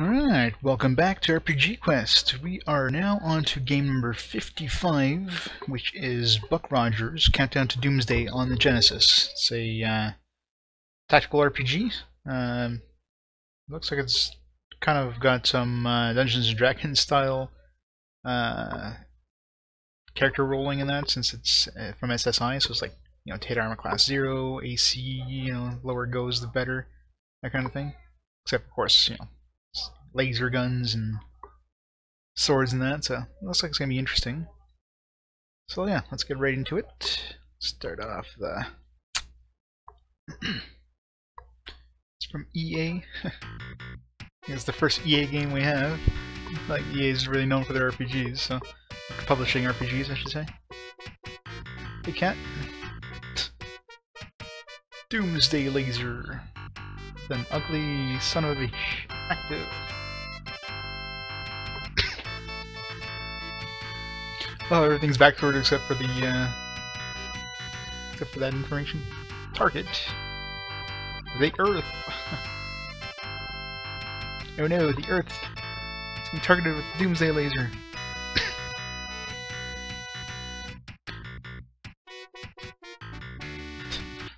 Alright, welcome back to RPG Quest. We are now on to game number 55, which is Buck Rogers, Countdown to Doomsday on the Genesis. It's a uh, tactical RPG. Um, looks like it's kind of got some uh, Dungeons & Dragons style uh, character rolling in that, since it's uh, from SSI, so it's like, you know, Tate Armor Class 0, AC, you know, lower goes the better, that kind of thing. Except, of course, you know, laser guns and swords and that, so looks like it's going to be interesting. So yeah, let's get right into it. Start off the... it's from EA. it's the first EA game we have. Like EA is really known for their RPGs, so publishing RPGs, I should say. Hey cat. Doomsday Laser. An ugly son of a bitch. Active. Oh, everything's backstored except for the, uh, except for that information. Target. The Earth. oh no, the Earth. It's being targeted with Doomsday Laser.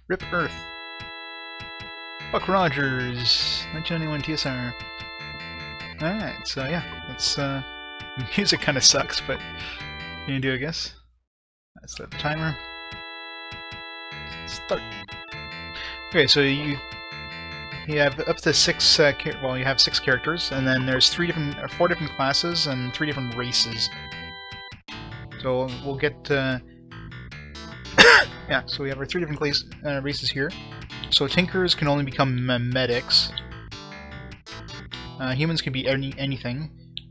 Rip Earth. Buck Rogers, 1991 TSR. Alright, so yeah, that's, uh, music kinda sucks, but you do, I guess. Let's set the timer. Start. Okay, so you you have up to six. Uh, well, you have six characters, and then there's three different, uh, four different classes and three different races. So we'll get. Uh, yeah, so we have our three different class, uh, races here. So Tinkers can only become medics. Uh, humans can be any anything.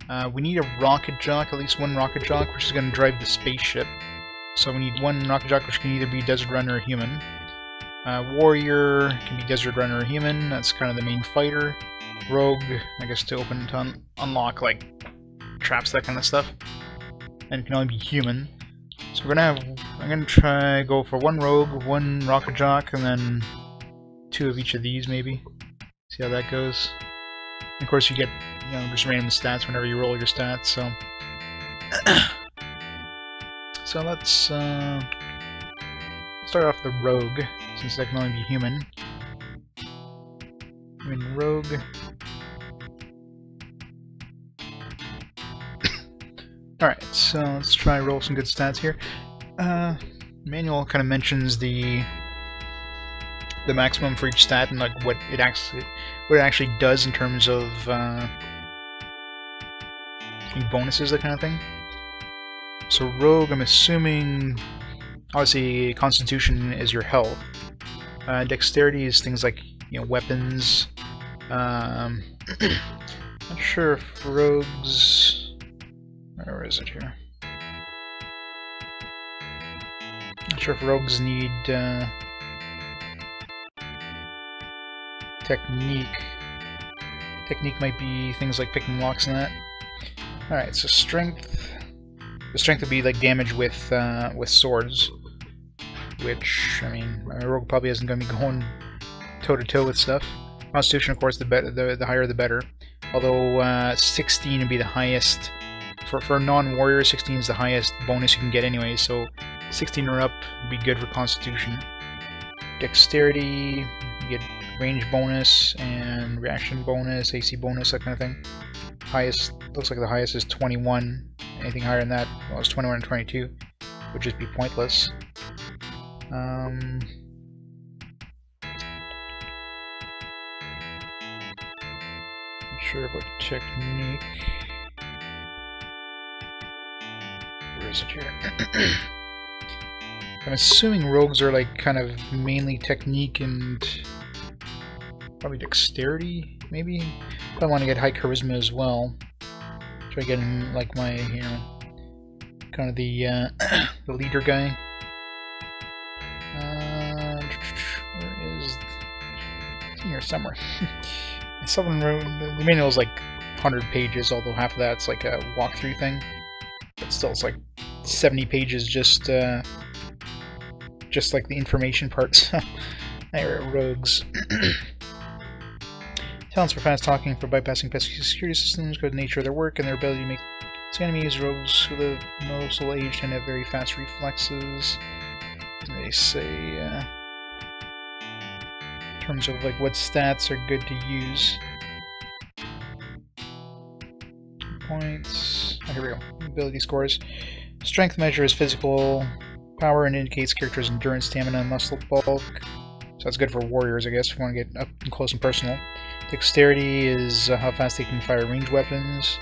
Uh, we need a rocket jock, at least one rocket jock, which is going to drive the spaceship. So we need one rocket jock, which can either be Desert Runner or human. Uh, warrior can be Desert Runner or human, that's kind of the main fighter. Rogue, I guess to open to un unlock, like, traps, that kind of stuff. And it can only be human. So we're gonna have, I'm gonna try go for one rogue, one rocket jock, and then two of each of these maybe. See how that goes. And of course you get you know, just random stats whenever you roll your stats, so... so let's, uh, start off the rogue, since that can only be human. Mean, rogue... Alright, so let's try roll some good stats here. Uh, manual kind of mentions the the maximum for each stat and like what it actually what it actually does in terms of uh, bonuses, that kind of thing. So Rogue, I'm assuming, obviously Constitution is your health. Uh, dexterity is things like, you know, weapons. Um, not sure if Rogues... Where is it here? Not sure if Rogues need... Uh, technique. Technique might be things like picking locks and that. Alright, so strength... The strength would be like damage with uh, with swords. Which, I mean, my rogue probably isn't going to be going toe-to-toe -to -toe with stuff. Constitution, of course, the, better, the, the higher the better. Although uh, 16 would be the highest. For, for non-warrior, 16 is the highest bonus you can get anyway, so 16 or up would be good for Constitution. Dexterity, you get range bonus and reaction bonus, AC bonus, that kind of thing highest, looks like the highest is 21. Anything higher than that, well, it's 21 and 22, would just be pointless. Um, sure about technique. Where is it here? I'm assuming rogues are like kind of mainly technique and probably dexterity, maybe? I want to get high charisma as well. Try getting like my, you know, kind of the uh, the leader guy. Uh, where is? It's in here somewhere. The manual is like 100 pages, although half of that's like a walkthrough thing. But still, it's like 70 pages just uh, just like the information parts. there, rogues. Talents for fast talking, for bypassing pesky security systems, good nature of their work, and their ability to make enemies. Rogues who live most noticeable age and have very fast reflexes. They say, uh, in terms of like what stats are good to use. Points. Oh, here we go. Ability scores. Strength measures physical power and indicates character's endurance, stamina, and muscle bulk. So that's good for warriors, I guess, if you want to get up close and personal. Dexterity is uh, how fast they can fire ranged weapons.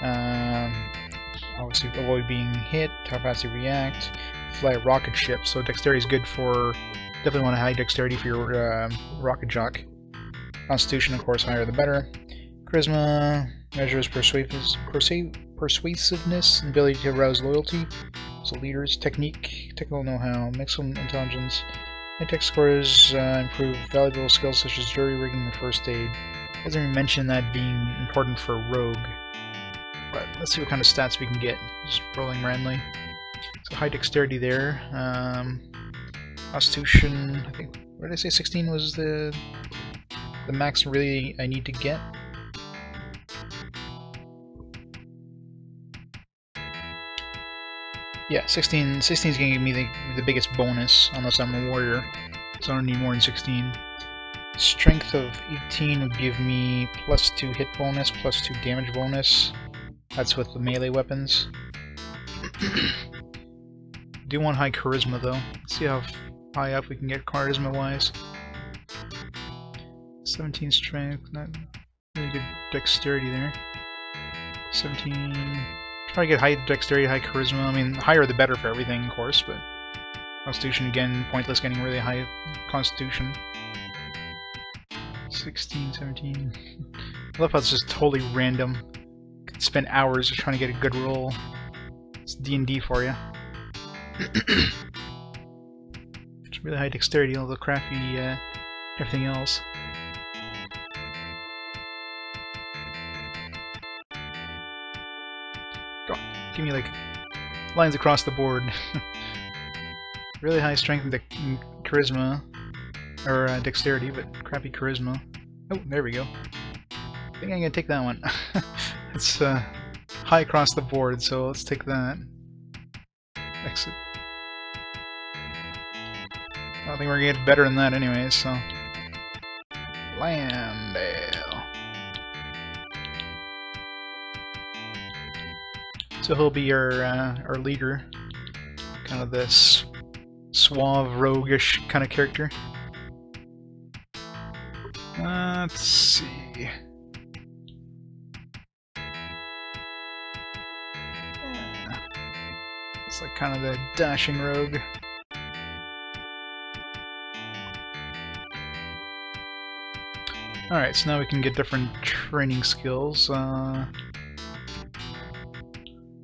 Um, obviously avoid being hit, how fast they react. Fly a rocket ship, so dexterity is good for... Definitely want a high dexterity for your uh, rocket jock. Constitution, of course, higher the better. Charisma measures persuasiveness, persuasiveness and ability to arouse loyalty. So leaders, technique, technical know-how, maximum intelligence. High tech scores uh, improve valuable skills such as jury rigging and first aid. Doesn't even mention that being important for a rogue. But let's see what kind of stats we can get. Just rolling randomly. So high dexterity there. Um, Constitution, I think, what did I say, 16 was the the max really I need to get? Yeah, 16, 16 is going to give me the, the biggest bonus, unless I'm a warrior, so I don't need more than 16. Strength of 18 would give me plus 2 hit bonus, plus 2 damage bonus. That's with the melee weapons. Do want high charisma though. Let's see how high up we can get charisma wise. 17 strength, not really good dexterity there. 17. Try to get high dexterity, high charisma. I mean, higher the better for everything, of course, but Constitution again, pointless getting really high Constitution. 16, 17. I love how it's just totally random spend hours just trying to get a good roll. It's D&D for you. it's really high dexterity, all the crappy uh, everything else. Give me like lines across the board. really high strength and charisma, or uh, dexterity, but crappy charisma. Oh, there we go. I think I'm gonna take that one. It's uh, high across the board, so let's take that. Exit. I don't think we're gonna get better than that anyway, so... Landail. So he'll be our, uh, our leader. Kind of this suave, roguish kind of character. Uh, let's see... It's like kind of the dashing rogue. Alright, so now we can get different training skills. Uh,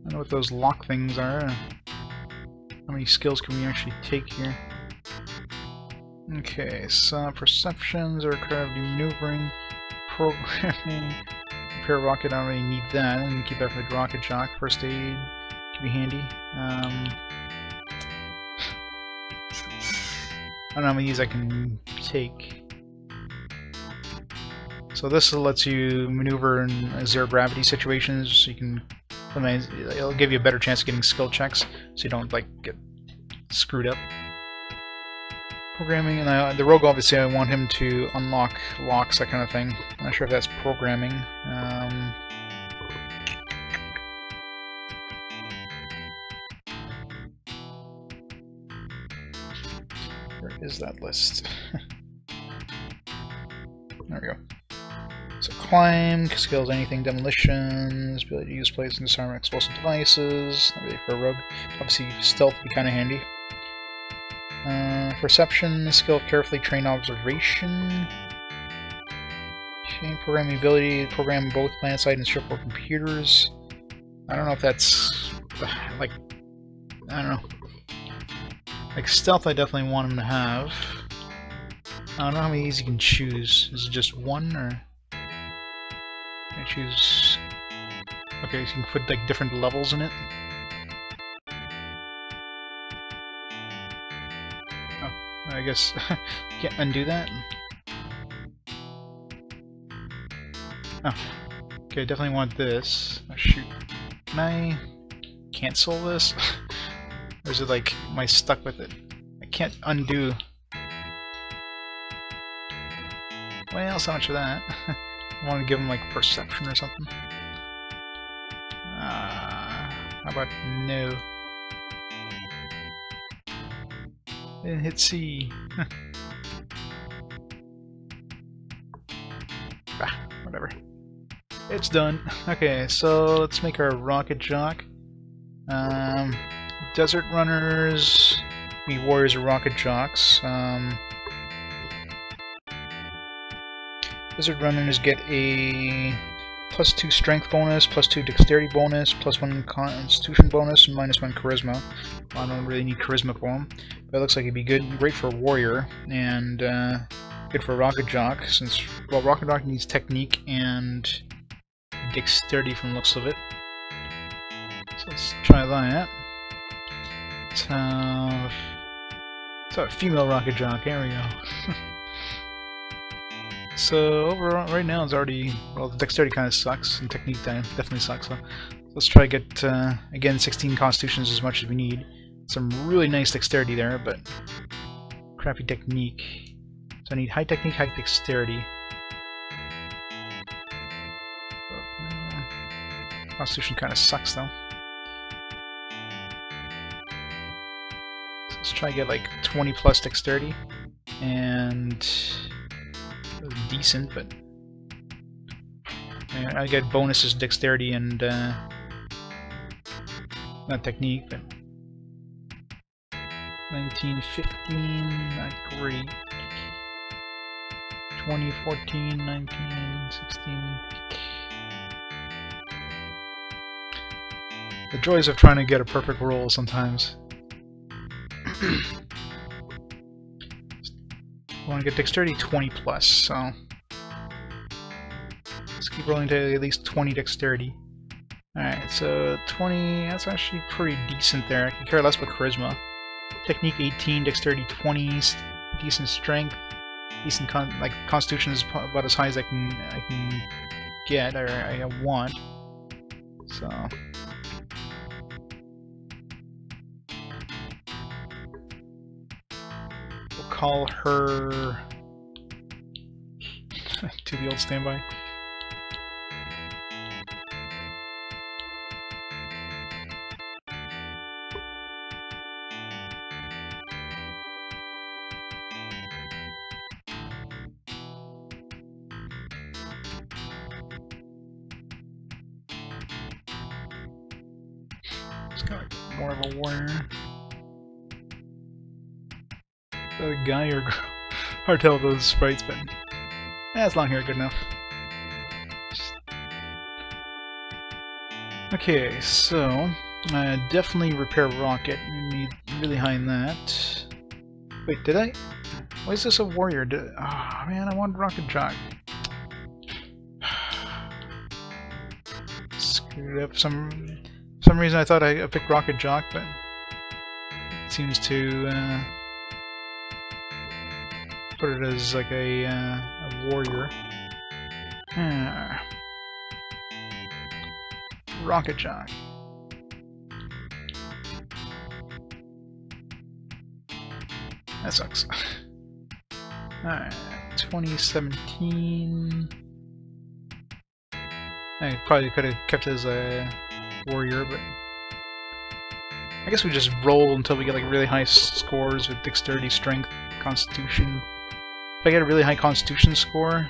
I know what those lock things are. How many skills can we actually take here? Okay, so perceptions, aircraft maneuvering, programming, repair rocket, I don't really need that. I'm keep that for the rocket jock, first aid, could be handy. Um, I don't know how many of these I can take. So this lets you maneuver in zero gravity situations. So you can, it'll give you a better chance of getting skill checks, so you don't like get screwed up. Programming, and I, the rogue obviously I want him to unlock locks, that kind of thing. I'm not sure if that's programming. Um, is that list? there we go. So climb, skills anything, demolitions, ability to use, place, and disarm explosive devices. Not really for a rogue. Obviously stealth would be kind of handy. Uh, perception, skill carefully trained observation. Okay, programming ability, program both planet-side and shipboard computers. I don't know if that's like I don't know. Like, stealth I definitely want him to have. I don't know how many of these you can choose. Is it just one, or... I choose... Okay, so you can put, like, different levels in it. Oh, I guess can't undo that. Oh. Okay, I definitely want this. Oh, shoot. Can I cancel this? or is it like, am I stuck with it? I can't undo. Well, so much for that. I want to give him like perception or something. Uh, how about no? And hit C. ah, whatever. It's done. Okay, so let's make our rocket jock. Um, desert runners, be warriors or rocket jocks. Um, desert runners get a plus 2 strength bonus, plus 2 dexterity bonus, plus 1 constitution bonus, and minus 1 charisma. I don't really need charisma for him, but it looks like it'd be good, great for a warrior, and uh, good for a rocket jock, since, well, rocket jock needs technique and dexterity from looks of it. So let's try that. Let's have, let's have a female rocket jock, there we go. So overall, right now it's already well. The dexterity kind of sucks, and technique definitely sucks. So let's try to get uh, again 16 constitutions as much as we need. Some really nice dexterity there, but crappy technique. So I need high technique, high dexterity. Constitution kind of sucks though. So let's try to get like 20 plus dexterity and decent, but I get bonuses dexterity and uh, not technique, but 19, 15, not great. 20, 14, 19, 16. The joys of trying to get a perfect roll sometimes. I want to get dexterity 20 plus, so let's keep rolling to at least 20 dexterity. Alright, so 20, that's actually pretty decent there. I can care less about charisma. Technique 18, dexterity 20, decent strength, decent con like constitution is about as high as I can I can get or I want. So call her to the old standby. Hard to tell those sprites, but yeah, as long hair, good enough. Okay, so uh, definitely repair rocket. Need really high in that. Wait, did I? Why is this a warrior? Did, oh man, I want rocket jock. Screwed up. Some some reason I thought I picked rocket jock, but it seems to. Uh, put it as like a, uh, a warrior. Hmm. Rocket Jock. That sucks. Alright, 2017. I probably could have kept as a warrior, but I guess we just roll until we get like really high scores with dexterity, strength, constitution, I get a really high constitution score,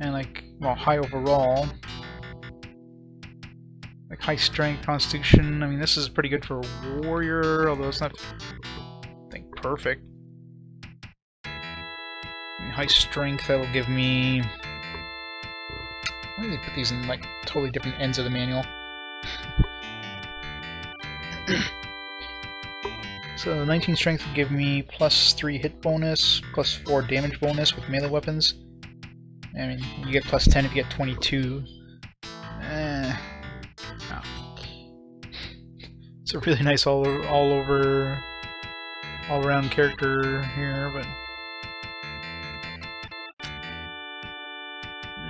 and like, well, high overall, like high strength, constitution, I mean this is pretty good for a warrior, although it's not, I think, perfect. I mean, high strength, that'll give me... Why do they put these in like totally different ends of the manual? So 19 strength would give me plus 3 hit bonus, plus 4 damage bonus with melee weapons. I mean, you get plus 10 if you get 22. Eh. Oh. It's a really nice all, all over, all around character here, but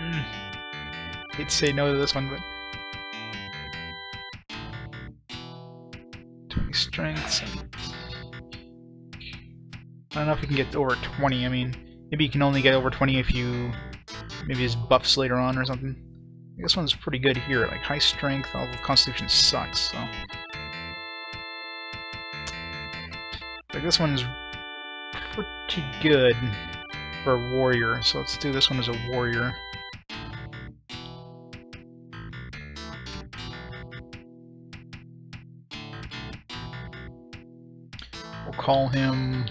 Mm. Hate to say no to this one, but... 20 strength. I don't know if you can get over 20, I mean, maybe you can only get over 20 if you... Maybe his buffs later on or something. This one's pretty good here, like high strength, all the constitution sucks, so... Like this one's pretty good for a warrior, so let's do this one as a warrior. We'll call him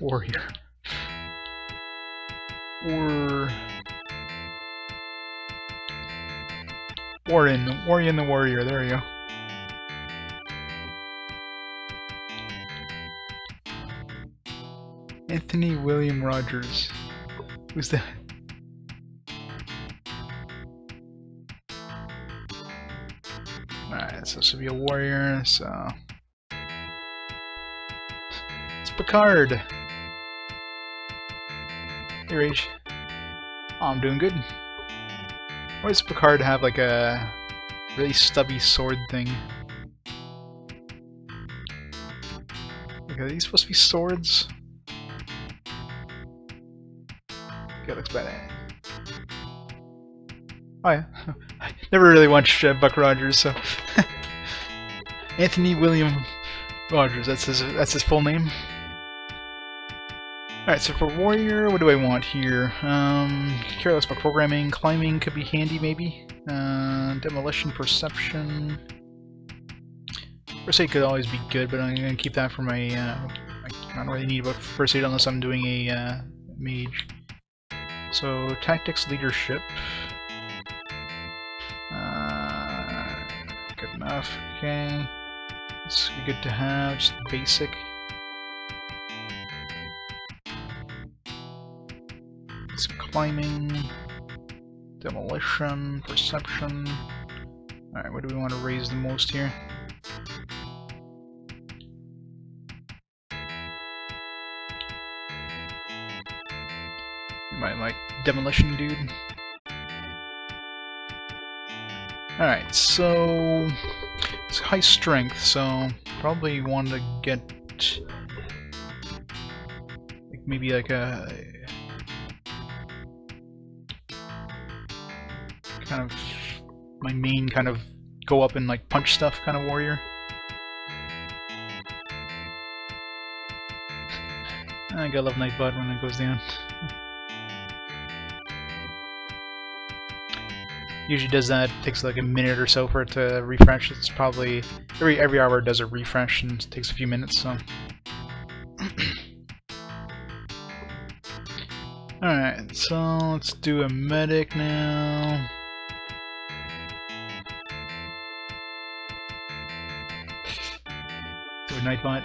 warrior. Or Warren, Warren the warrior, there we go. Anthony William Rogers. Who's that? Alright, so will be a warrior, so... It's Picard! Hey Rage. Oh, I'm doing good. Why does Picard to have like a really stubby sword thing? Like, are these supposed to be swords? That looks badass. Oh yeah. I never really watched uh, Buck Rogers, so... Anthony William Rogers, that's his, that's his full name. Alright, so for warrior, what do I want here? Um, careless about programming, climbing could be handy maybe. Uh, demolition, perception. First aid could always be good, but I'm gonna keep that for my, uh, I don't really need about first aid unless I'm doing a, uh, mage. So, tactics, leadership. Uh, good enough, okay. It's good to have, just basic. Climbing, demolition, perception. Alright, what do we want to raise the most here? My like demolition dude. Alright, so it's high strength, so probably want to get like maybe like a kind of my main kind of go up and like punch stuff kind of warrior. I gotta love Nightbot when it goes down. Usually does that, takes like a minute or so for it to refresh. It's probably every every hour it does a refresh and takes a few minutes, so Alright, so let's do a medic now. Do a Nightbot.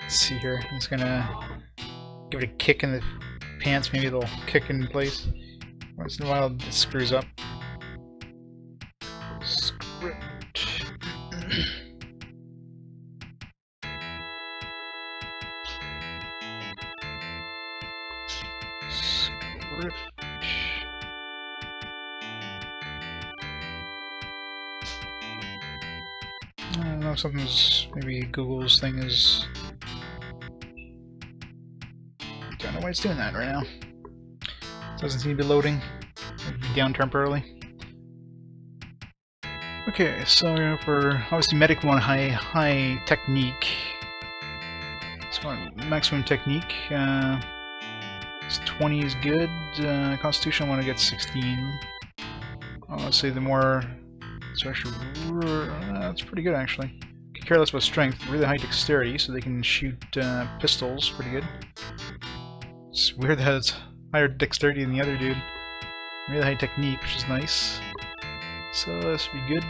Let's see here. I'm just gonna give it a kick in the pants, maybe they'll kick in place. Once in a while it screws up. Something's, maybe Google's thing is don't know why it's doing that right now. Doesn't seem to be loading. Down temporarily. Okay, so for obviously medic one high high technique. It's So maximum technique. Uh, 20 is good. Uh, Constitution I want to get 16. Oh, let's say the more. So actually, uh, that's pretty good actually. Careless about strength, really high dexterity, so they can shoot uh, pistols. Pretty good. It's weird that it's higher dexterity than the other dude. Really high technique, which is nice. So this should be good.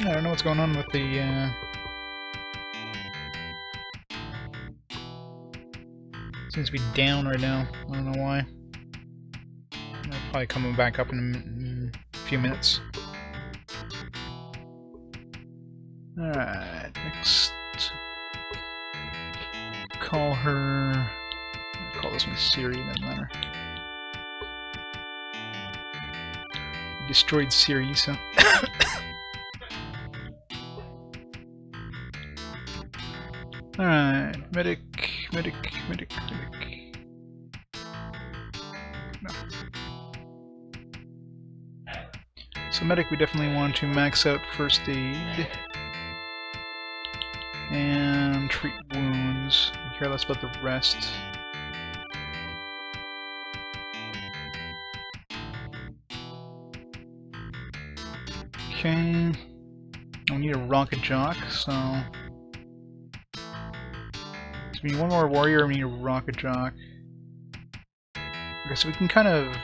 I don't know what's going on with the uh... Seems to be down right now. I don't know why. It'll probably coming back up in a few minutes. Alright, next call her... call this one Siri, doesn't matter. Destroyed Siri, so... Alright, medic, medic, medic, medic. No. So medic we definitely want to max out first aid. And treat wounds. Care less about the rest. Okay. I need a rocket jock, so we need one more warrior, we need a rocket jock. Okay, so we can kind of...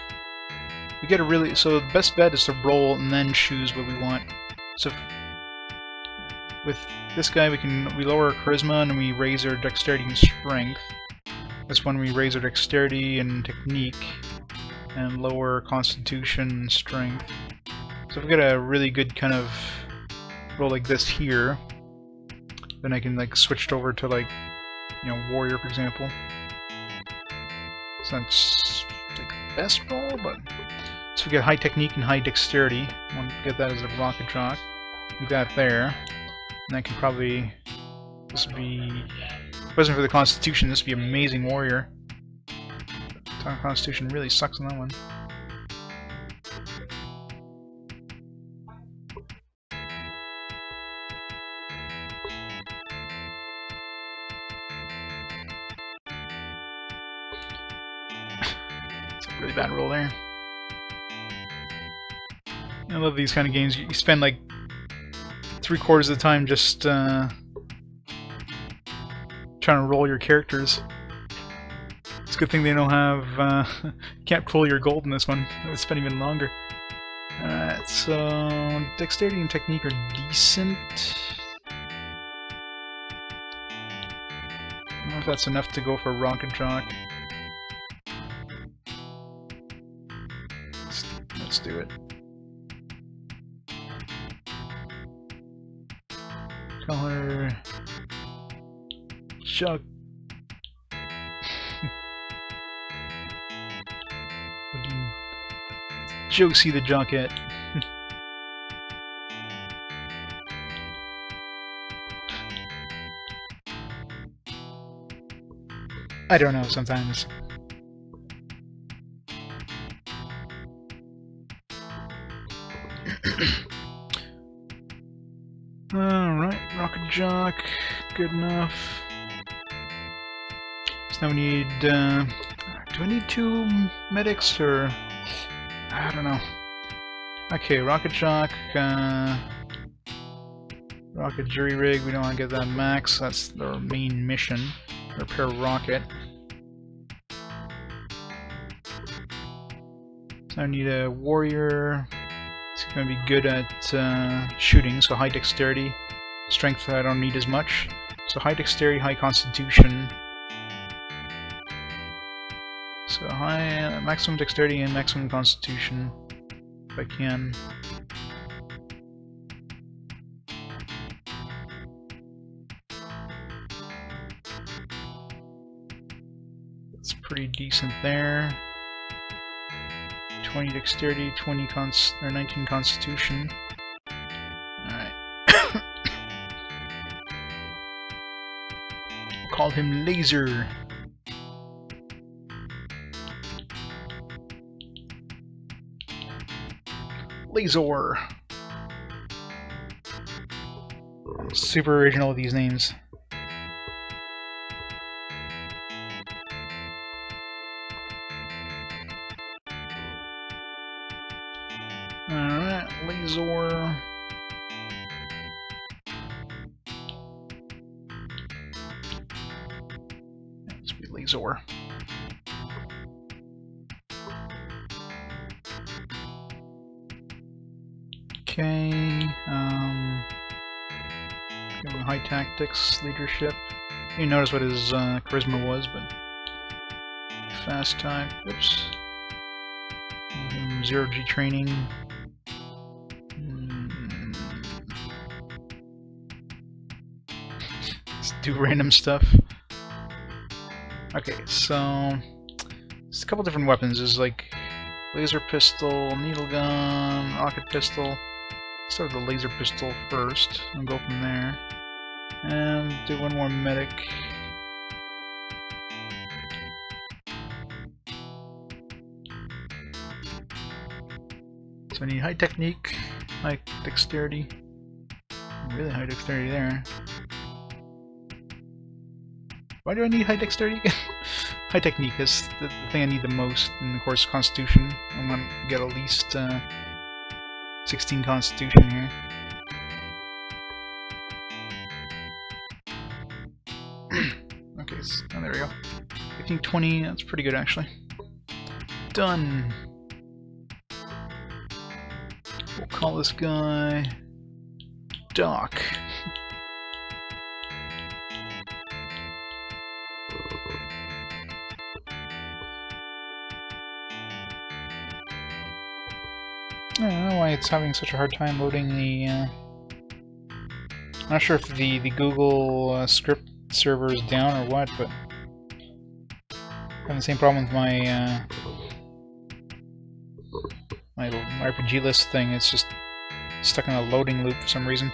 We get a really... So the best bet is to roll and then choose what we want. So with this guy we can we lower our charisma and we raise our dexterity and strength. This one we raise our dexterity and technique and lower constitution and strength. So if we get a really good kind of roll like this here, then I can like switch it over to like you know, warrior, for example. So that's like the best roll, but so we get high technique and high dexterity. Want to get that as a rocket jock. We got there. And I can probably this would be if it wasn't for the constitution, this would be amazing warrior. Constitution really sucks on that one. Really bad roll there. I love these kind of games. You spend like three quarters of the time just uh, trying to roll your characters. It's a good thing they don't have... Uh, can't pull your gold in this one. It would spend even longer. Alright, so dexterity and technique are decent. I don't know if that's enough to go for Rocket Jock. Let's, let's do it. Color Chuck Josie the Jockette. I don't know sometimes. Good enough. So now we need, uh, do I need two medics, or, I don't know. Okay, rocket Shock, uh, rocket jury rig, we don't want to get that max, that's our main mission, repair rocket. So I need a warrior, it's going to be good at uh, shooting, so high dexterity. Strength I don't need as much. So high dexterity, high constitution. So high uh, maximum dexterity and maximum constitution, if I can. It's pretty decent there. 20 dexterity, 20 cons or 19 constitution. Call him Laser. Laser. Super original with these names. Leadership. You notice what his uh, charisma was, but fast time, oops. Zero G training, Let's do random stuff. Okay, so it's a couple different weapons. There's like laser pistol, needle gun, rocket pistol. Start with the laser pistol first and go from there. And do one more medic. So I need high technique, high dexterity. Really high dexterity there. Why do I need high dexterity again? high technique is the, the, thing I need the most, and of course constitution. I'm gonna get at least uh, 16 constitution here. 15, 20, that's pretty good actually. Done! We'll call this guy Doc. I don't know why it's having such a hard time loading the... Uh... I'm not sure if the, the Google uh, script server is down or what, but... Having the same problem with my... Uh... My RPG list thing, it's just stuck in a loading loop for some reason.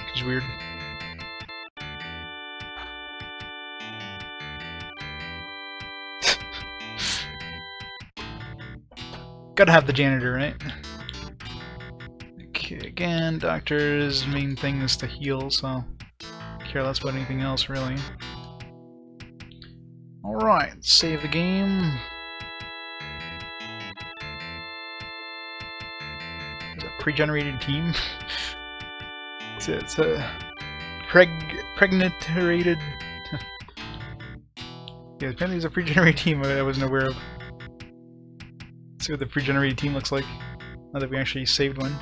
Which is weird. Gotta have the janitor, right? Okay, again, doctor's main thing is to heal, so care less about anything else, really. Alright, save the game. It's a pre-generated team. it's, a, it's a preg pregnanterated. yeah, apparently it's a pre-generated team I wasn't aware of. Let's see what the pre-generated team looks like now that we actually saved one.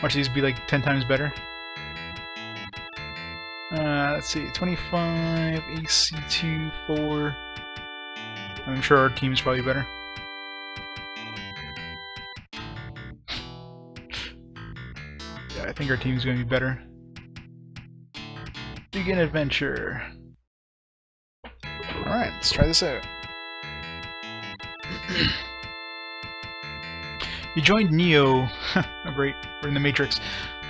Watch these be like 10 times better. Uh, let's see, 25, AC2, 4. I'm sure our team is probably better. Yeah, I think our team's going to be better. Begin adventure. Alright, let's try this out. you joined Neo, oh great, we're in the Matrix,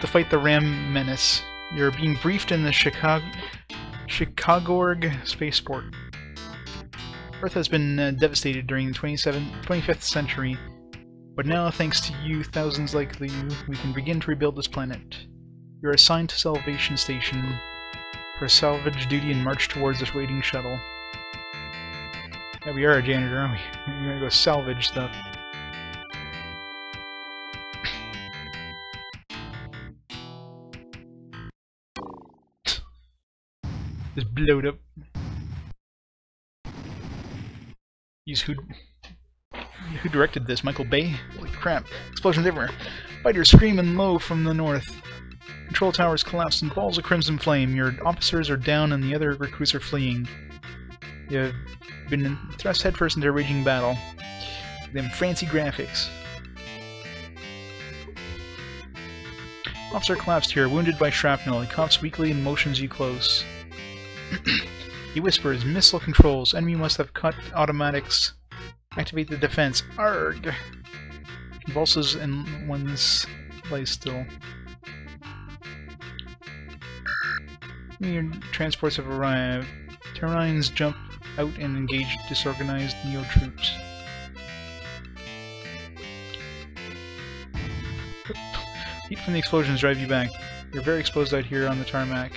to fight the Ram Menace. You're being briefed in the Chicago Chicagorg spaceport. Earth has been uh, devastated during the 25th century but now, thanks to you, thousands like you, we can begin to rebuild this planet. You're assigned to Salvation Station for salvage duty and march towards this waiting shuttle. Yeah, we are a janitor, aren't we? We're gonna go salvage stuff. Just blowed up. Use who who directed this? Michael Bay? Holy crap. Explosions everywhere. Fighters screaming low from the north. Control towers collapse in balls of crimson flame. Your officers are down and the other recruits are fleeing. You have been thrust headfirst into a raging battle. Them fancy graphics. Officer collapsed here, wounded by shrapnel. He coughs weakly and motions you close. He whispers, missile controls. Enemy must have cut automatics Activate the defense. Arg! Convulses and one's place still. Your transports have arrived. Terrines jump out and engage disorganized Neo troops. Heat from the explosions drive you back. You're very exposed out here on the tarmac.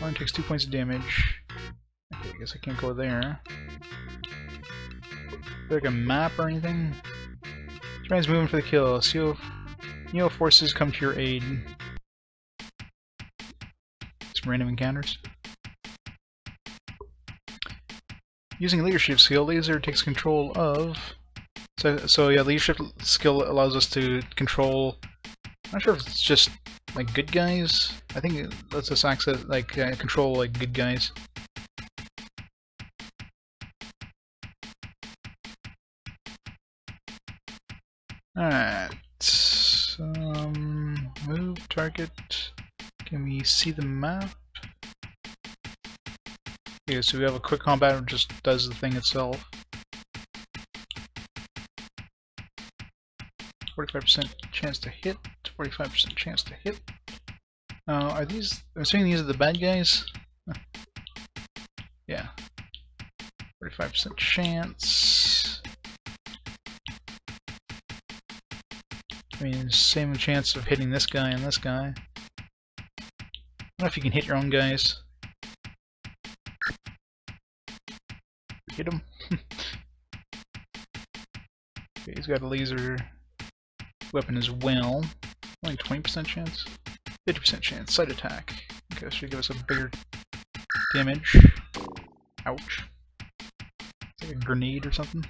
One takes two points of damage. Okay, I guess I can't go there like a map or anything? Terrain's moving for the kill. Seal Neo forces come to your aid. Some random encounters. Using leadership skill, Laser takes control of... So, so yeah, leadership skill allows us to control... I'm not sure if it's just, like, good guys? I think it lets us access, like, uh, control, like, good guys. Alright. Um, move target. Can we see the map? Okay, so we have a quick combat that just does the thing itself. 45% chance to hit, 45% chance to hit. Uh, are these, I'm assuming these are the bad guys? Yeah. 45% chance. I mean, same chance of hitting this guy and this guy. I don't know if you can hit your own guys. Hit him. okay, he's got a laser weapon as well. Only 20% chance? 50% chance. Side attack. Okay, that should give us a bigger damage. Ouch. It's like a grenade or something.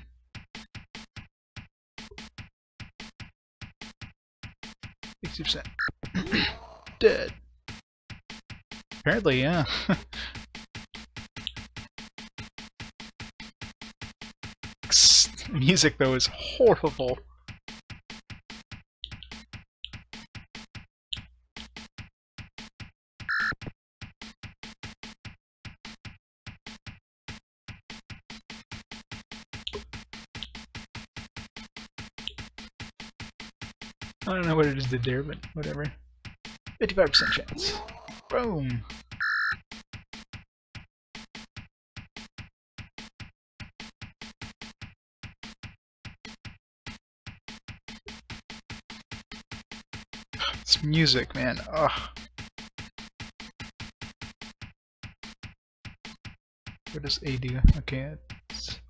Sixty percent. Dead. Apparently, yeah. Music though is horrible. Did there, but whatever. 55% chance. Boom! It's music, man. Ugh. What does A do? Okay, items.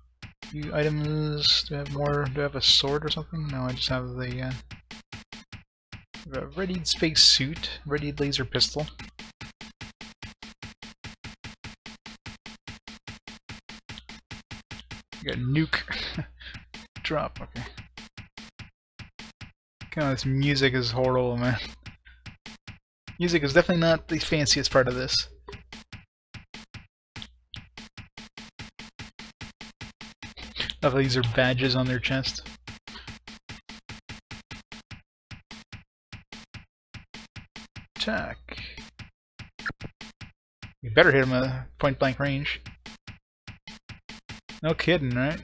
Do I have more? Do I have a sword or something? No, I just have the uh, a readied space suit, readied laser pistol. You got nuke. Drop, okay. Of this music is horrible, man. Music is definitely not the fanciest part of this. Of these are badges on their chest. Attack. You better hit him at point blank range. No kidding, right?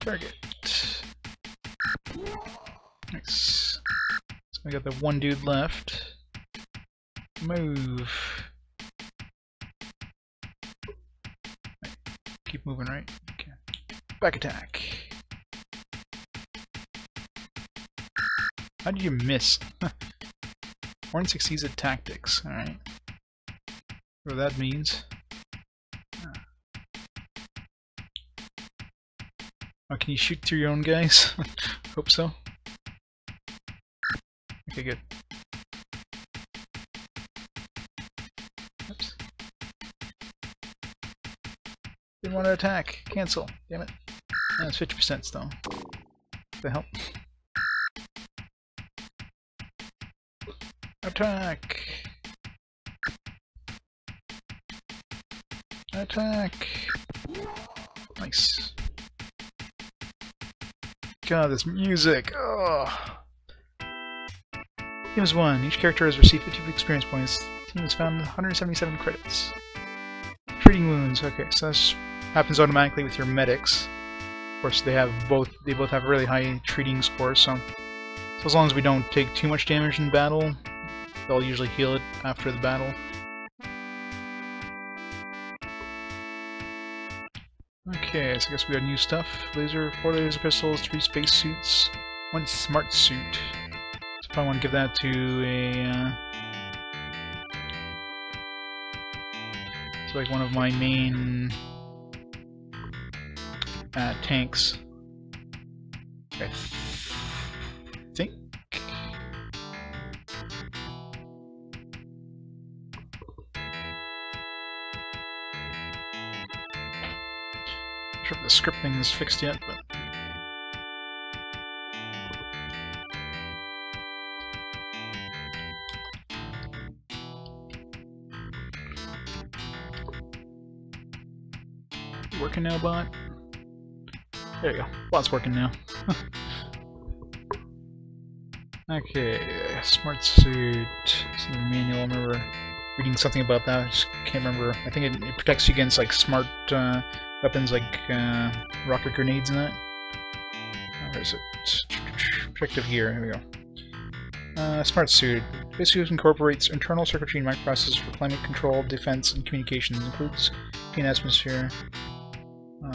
Target. Nice. So we got the one dude left. Move. Keep moving, right? Okay. Back attack. How did you miss? Horn succeeds at tactics, alright. What that means. Oh, can you shoot through your own guys? Hope so. Okay, good. Oops. Didn't want to attack. Cancel. Damn it. That's 50% still. The hell? Attack! Attack! Nice. God, this music! Team is 1. Each character has received 50 experience points. Team has found 177 credits. Treating wounds. Okay, so this happens automatically with your medics. Of course, they have both. They both have really high treating scores, so so as long as we don't take too much damage in battle, they'll usually heal it after the battle. Okay, so I guess we got new stuff. Laser, four laser pistols, three space suits, one smart suit. So if I want to give that to a... Uh, it's like one of my main uh, tanks. I think sure if the scripting is fixed yet, but... Working now, bot? There you go. Bot's working now. Okay, smart suit. It's in the manual. I remember reading something about that. I just can't remember. I think it, it protects you against like smart uh, weapons like uh, rocket grenades and that. Where is it? Protective gear. Here we go. Uh, smart suit. Basically incorporates internal circuitry and microprocessors for climate control, defense, and communications. Includes clean atmosphere.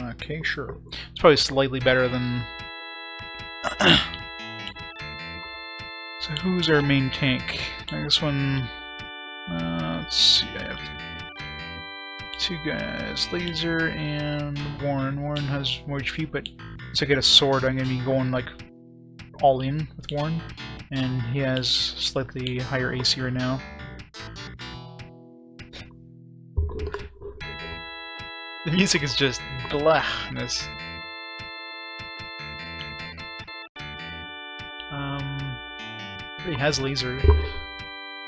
Okay, sure. It's probably slightly better than So who's our main tank? This one, two guys, Laser and Warren. Warren has more HP, but I get a sword, I'm going to be going like all in with Warren, and he has slightly higher AC right now. The music is just blah Um. He has laser.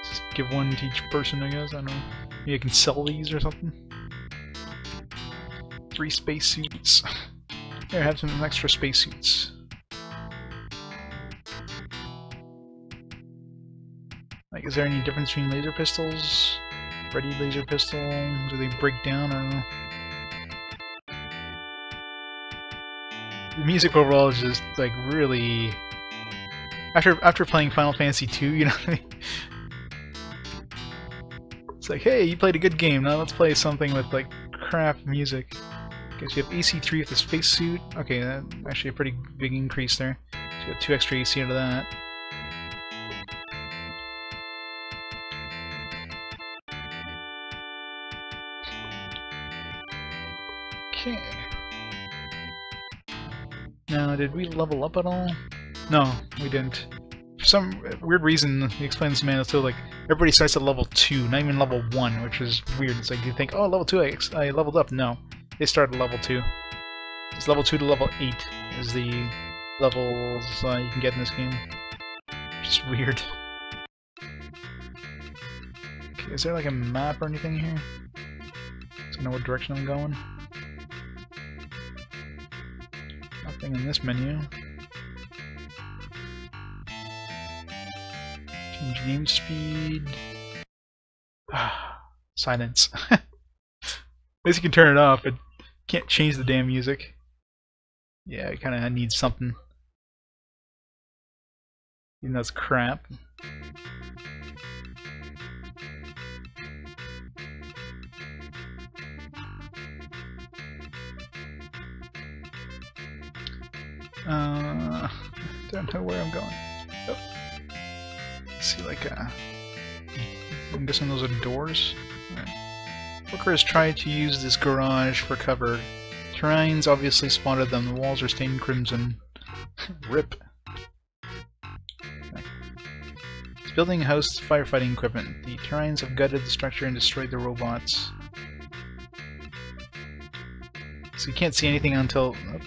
Just give one to each person, I guess. I don't know. Maybe I can sell these or something. Three spacesuits. Here, have some extra spacesuits. Like, is there any difference between laser pistols? Ready laser pistol? Do they break down? I. The music overall is just, like, really after after playing Final Fantasy II, you know what I mean? It's like, hey, you played a good game, now let's play something with, like, crap music. Guess you have AC3 with the spacesuit. Okay, actually a pretty big increase there. So you got 2 extra AC out of that. Okay. Now, did we level up at all? No, we didn't. For some weird reason, he explains to Manual like, everybody starts at level 2, not even level 1, which is weird. It's like, you think, oh, level 2, I, I leveled up. No, they start at level 2. It's level 2 to level 8 is the levels uh, you can get in this game. Just weird. Okay, is there like a map or anything here? So I know what direction I'm going. Nothing in this menu. Change game speed. Silence. At least you can turn it off, but can't change the damn music. Yeah, it kind of needs something. Even though it's crap. Uh, don't know where I'm going. Oh see, like, uh, I'm guessing those are doors? Booker has tried to use this garage for cover. Terrines obviously spotted them. The walls are stained crimson. Rip. It's building a house firefighting equipment. The Terrines have gutted the structure and destroyed the robots. So you can't see anything until... Oh,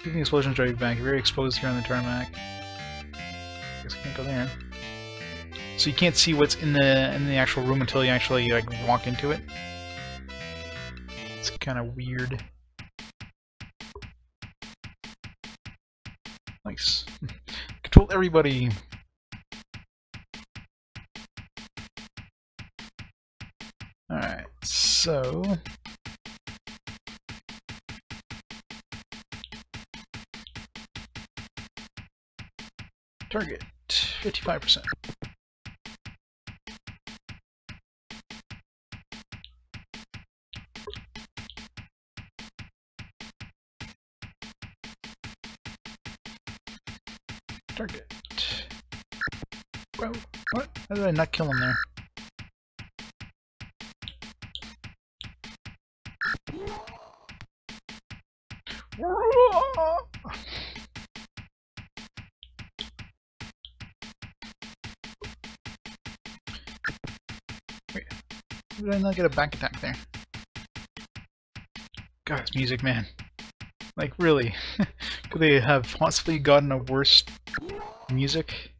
even the explosions drive back. You're very exposed here on the tarmac. Guess I can't go there. So you can't see what's in the in the actual room until you actually like walk into it. Kind of weird. Nice. Control everybody. Alright, so... Target, 55%. How did I not kill him there? Wait, did I not get a back attack there? God, it's music, man. Like, really? Could they have possibly gotten a worse music.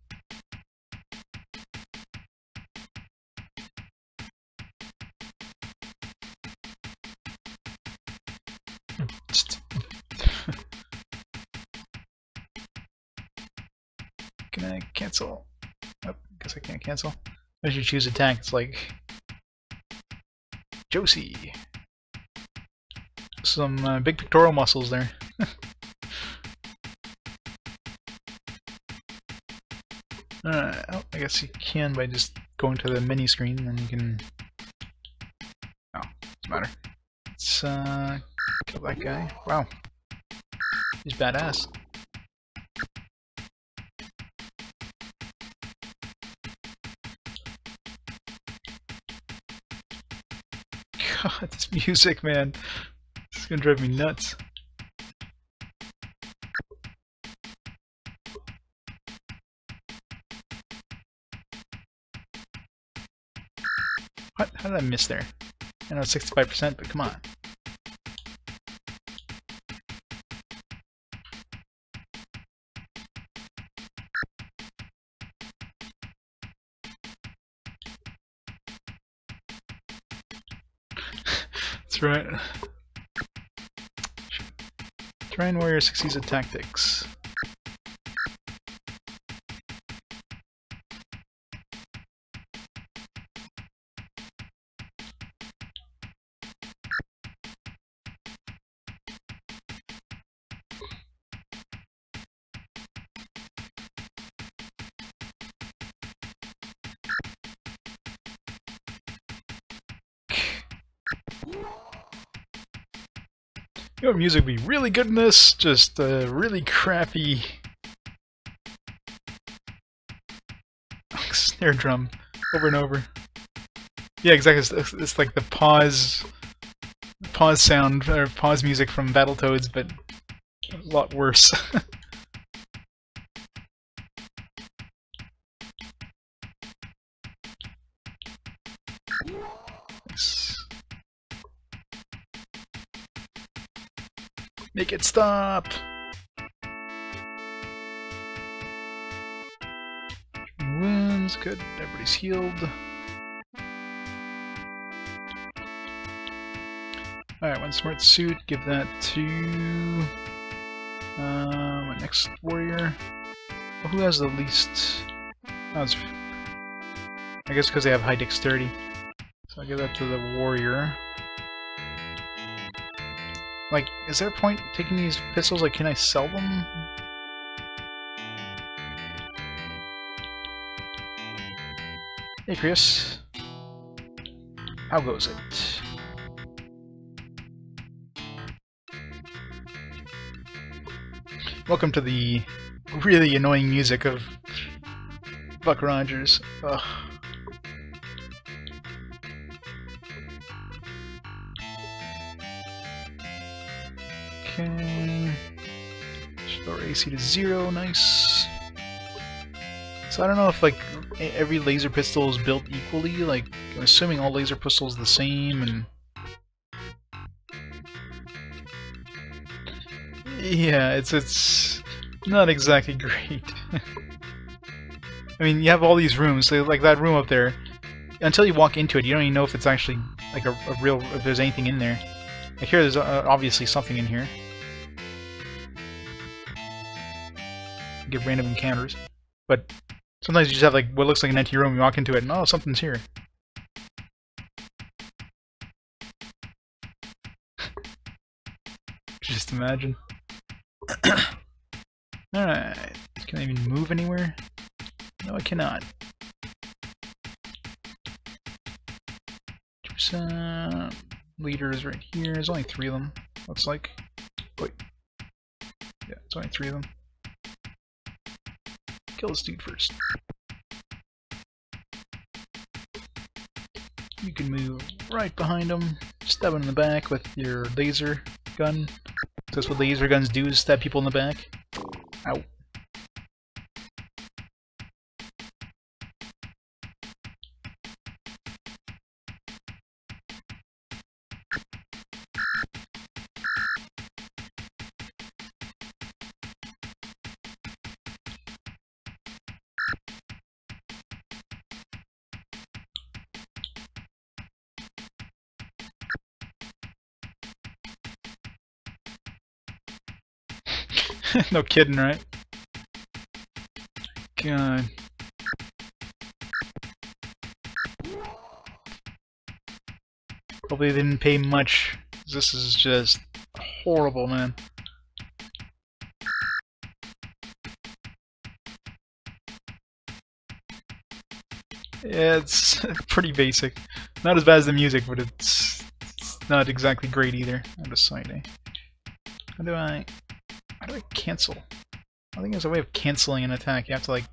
Cancel. As you choose a tank, it's like Josie. Some uh, big pectoral muscles there. uh, oh, I guess you can by just going to the mini screen, and you can. Oh, doesn't matter. Let's uh, kill that guy. Wow, he's badass. God, this music, man. Is gonna drive me nuts. What? How did I miss there? I know 65%, but come on. Right. Terrine Warrior succeeds at tactics. Music would be really good in this, just uh, really crappy snare drum over and over. Yeah, exactly. It's, it's, like the pause, pause sound or pause music from Battletoads, but a lot worse. Make it stop! Wounds, good. Everybody's healed. Alright, one smart suit, give that to uh, my next warrior. Well, who has the least? Oh, I guess because they have high dexterity. So I'll give that to the warrior. Like, is there a point taking these pistols? Like, can I sell them? Hey, Chris. How goes it? Welcome to the really annoying music of Buck Rogers. Ugh. Okay. Lower AC to zero, nice. So I don't know if like every laser pistol is built equally, like I'm assuming all laser pistols the same and Yeah, it's it's not exactly great. I mean, you have all these rooms, so like that room up there. Until you walk into it, you don't even know if it's actually like a, a real, if there's anything in there. Like here, there's uh, obviously something in here. Get random encounters, but sometimes you just have like what looks like an empty room. You walk into it, and oh, something's here. just imagine. Alright. Can I even move anywhere? No, I cannot. Percent leaders right here. There's only three of them. Looks like. Wait. Yeah, it's only three of them. Kill this dude first. You can move right behind him, stab him in the back with your laser gun. That's what laser guns do, is stab people in the back. Ow. No kidding, right? God. Probably didn't pay much. This is just horrible, man. It's pretty basic. Not as bad as the music, but it's, it's not exactly great either. I'm just saying. How do I... How do I cancel? I think there's a way of canceling an attack. You have to, like,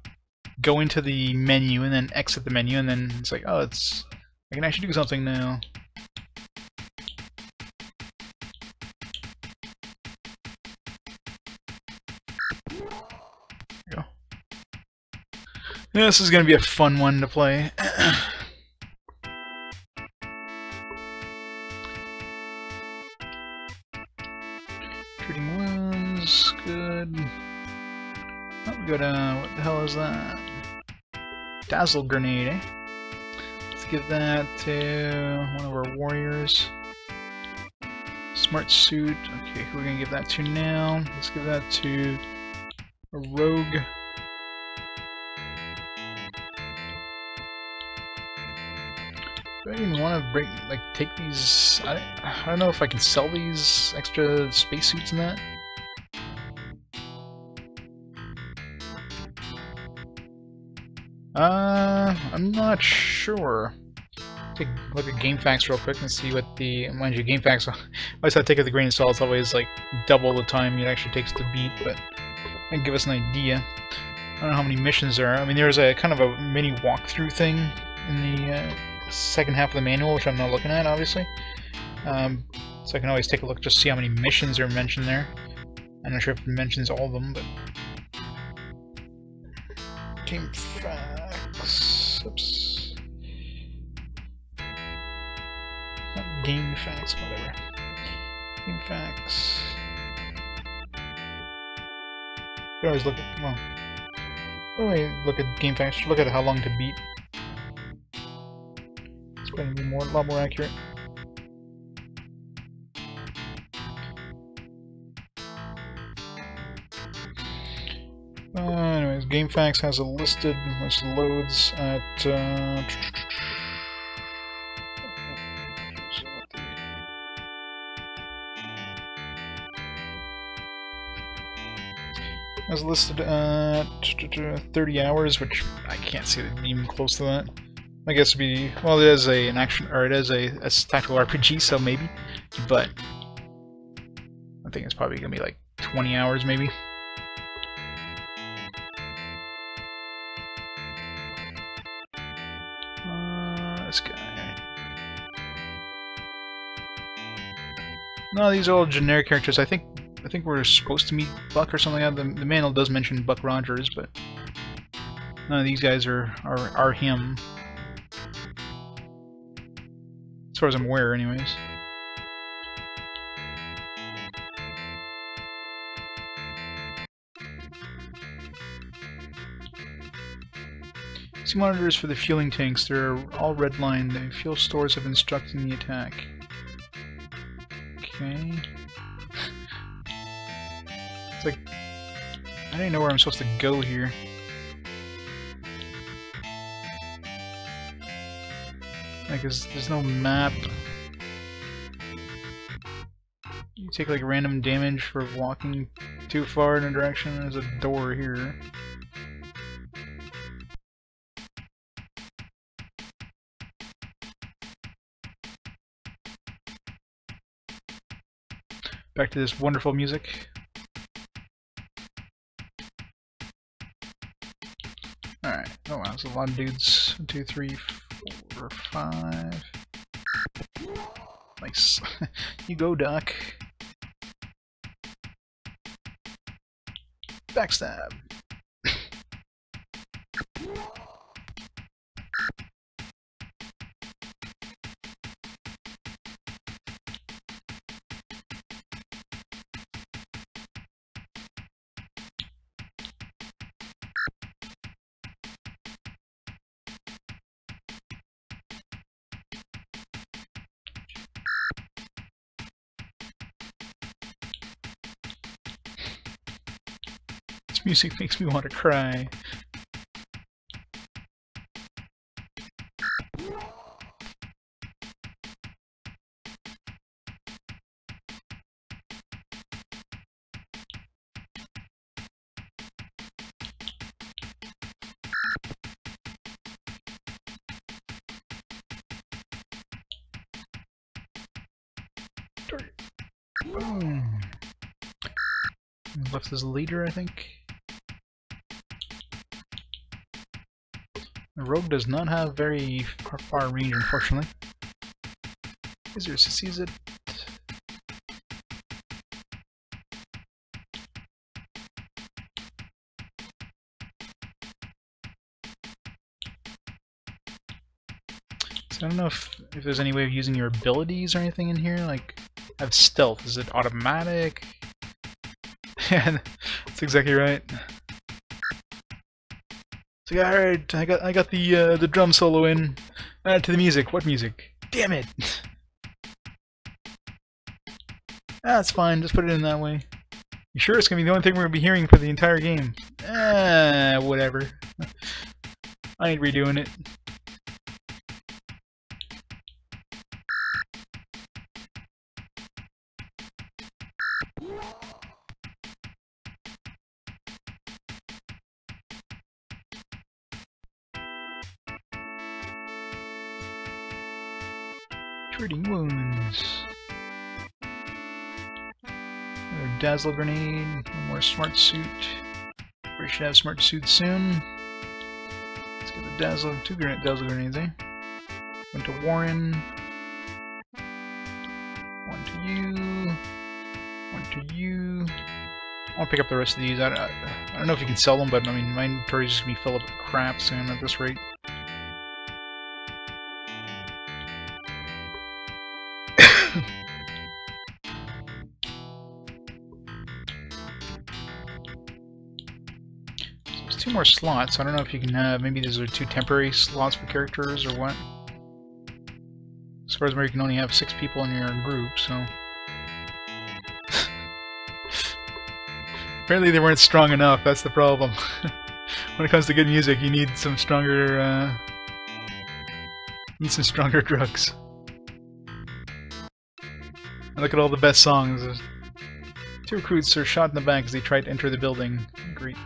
go into the menu and then exit the menu, and then it's like, oh, it's... I can actually do something now. Yeah, this is going to be a fun one to play. is that? Dazzle grenade, eh? Let's give that to one of our warriors. Smart suit, okay, who are we going to give that to now? Let's give that to a rogue. Do I even want to break, like, take these? I, I don't know if I can sell these extra spacesuits and that. Uh, I'm not sure. Take a look at GameFAQs real quick and see what the... Mind you, GameFAQs, always have to take it with a grain of salt. It's always like double the time it actually takes to beat, but and give us an idea. I don't know how many missions there are. I mean, there's a kind of a mini walkthrough thing in the uh, second half of the manual, which I'm not looking at, obviously. Um, so I can always take a look, just see how many missions are mentioned there. I'm not sure if it mentions all of them, but... Game 5 subs game facts, whatever. GameFAQs. You always look at well. Look at GameFAQs. Look at how long to beat. It's going to be more, a lot more accurate. GameFAQs has a listed, which loads at. Uh, has listed at 30 hours, which I can't see even close to that. I guess it'd be well, it is a an action or it is a, a tactical RPG, so maybe, but I think it's probably gonna be like 20 hours, maybe. No, these are all generic characters. I think I think we're supposed to meet Buck or something like that. The, the manual does mention Buck Rogers, but none of these guys are are, are him. As far as I'm aware, anyways. See monitors for the fueling tanks. They're all redlined. The fuel stores have instructed the attack. Okay. it's like... I don't know where I'm supposed to go here. Like, there's, there's no map. You take like random damage for walking too far in a direction. There's a door here. Back to this wonderful music. Alright, oh wow, there's a lot of dudes. One, two, three, four, five. Nice. you go, Duck. Backstab. music makes me want to cry. Boom. Left as leader, I think. The rogue does not have very far, range, unfortunately. Wizard sees it. So I don't know if, if there's any way of using your abilities or anything in here, like I have stealth. Is it automatic? Yeah, that's exactly right. It's like, alright, I got I got the uh, the drum solo in. To the music. What music? Damn it! That's fine, just put it in that way. You sure it's gonna be the only thing we're gonna be hearing for the entire game? Ah, whatever. I ain't redoing it. Dazzle grenade. One more smart suit. We should have smart suit soon. Let's get the dazzle. Two grenade dazzle grenades, eh? One to Warren. One to you. One to you. I'll pick up the rest of these. I, I, I don't know if you can sell them, but I mean, my inventory's just gonna be filled up with crap soon at this rate. More slots. I don't know if you can have, maybe these are two temporary slots for characters or what. As far as where you can only have six people in your group, so... Apparently they weren't strong enough, that's the problem. when it comes to good music, you need some stronger, uh... Need some stronger drugs. And look at all the best songs. Two recruits are shot in the back as they tried to enter the building. Great.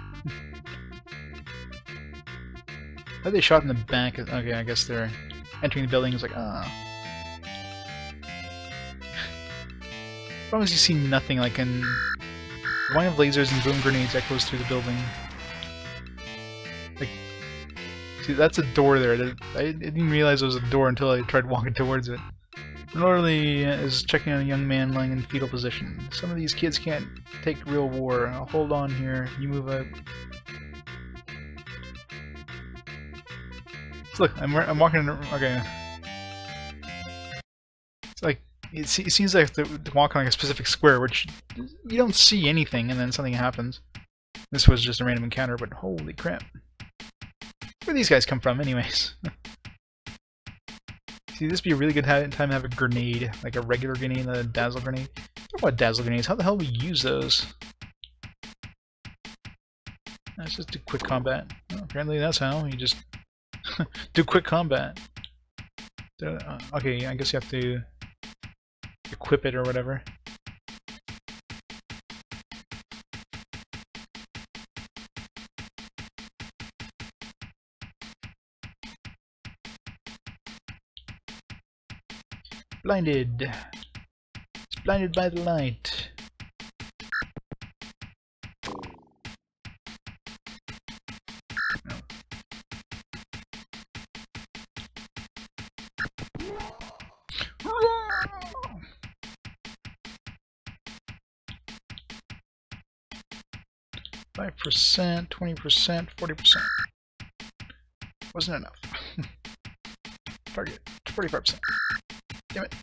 Why they shot in the back? Okay, I guess they're entering the building. It's like, ah. Oh. Problem is you see nothing, like. The line of lasers and boom grenades echoes through the building. Like, see, that's a door there. I didn't realize it was a door until I tried walking towards it. Norley is checking on a young man lying in fetal position. Some of these kids can't take real war. I'll hold on here. You move up. Look, I'm, I'm walking in. Okay. It's like, it, it seems like to walk on like a specific square, which you don't see anything, and then something happens. This was just a random encounter, but holy crap. Where these guys come from, anyways? See, this would be a really good time to have a grenade, like a regular grenade and a dazzle grenade. Talk about dazzle grenades, how the hell do we use those? Let's just a quick combat. Well, apparently that's how, you just do quick combat. Uh, okay, I guess you have to equip it or whatever. Blinded. It's blinded by the light. Percent, twenty percent, forty percent. Wasn't enough. Target forty-five percent. Damn it.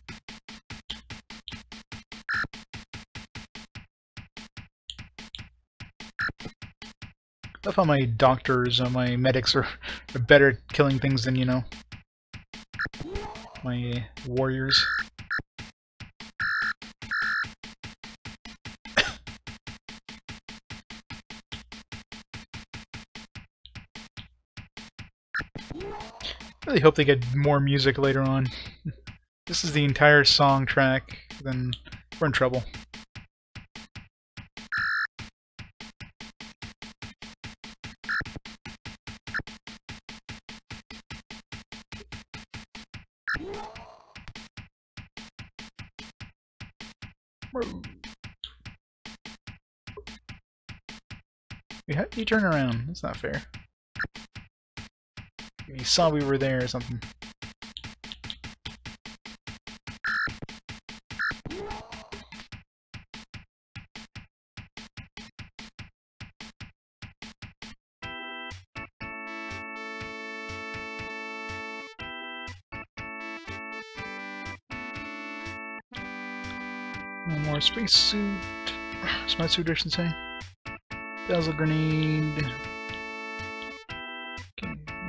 I love how my doctors, uh, my medics are, are better at killing things than, you know, my warriors. Really hope they get more music later on. this is the entire song track, then we're in trouble. You turn around? That's not fair. You saw we were there or something. One more spacesuit. Smart suit, I should say. Dazzle grenade.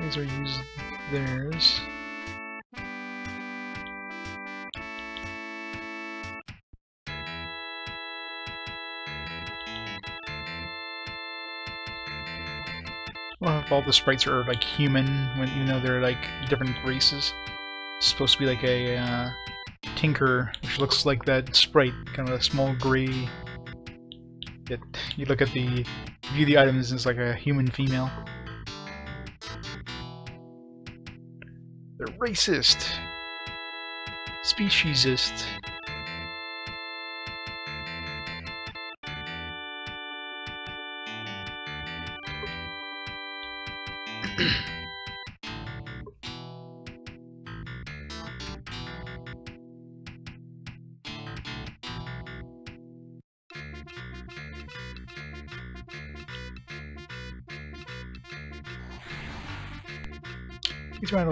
Laser use theirs. Well, if all the sprites are like human, when you know they're like different races. It's supposed to be like a uh, Tinker, which looks like that sprite, kind of a small gray. It, you look at the view the items as like a human female. Racist, speciesist.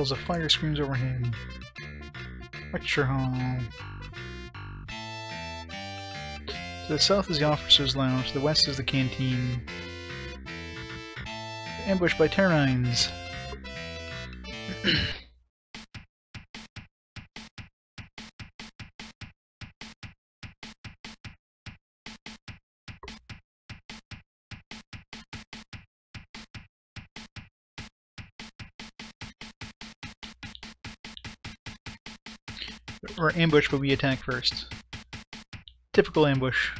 Rattles of fire screams overhead. Lecture hall. To the south is the officer's lounge, to the west is the canteen. Ambushed by Terrines. or ambush, but we attack first. Typical ambush.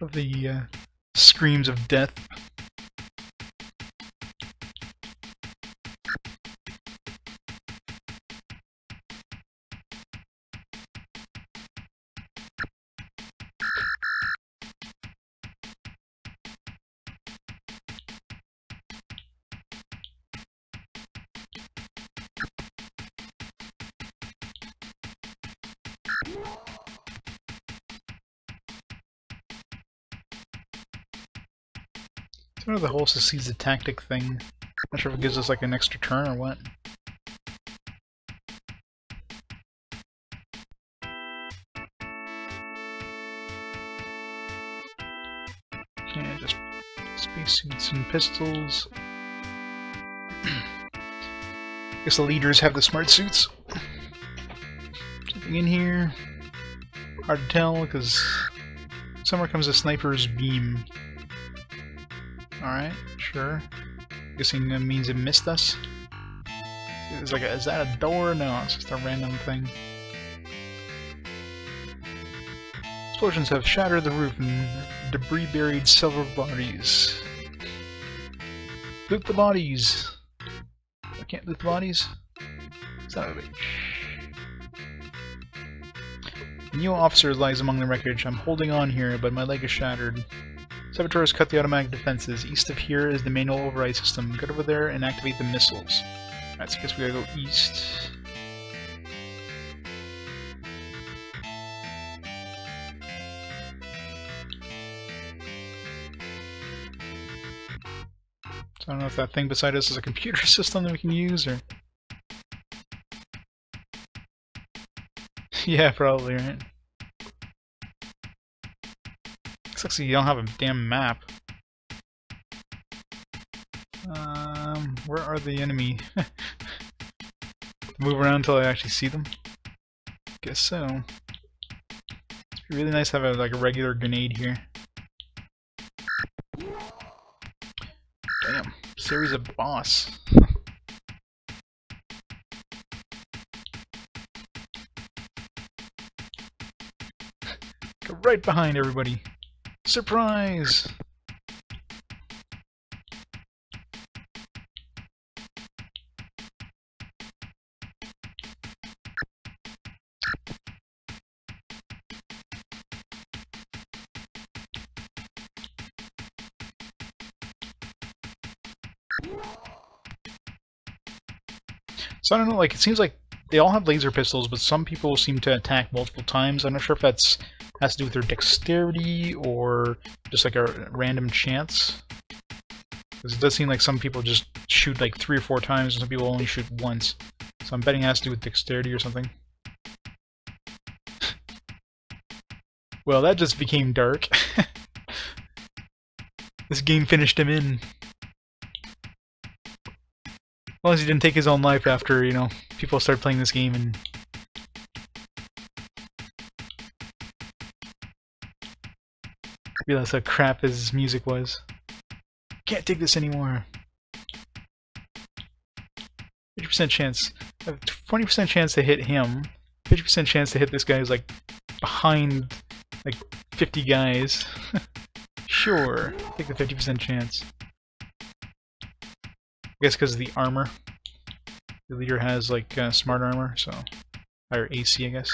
Of the uh, screams of death. Whole succeeds the tactic thing. Not sure if it gives us like an extra turn or what. Yeah, just spacesuits and pistols. Guess the leaders have the smart suits. Something in here. Hard to tell because somewhere comes a sniper's beam. Alright, sure. Guessing that means it missed us. It's like, a, is that a door? No, it's just a random thing. Explosions have shattered the roof and debris buried several bodies. Loot the bodies! I can't loot the bodies? Son of a bitch. A new officer lies among the wreckage. I'm holding on here, but my leg is shattered. Saboteurs cut the automatic defenses. East of here is the manual override system. Get over there and activate the missiles. Alright, so I guess we gotta go east. So I don't know if that thing beside us is a computer system that we can use, or... yeah, probably, right? Like you don't have a damn map. Um, where are the enemy? Move around until I actually see them? Guess so. It'd be really nice to have a, like a regular grenade here. Damn, series of boss. Right behind everybody. Surprise! So I don't know, like, it seems like they all have laser pistols, but some people seem to attack multiple times. I'm not sure if that's has to do with their dexterity or just like a random chance. Because it does seem like some people just shoot like three or four times, and some people only shoot once. So I'm betting it has to do with dexterity or something. well, that just became dark. this game finished him in. As long as he didn't take his own life after, you know, people started playing this game and... Realize how crap his music was. Can't take this anymore. 50% chance. 20% chance to hit him. 50% chance to hit this guy who's like behind like 50 guys. sure, take the 50% chance. Guess because of the armor. The leader has like uh, smart armor, so higher AC, I guess.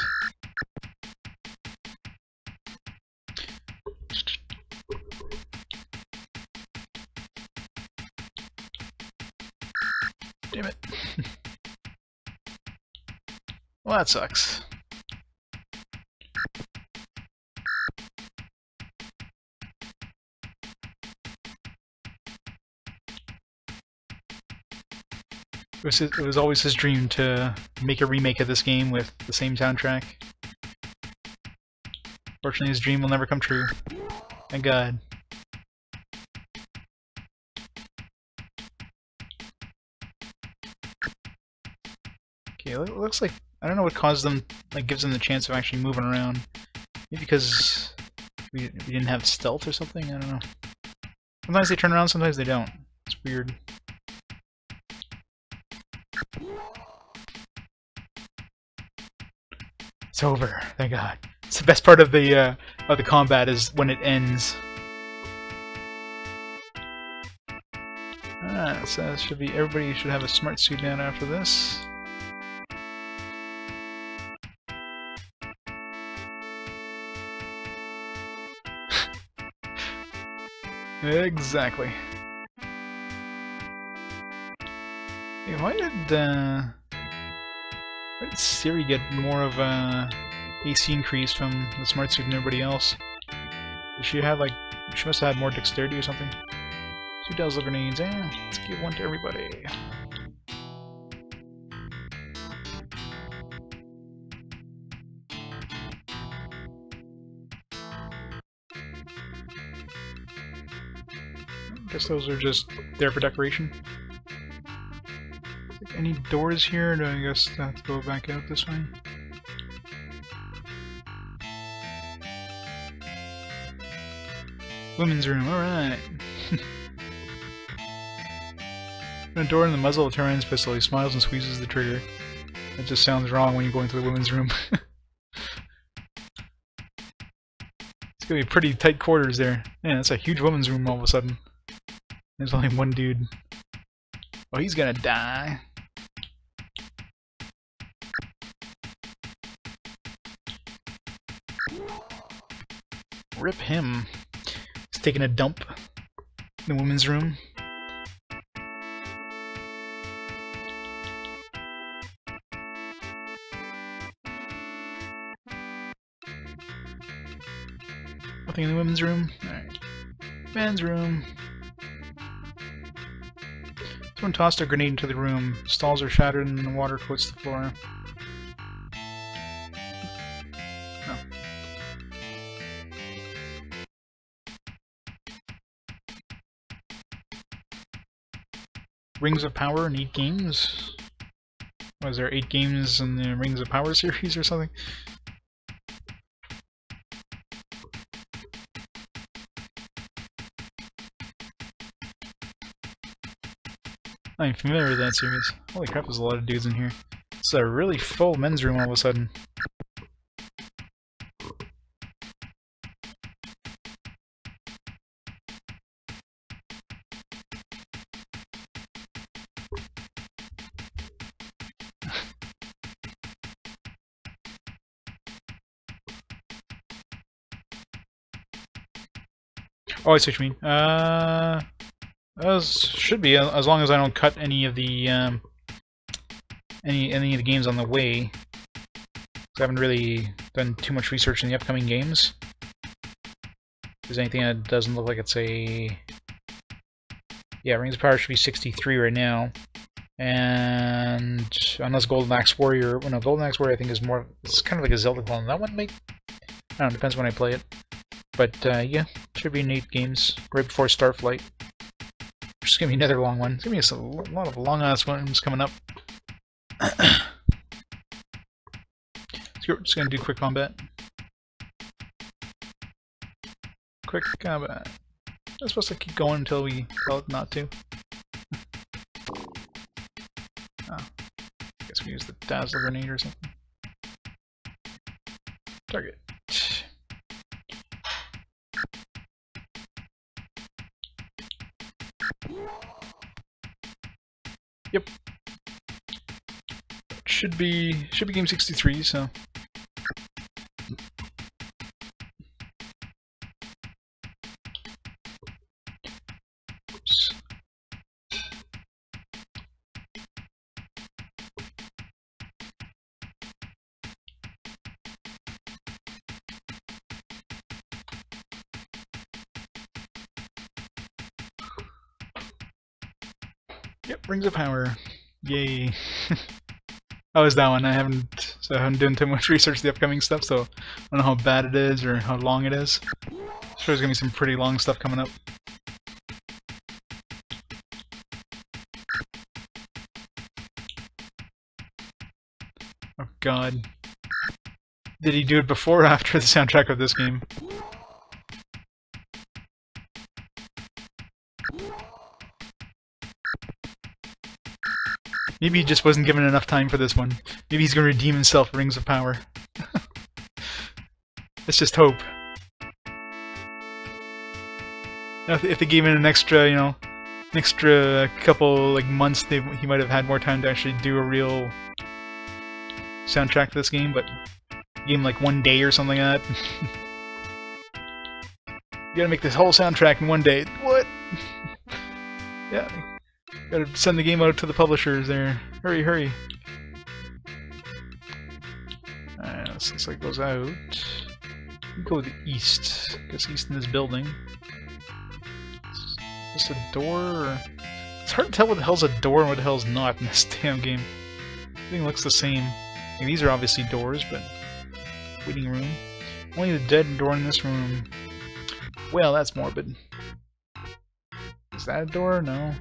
Damn it. well, that sucks. It was, it was always his dream to make a remake of this game with the same soundtrack. Fortunately, his dream will never come true. Thank God. Okay, it looks like I don't know what caused them, like, gives them the chance of actually moving around. Maybe because we, we didn't have stealth or something. I don't know. Sometimes they turn around, sometimes they don't. It's weird. It's over. Thank God. It's the best part of the uh, of the combat is when it ends. Ah, so should be everybody should have a smart suit down after this. exactly. Hey, why did uh Ciri get more of a AC increase from the smart suit than everybody else? She have like she must have had more dexterity or something? Two dazzle grenades, eh? Let's give one to everybody. Guess those are just there for decoration. Any doors here? Do I guess I have to go back out this way? Women's room, alright. a door in the muzzle of Tyrann's pistol. He smiles and squeezes the trigger. That just sounds wrong when you go into the women's room. it's gonna be pretty tight quarters there. Man, that's a huge women's room all of a sudden. There's only one dude. Oh, he's gonna die. Rip him. He's taking a dump in the women's room. Nothing in the women's room? Alright. Men's room. Someone tossed a grenade into the room. Stalls are shattered and the water coats the floor. Rings of Power and eight games? Was there eight games in the Rings of Power series or something? I'm familiar with that series. Holy crap, there's a lot of dudes in here. It's a really full men's room all of a sudden. Oh, I see what you mean. Uh, As should be, as long as I don't cut any of the um, any any of the games on the way. I haven't really done too much research in the upcoming games. If there's anything that doesn't look like it's a yeah, Rings of Power should be 63 right now. And unless Golden Axe Warrior, well, no, Golden Axe Warrior I think is more, it's kind of like a Zelda clone. That one might, I don't know, depends when I play it. But uh, yeah, should be neat games right before Starflight. Just gonna be another long one. It's gonna be a lot of long ass ones coming up. so just gonna do quick combat. Quick combat. I'm supposed to keep going until we tell it not to. Oh. Guess we use the Dazzle Grenade or something. Target. Yep. Should be should be game 63, so Rings of Power. Yay. How oh, is that one? I haven't so I haven't done too much research the upcoming stuff, so I don't know how bad it is or how long it is. I'm sure there's gonna be some pretty long stuff coming up. Oh god. Did he do it before or after the soundtrack of this game? Maybe he just wasn't given enough time for this one. Maybe he's gonna redeem himself Rings of Power. Let's just hope. If, they gave him an extra, you know, an extra couple like months, they, he might have had more time to actually do a real soundtrack to this game, but game like one day or something like that. you gotta make this whole soundtrack in one day. What? yeah, Gotta send the game out to the publishers there. Hurry, hurry. Uh, Alright, since it goes out, go to the east. Guess east in this building. Is this a door? Or... It's hard to tell what the hell's a door and what the hell's not in this damn game. Everything looks the same. I mean, these are obviously doors, but... Waiting room. Only the dead door in this room. Well, that's morbid. Is that a door? No.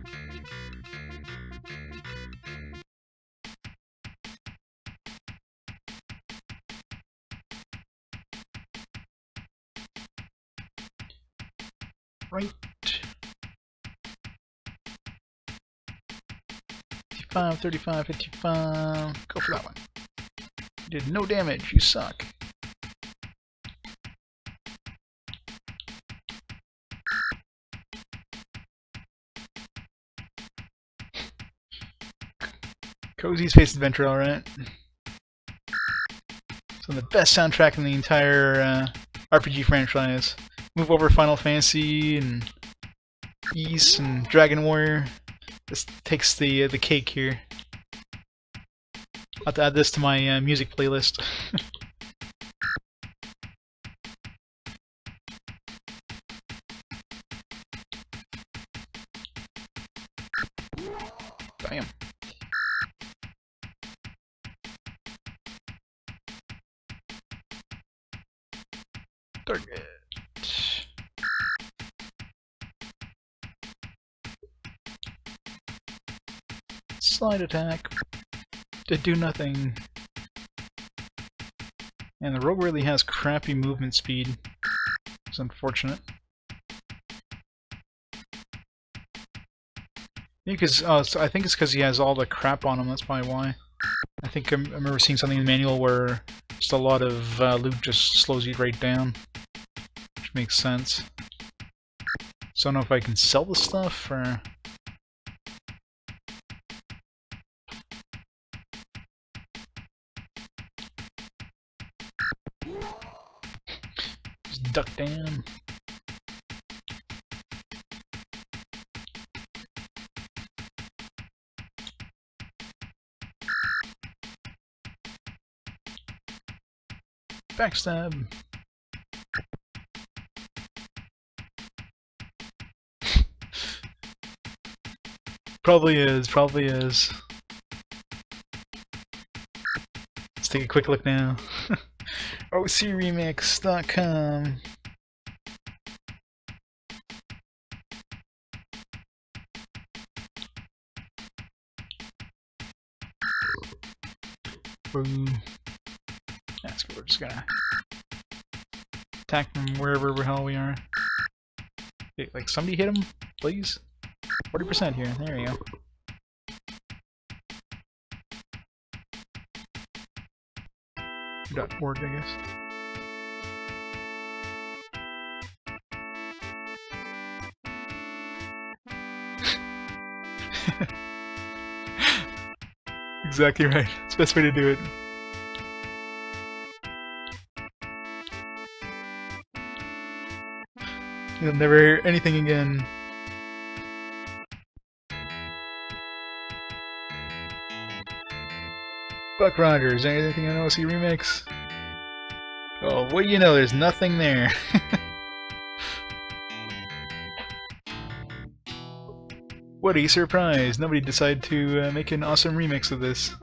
Right. 55, 35, 55. Go for that one. Did no damage. You suck. Cozy Space Adventure, alright. So the best soundtrack in the entire uh, RPG franchise move over Final Fantasy and Ys and Dragon Warrior. This takes the uh, the cake here. I'll have to add this to my uh, music playlist. Attack. to do nothing. And the rogue really has crappy movement speed. It's unfortunate. Because uh, so I think it's because he has all the crap on him. That's probably why. I think I remember seeing something in the manual where just a lot of uh, loot just slows you right down, which makes sense. So I don't know if I can sell the stuff or. stuck down. Backstab. probably is, probably is. Let's take a quick look now. OCRemix.com gonna attack from wherever the hell we are. Like, somebody hit him, please? 40% here. There you go. Dot org, I guess. exactly right. It's the best way to do it. You'll never hear anything again. Buck Rogers, anything on OC Remix? Oh, what do you know, there's nothing there. what a surprise! Nobody decided to uh, make an awesome remix of this.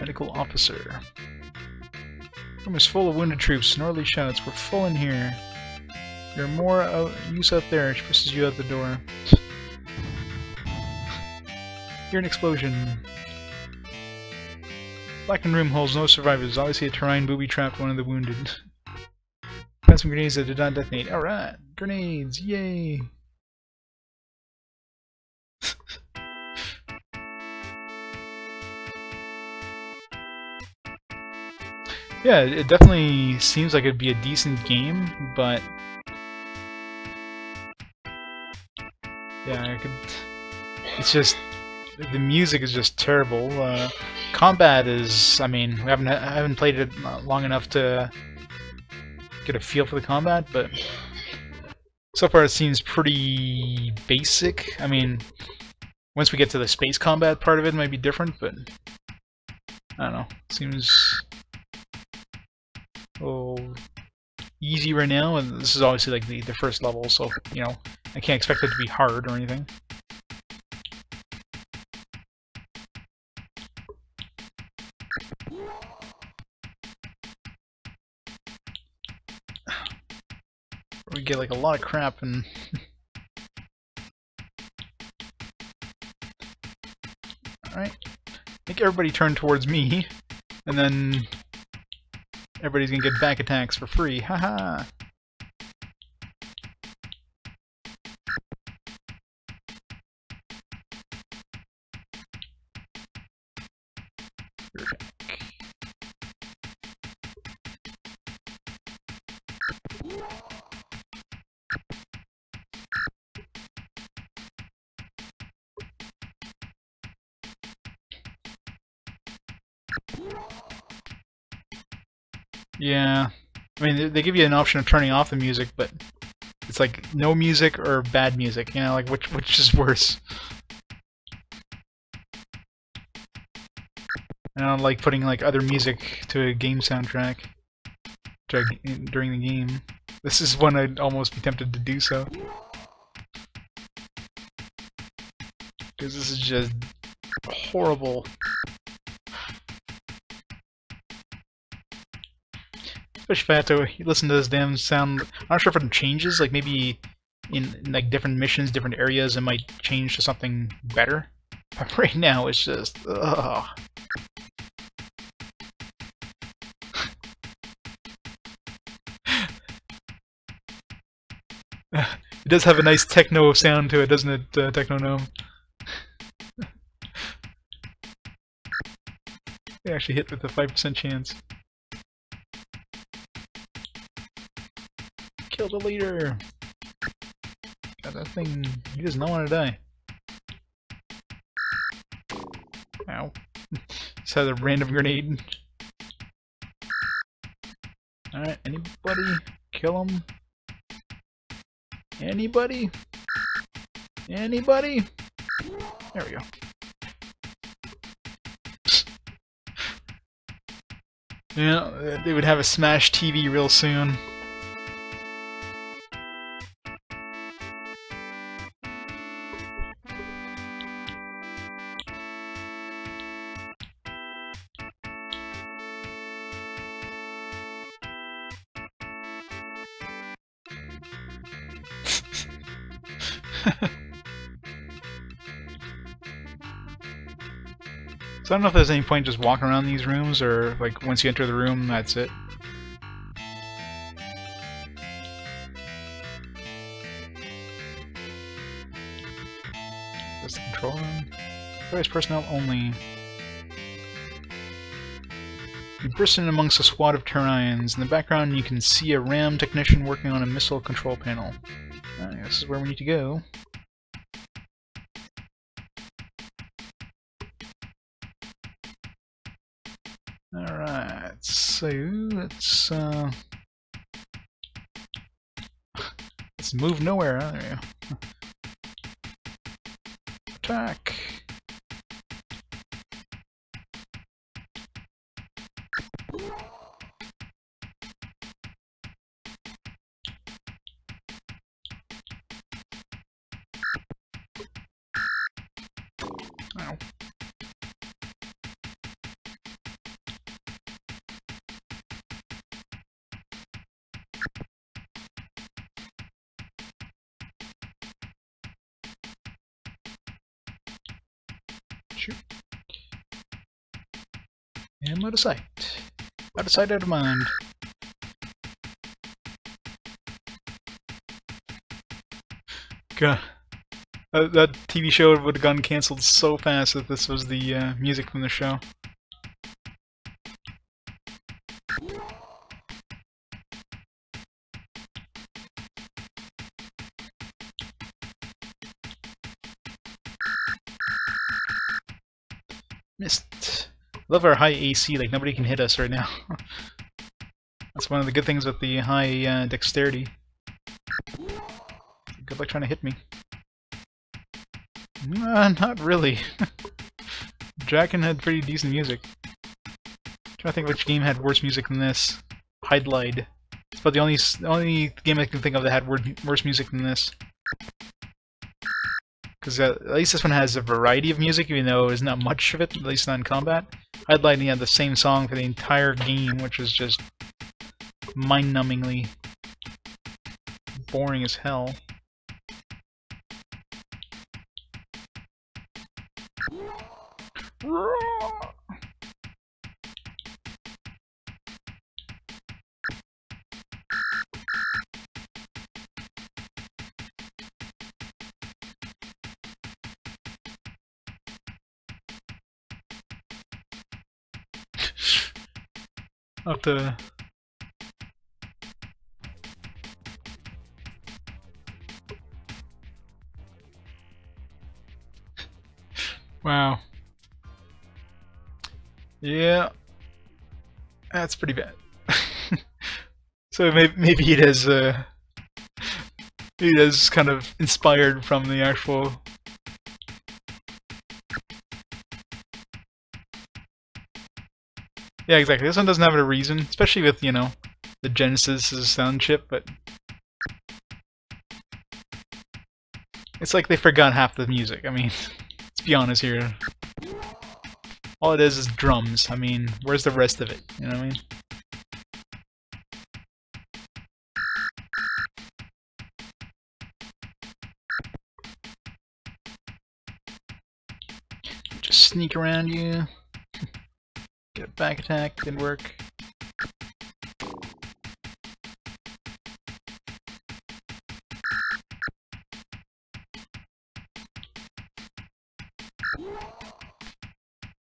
Medical officer. Room is full of wounded troops. Snarly shouts. We're full in here. You're more out, use out there. She pushes you out the door. Hear an explosion. Blackened room holds no survivors. Obviously a Terrine booby trapped one of the wounded. Found some grenades that did not detonate. Alright! Grenades! Yay! Yeah, it definitely seems like it'd be a decent game, but... Yeah, I could... It's just the music is just terrible. Uh, combat is, I mean, we haven't I haven't played it long enough to get a feel for the combat, but so far it seems pretty basic. I mean, once we get to the space combat part of it, it might be different, but I don't know. Seems oh easy right now, and this is obviously like the the first level, so you know I can't expect it to be hard or anything. we get like a lot of crap and Alright. Make everybody turn towards me, and then everybody's gonna get back attacks for free. Haha! Yeah. I mean, they give you an option of turning off the music, but it's like no music or bad music. You know, like which which is worse? I don't like putting like other music to a game soundtrack during the game. This is when I'd almost be tempted to do so. Because this is just horrible. Especially if I have to listen to this damn sound. I'm not sure if it changes, like maybe in, in like different missions, different areas, it might change to something better. But right now, it's just, ugh. it does have a nice techno sound to it, doesn't it, uh, Techno Gnome? they actually hit with a 5% chance. Kill the leader! God, that thing, he does not want to die. Ow. Just had a random grenade. Alright, anybody? Kill him. Anybody? Anybody? There we go. Yeah, they would have a Smash TV real soon. Know if there's any point just walking around these rooms, or like once you enter the room, that's it. That's the control room. Various personnel only. You burst in amongst a squad of Terrines. In the background, you can see a RAM technician working on a missile control panel. Ah, this is where we need to go. So let's uh, let's move nowhere. Huh? There you go. Attack. Out of sight. Out of sight, out of mind. God. That TV show would have gotten cancelled so fast if this was the uh, music from the show. Love our high AC, like nobody can hit us right now. That's one of the good things with the high uh, dexterity. Good luck trying to hit me. Uh, not really. Drakkhen had pretty decent music. I'm trying to think which game had worse music than this. Hydlide. It's about the only only game I can think of that had worse music than this. Because uh, at least this one has a variety of music, even though there's not much of it, at least not in combat. Had the same song for the entire game, which was just mind-numbingly boring as hell. Of the Wow. Yeah. That's pretty bad. so maybe, maybe it has, uh, it has kind of inspired from the actual Yeah, exactly. This one doesn't have a reason, especially with, you know, the Genesis sound chip, but... It's like they forgot half the music. I mean, let's be honest here. All it is is drums. I mean, where's the rest of it? You know what I mean? Just sneak around you. Get a back attack, didn't work.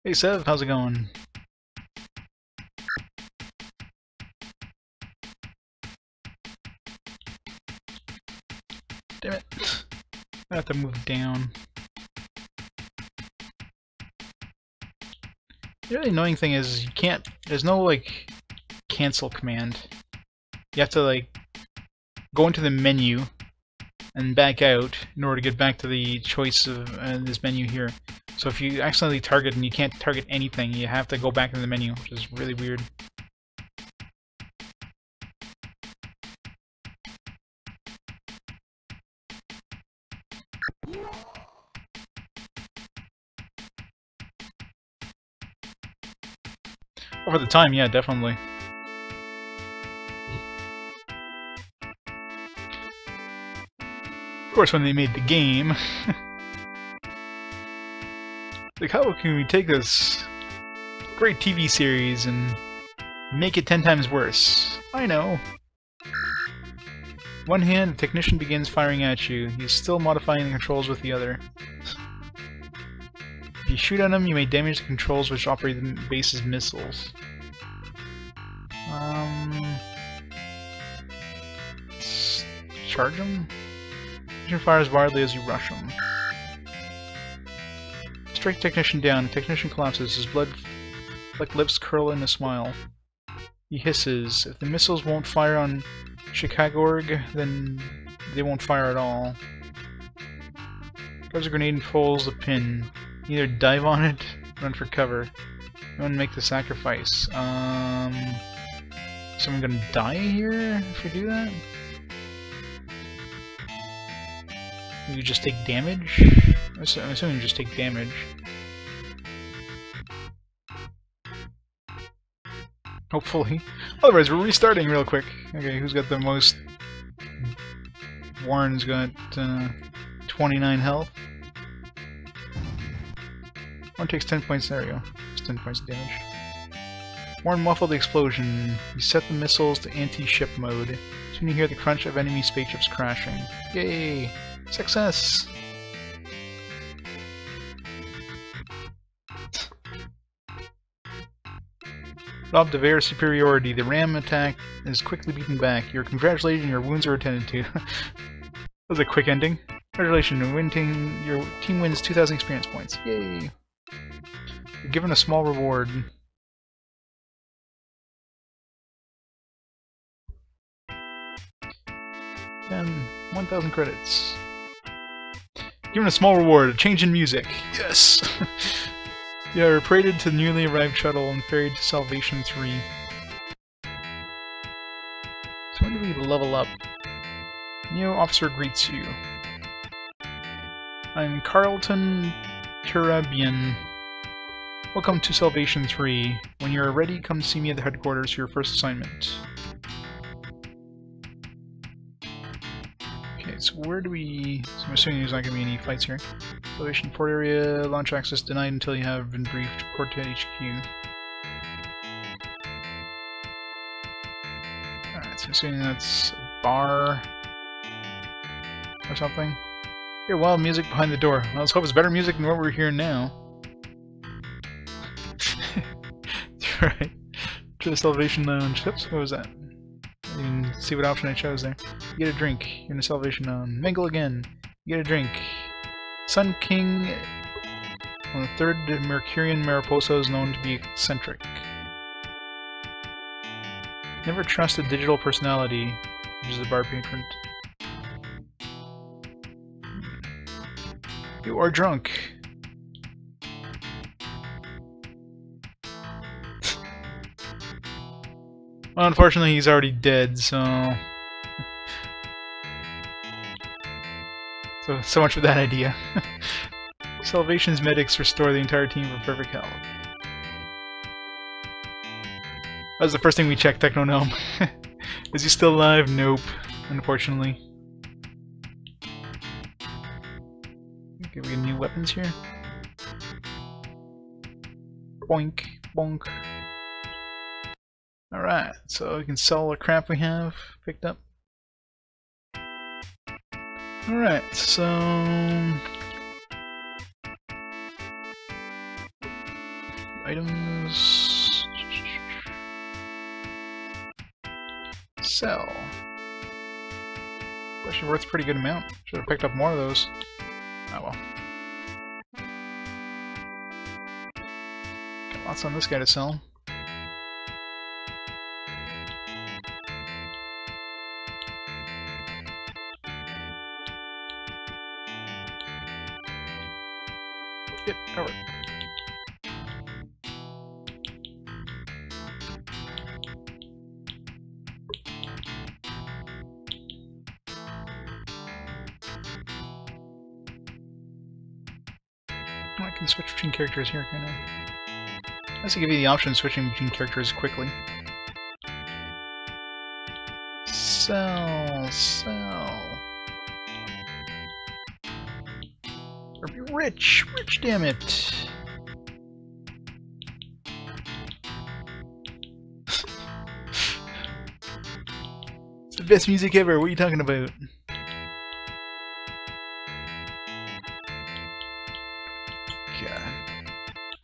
Hey Sev, how's it going? Damn it. I have to move down. The really annoying thing is you can't, there's no like cancel command. You have to like go into the menu and back out in order to get back to the choice of uh, this menu here. So if you accidentally target and you can't target anything, you have to go back in the menu, which is really weird. Over the time, yeah, definitely. Of course, when they made the game, like, how can we take this great TV series and make it ten times worse? I know. One hand, the technician begins firing at you. He's still modifying the controls with the other. You shoot at them, you may damage the controls which operate the base's missiles. Um... Charge him? Technician fires wildly as you rush them. Strike Technician down. Technician collapses. His blood like lips curl in a smile. He hisses. If the missiles won't fire on Chicagorg, then they won't fire at all. Grabs a grenade and pulls the pin. Either dive on it, run for cover. No make the sacrifice. Um, someone gonna die here if we do that? You just take damage? I'm assuming you just take damage. Hopefully. Otherwise, we're restarting real quick. Okay, who's got the most... Warren's got uh, 29 health. Warren takes 10 points. Go. It's 10 points of damage. Warren muffled the explosion. You set the missiles to anti-ship mode. Soon you hear the crunch of enemy spaceships crashing. Yay! Success! Robbed of air superiority, the ram attack is quickly beaten back. You're congratulated and your wounds are attended to. that was a quick ending. Congratulations, win team, your team wins 2,000 experience points. Yay! Given a small reward. Ten, 1,000 credits. Given a small reward, a change in music. Yes! you are paraded to the newly arrived shuttle and ferried to Salvation 3. So when do we level up? New officer greets you. I'm Carlton Turabian. Welcome to Salvation 3. When you're ready, come see me at the headquarters for your first assignment. Okay, so where do we... So I'm assuming there's not going to be any fights here. Salvation port area, launch access denied until you have been briefed. Port to HQ. Alright, so assuming that's a bar... Or something. Hear wild music behind the door. Let's hope it's better music than what we're hearing now. right. To the Salvation Lounge. Oops, what was that? You can see what option I chose there. You get a drink. You're in the Salvation Known. Mingle again. You get a drink. Sun King, of the third Mercurian Mariposa is known to be eccentric. Never trust a digital personality, which is a bar patron. You are drunk. Well, unfortunately, he's already dead, so... so, so much for that idea. Salvation's medics restore the entire team for perfect health. That was the first thing we checked, Techno Gnome. Is he still alive? Nope, unfortunately. Weapons here. Boink, bonk. Alright, so we can sell the crap we have picked up. Alright, so... Items... Sell. Actually worth a pretty good amount. Should have picked up more of those. Oh well. Lots on this guy to sell. Yep, covered. I can switch between characters here, can I? To give you the option of switching between characters quickly. Sell, sell. Or be rich, rich, damn it. it's the best music ever. What are you talking about?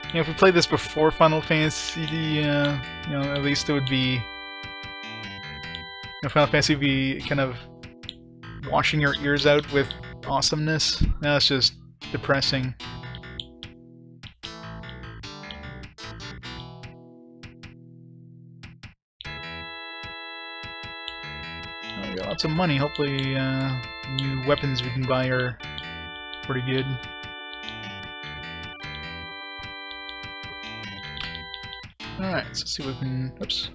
You know, if we played this before Final Fantasy, uh, you know, at least it would be... You know, Final Fantasy would be kind of washing your ears out with awesomeness. Now it's just depressing. Lots of money. Hopefully, uh, new weapons we can buy are pretty good. Alright, let's see what we can... Oops.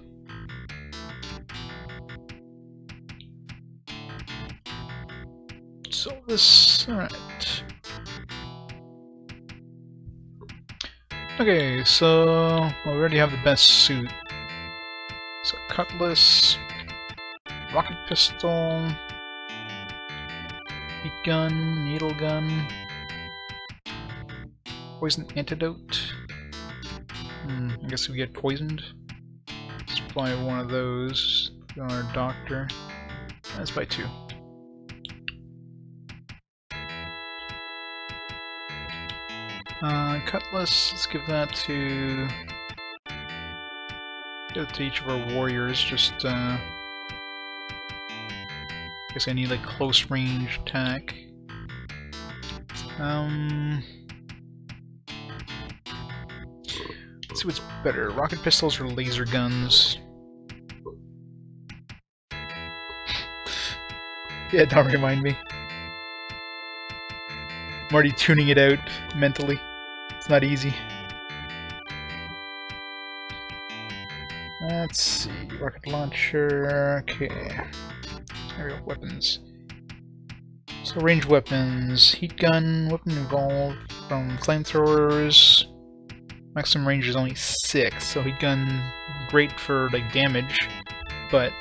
So this... Alright. Okay, so... We already have the best suit. So, cutlass... Rocket pistol... Heat gun, needle gun... Poison antidote... I guess we get poisoned. Let's buy one of those on our doctor. Let's buy two. Uh, cutlass, let's give that to... Give to each of our warriors, just, uh... Guess I need, like, close range attack. Um... Let's see what's better, rocket pistols or laser guns? yeah, don't remind me. I'm already tuning it out mentally. It's not easy. Let's see, rocket launcher, okay. Aerial weapons. So range weapons, heat gun, weapon evolved from flamethrowers, Maximum range is only 6, so heat gun great for like damage, but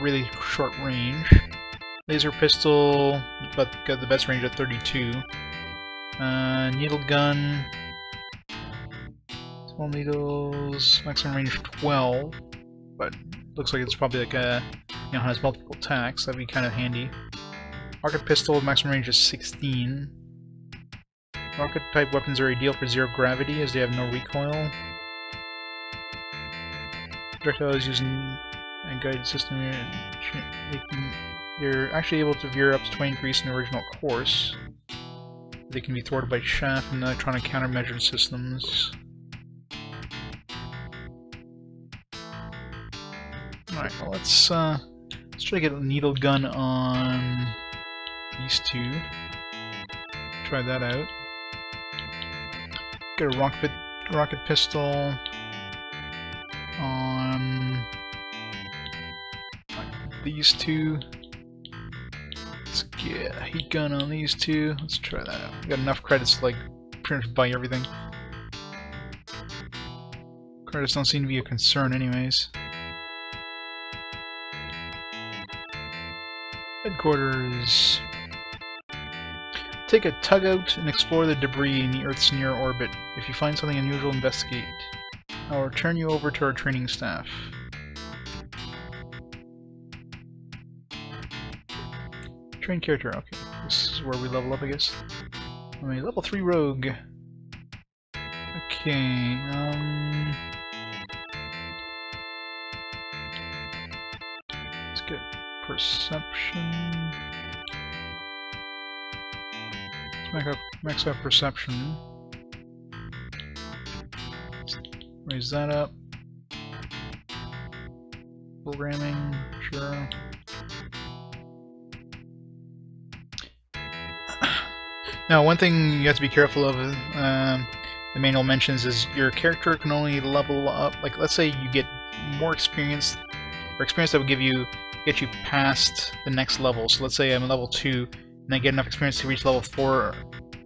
really short range. Laser pistol, but got the best range at 32. Uh, needle gun, 12 needles, maximum range 12, but looks like it's probably like a, you know, has multiple attacks, that'd be kind of handy. Rocket pistol, maximum range is 16. Rocket-type weapons are ideal for zero gravity, as they have no recoil. Projectiles using a guided system, they're actually able to veer up to 20 degrees in the original course. They can be thwarted by chaff and electronic countermeasure systems. Alright, well let's uh, let's try to get a needle gun on these two. Try that out. Get a rocket rocket pistol on these two. Let's get a heat gun on these two. Let's try that out. We got enough credits to like pretty much buy everything. Credits don't seem to be a concern anyways. Headquarters. Take a tug out and explore the debris in the Earth's near orbit. If you find something unusual, investigate. I'll return you over to our training staff. Train character, okay. This is where we level up, I guess. I mean, level 3 rogue. Okay, um... Let's get perception... Make up, max up perception. Raise that up. Programming, sure. Now, one thing you have to be careful of, um, the manual mentions, is your character can only level up. Like, let's say you get more experience, or experience that would give you get you past the next level. So let's say I'm level two, and I get enough experience to reach level 4,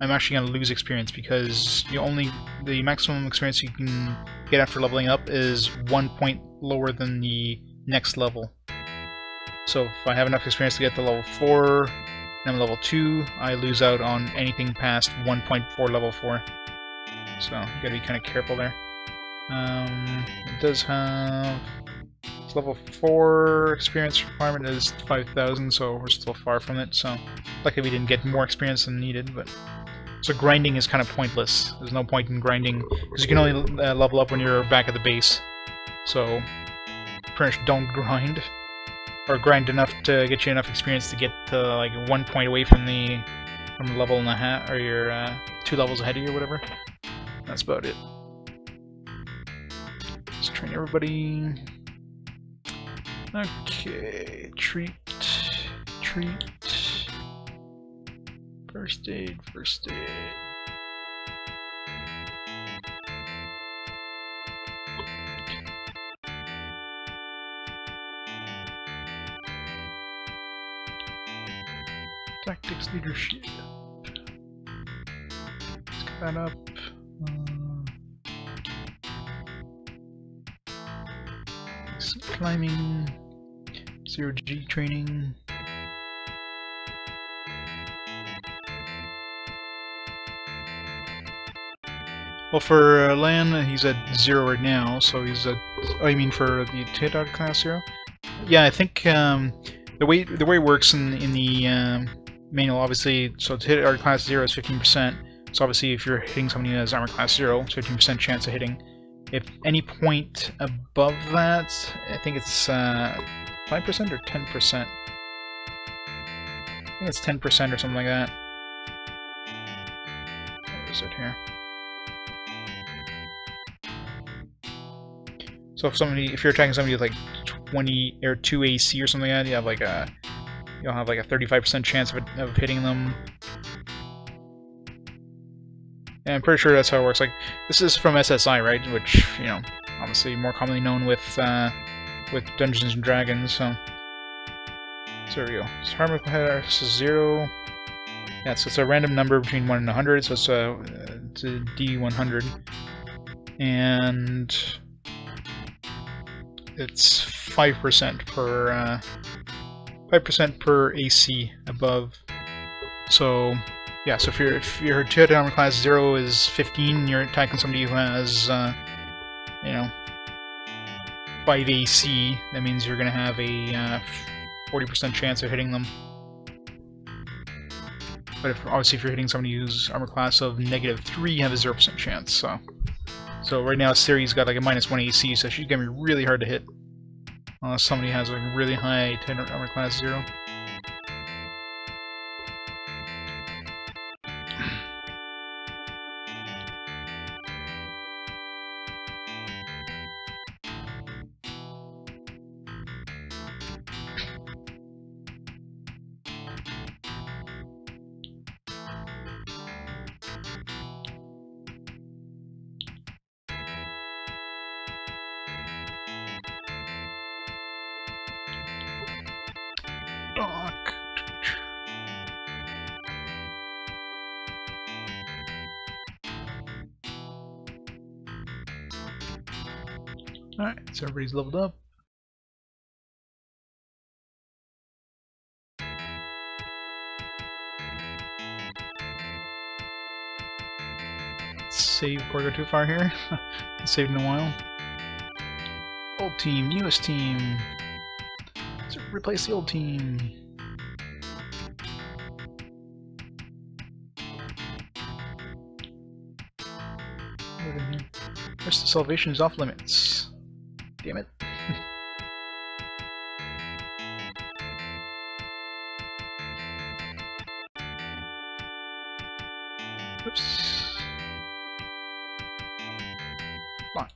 I'm actually going to lose experience because you only the maximum experience you can get after leveling up is one point lower than the next level. So if I have enough experience to get to level 4, and I'm level 2, I lose out on anything past 1.4 level 4. So gotta be kind of careful there. Um, it does have level 4 experience requirement is 5,000, so we're still far from it, so luckily we didn't get more experience than needed, but... So grinding is kind of pointless. There's no point in grinding, because you can only uh, level up when you're back at the base. So, pretty much don't grind. Or grind enough to get you enough experience to get to like one point away from the from the level and a half, or your uh, two levels ahead of you or whatever. That's about it. Let's train everybody. Okay, treat, treat, first aid, first aid. Tactics leadership. Let's get that up. Uh, climbing. Zero G training. Well, for uh, Lan, he's at zero right now, so he's at. Oh, you mean for the Tehdar class zero? Yeah, I think um, the way the way it works in in the um, manual, obviously, so Tehdar class zero is 15%. So obviously, if you're hitting somebody has armor class zero, 15% chance of hitting. If any point above that, I think it's. Uh, 5% or 10%? I think it's 10% or something like that. What is it here? So if somebody, if you're attacking somebody with like 20 or 2 AC or something like that, you have like a, you'll have like a 35% chance of, of hitting them. And I'm pretty sure that's how it works. Like, this is from SSI, right? Which, you know, obviously more commonly known with, uh, with Dungeons and Dragons, so... So there we go. So armor class is 0. Yeah, so it's a random number between 1 and 100, so it's a, it's a D100. And... It's 5% per... 5% uh, per AC above. So, yeah, so if, you if your Tehdar armor class 0 is 15, you're attacking somebody who has, uh, you know, 5 AC, that means you're going to have a 40% uh, chance of hitting them. But if, obviously if you're hitting somebody who's armor class of negative 3, you have a 0% chance, so... So right now Ciri's got like a minus 1 AC, so she's going to be really hard to hit. Unless somebody has a really high ten armor class 0. Everybody's leveled up. save I go too far here. saved in a while. Old team, newest team. Let's replace the old team. Rest of salvation is off limits. Damn it. Oops. Launch.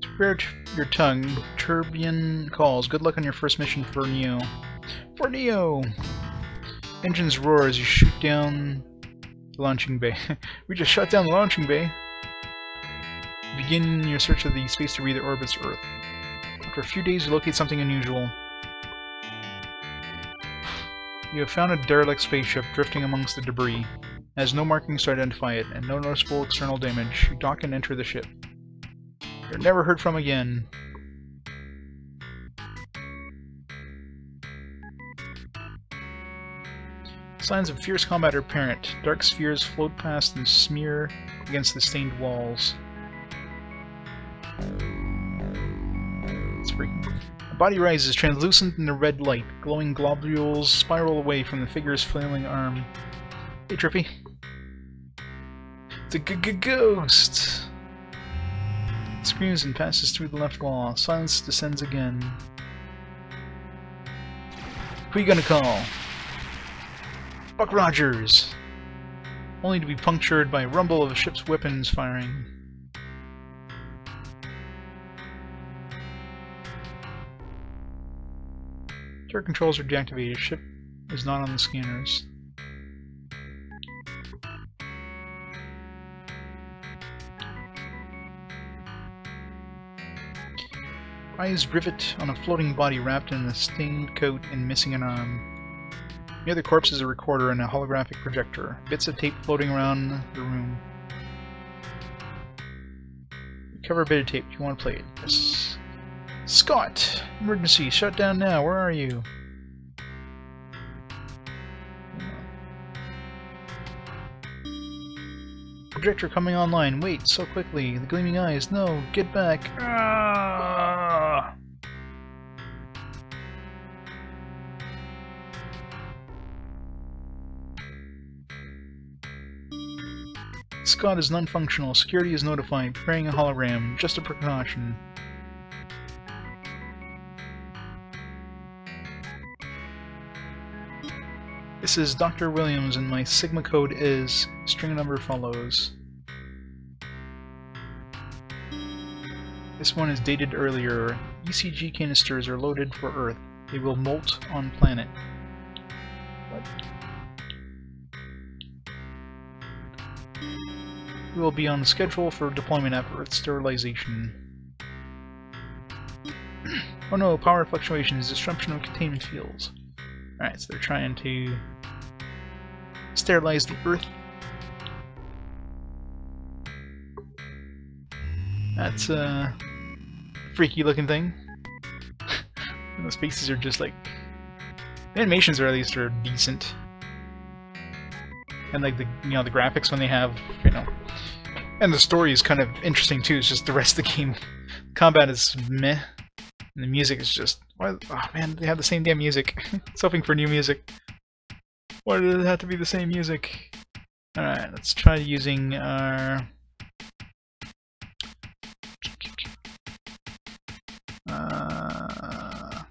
Prepare your tongue. Turbian calls. Good luck on your first mission for Neo. For Neo! Engines roar as you shoot down the launching bay. we just shut down the launching bay. Begin your search of the space debris that orbits Earth. After a few days, you locate something unusual. You have found a derelict spaceship drifting amongst the debris. It has no markings to identify it, and no noticeable external damage. You dock and enter the ship. You're never heard from again. Signs of fierce combat are apparent. Dark spheres float past and smear against the stained walls. It's. A body rises, translucent in the red light. Glowing globules spiral away from the figure's flailing arm. Hey, Trippy. The g g ghost! Screams and passes through the left wall. Silence descends again. Who are you gonna call? Buck Rogers! Only to be punctured by a rumble of a ship's weapons firing. Turret controls are deactivated. Ship is not on the scanners. Eyes rivet on a floating body wrapped in a stained coat and missing an arm. Near the corpse is a recorder and a holographic projector. Bits of tape floating around the room. Cover a bit of tape. Do you want to play it? Yes. Scott! Emergency! Shut down now! Where are you? Projector coming online. Wait, so quickly. The gleaming eyes. No, get back. Ah! Scott is non-functional. Security is notified. Preparing a hologram. Just a precaution. This is Dr. Williams and my Sigma code is string number follows. This one is dated earlier. ECG canisters are loaded for Earth. They will molt on planet. What? We will be on schedule for deployment after Earth sterilization. oh no, power fluctuations, disruption of containment fields. Alright, so they're trying to sterilize the Earth. That's a freaky looking thing. Those faces are just like... The animations are at least are decent. And like the you know the graphics when they have you know and the story is kind of interesting too, it's just the rest of the game combat is meh. And the music is just oh man, they have the same damn music. it's hoping for new music. Why does it have to be the same music? Alright, let's try using our uh,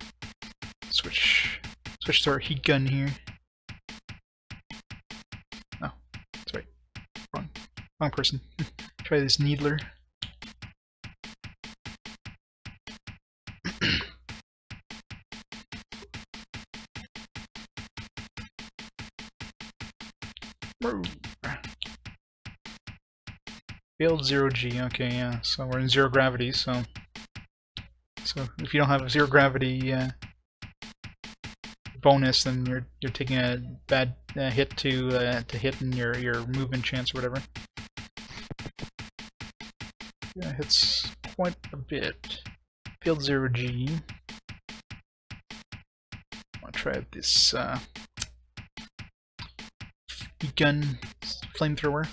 switch switch to our heat gun here. Oh, that's right. Wrong wrong person. try this needler. Failed zero G. Okay, yeah. So we're in zero gravity. So, so if you don't have a zero gravity uh, bonus, then you're you're taking a bad uh, hit to uh, to hit in your your movement chance or whatever. Yeah, hits quite a bit. Field zero G. I'll try this uh, gun flamethrower.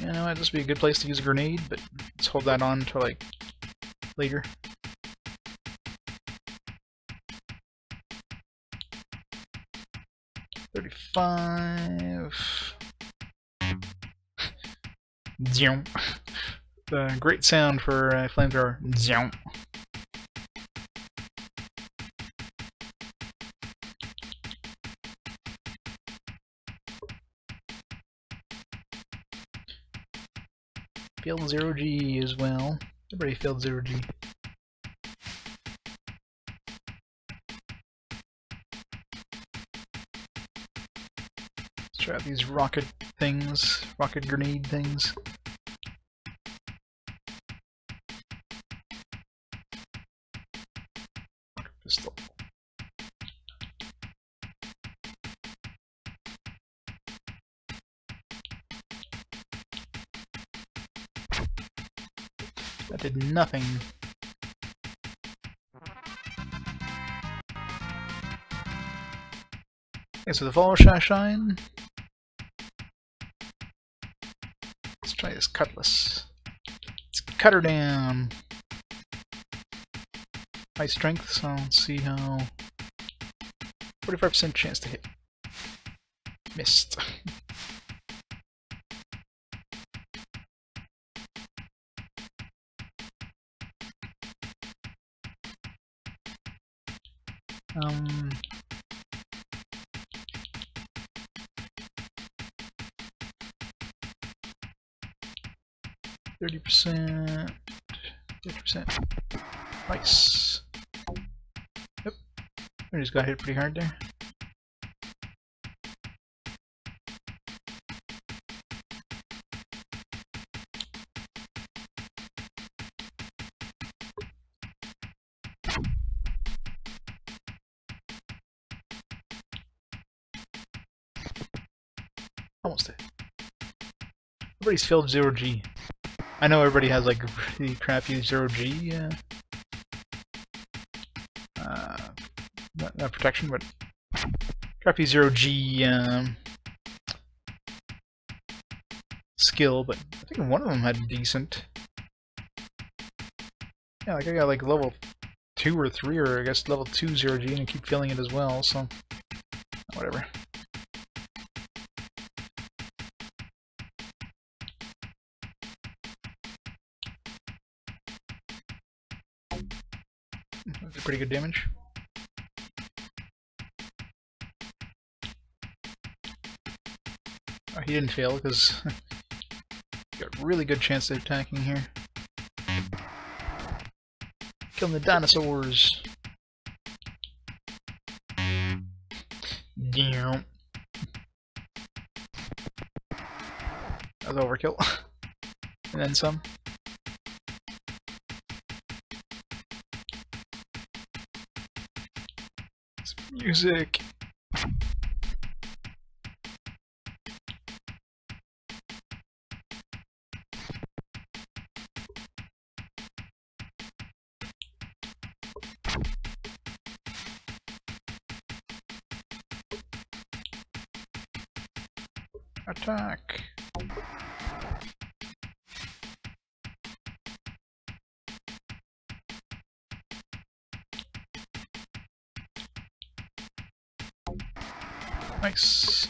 You know, might just be a good place to use a grenade, but let's hold that on until like later. Thirty-five. The great sound for a flamethrower. Failed zero G as well. Everybody failed zero G. Let's try out these rocket things, rocket grenade things. That did nothing. Okay, so the follow shine. Let's try this cutlass. Let's cut her down. High strength, so let's see how... 45% chance to hit. Missed. 30%, 30%. Nice. Yep. I just got hit pretty hard there. Almost there. Everybody's failed 0G. I know everybody has like crappy zero G uh, uh, not, not protection, but crappy zero G um, skill. But I think one of them had decent. Yeah, like I got like level two or three, or I guess level two zero G, and I keep filling it as well. So whatever. Pretty good damage. Oh, he didn't fail because got a really good chance of attacking here. Killing the dinosaurs. Damn. That was overkill. and then some. Music. Attack. Nice.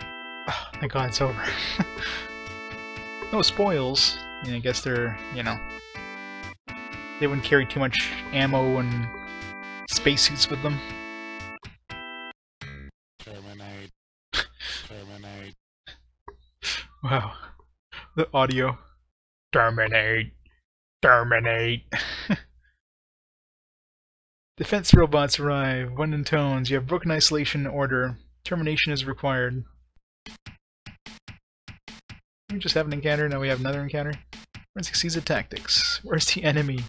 Oh, thank god it's over. no spoils. I guess they're, you know, they wouldn't carry too much ammo and spacesuits with them. Terminate. Terminate. Wow. The audio. Terminate. Terminate. Defense robots arrive. One in tones. You have broken isolation order. Termination is required. We just have an encounter, now we have another encounter. Run succeeds at tactics. Where's the enemy?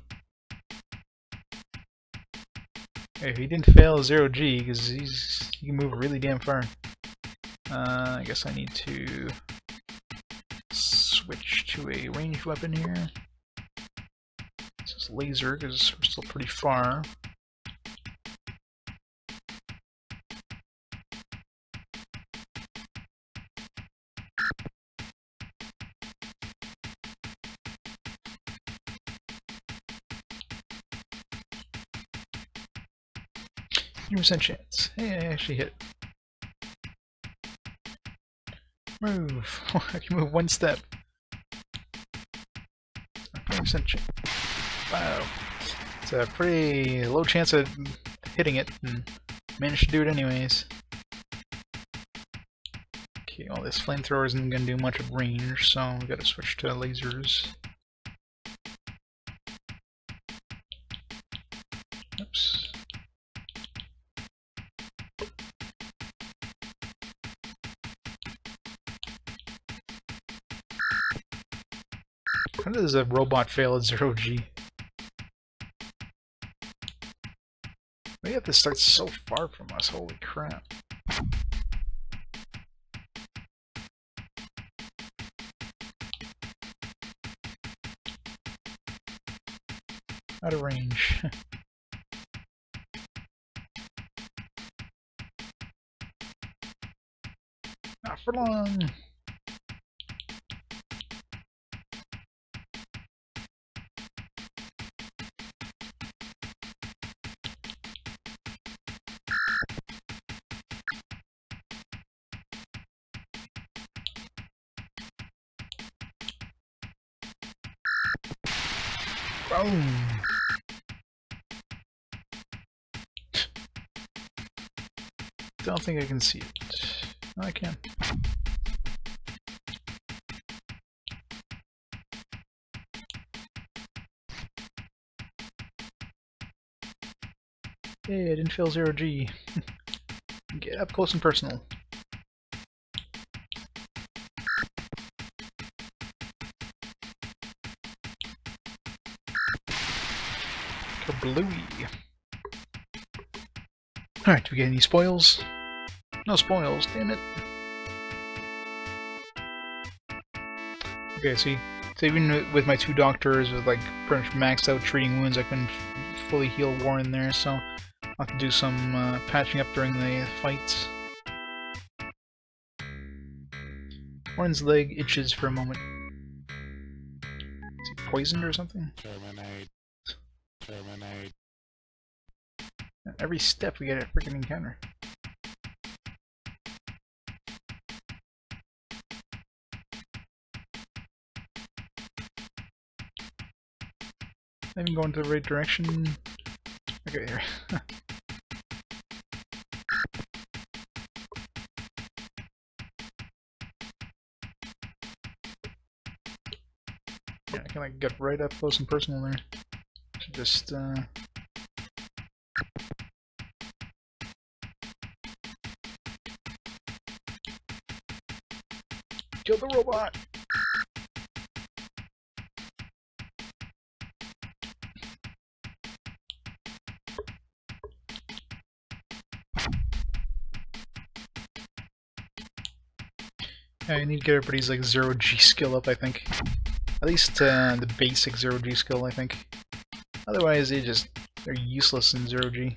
Okay, he didn't fail zero G because he's he can move really damn far. Uh, I guess I need to switch to a ranged weapon here. This is laser because we're still pretty far. Percent chance. Hey, I actually hit. Move. I can move one step. 20% chance. Wow. It's a pretty low chance of hitting it, and managed to do it anyways. Okay, well this flamethrower isn't going to do much of range, so we gotta switch to lasers. is a robot fail at 0G. We have to start so far from us, holy crap. Out of range. Not for long. Don't think I can see it. No, I can. Hey, I didn't fail zero G. Get up close and personal. Kablooey. Alright, do we get any spoils? No spoils, damn it. Okay, see, so even with my two doctors with like pretty much maxed out treating wounds, I couldn't fully heal Warren there, so I'll have to do some uh, patching up during the fights. Warren's leg itches for a moment. Is he poisoned or something? Terminate. Terminate. Every step we get a freaking encounter. Even going to the right direction. Okay, here. yeah, I can like get right up close and personal there. Should just uh Kill the robot! I need to get everybody's like zero G skill up, I think. At least uh, the basic zero G skill, I think. Otherwise, they just they're useless in zero G.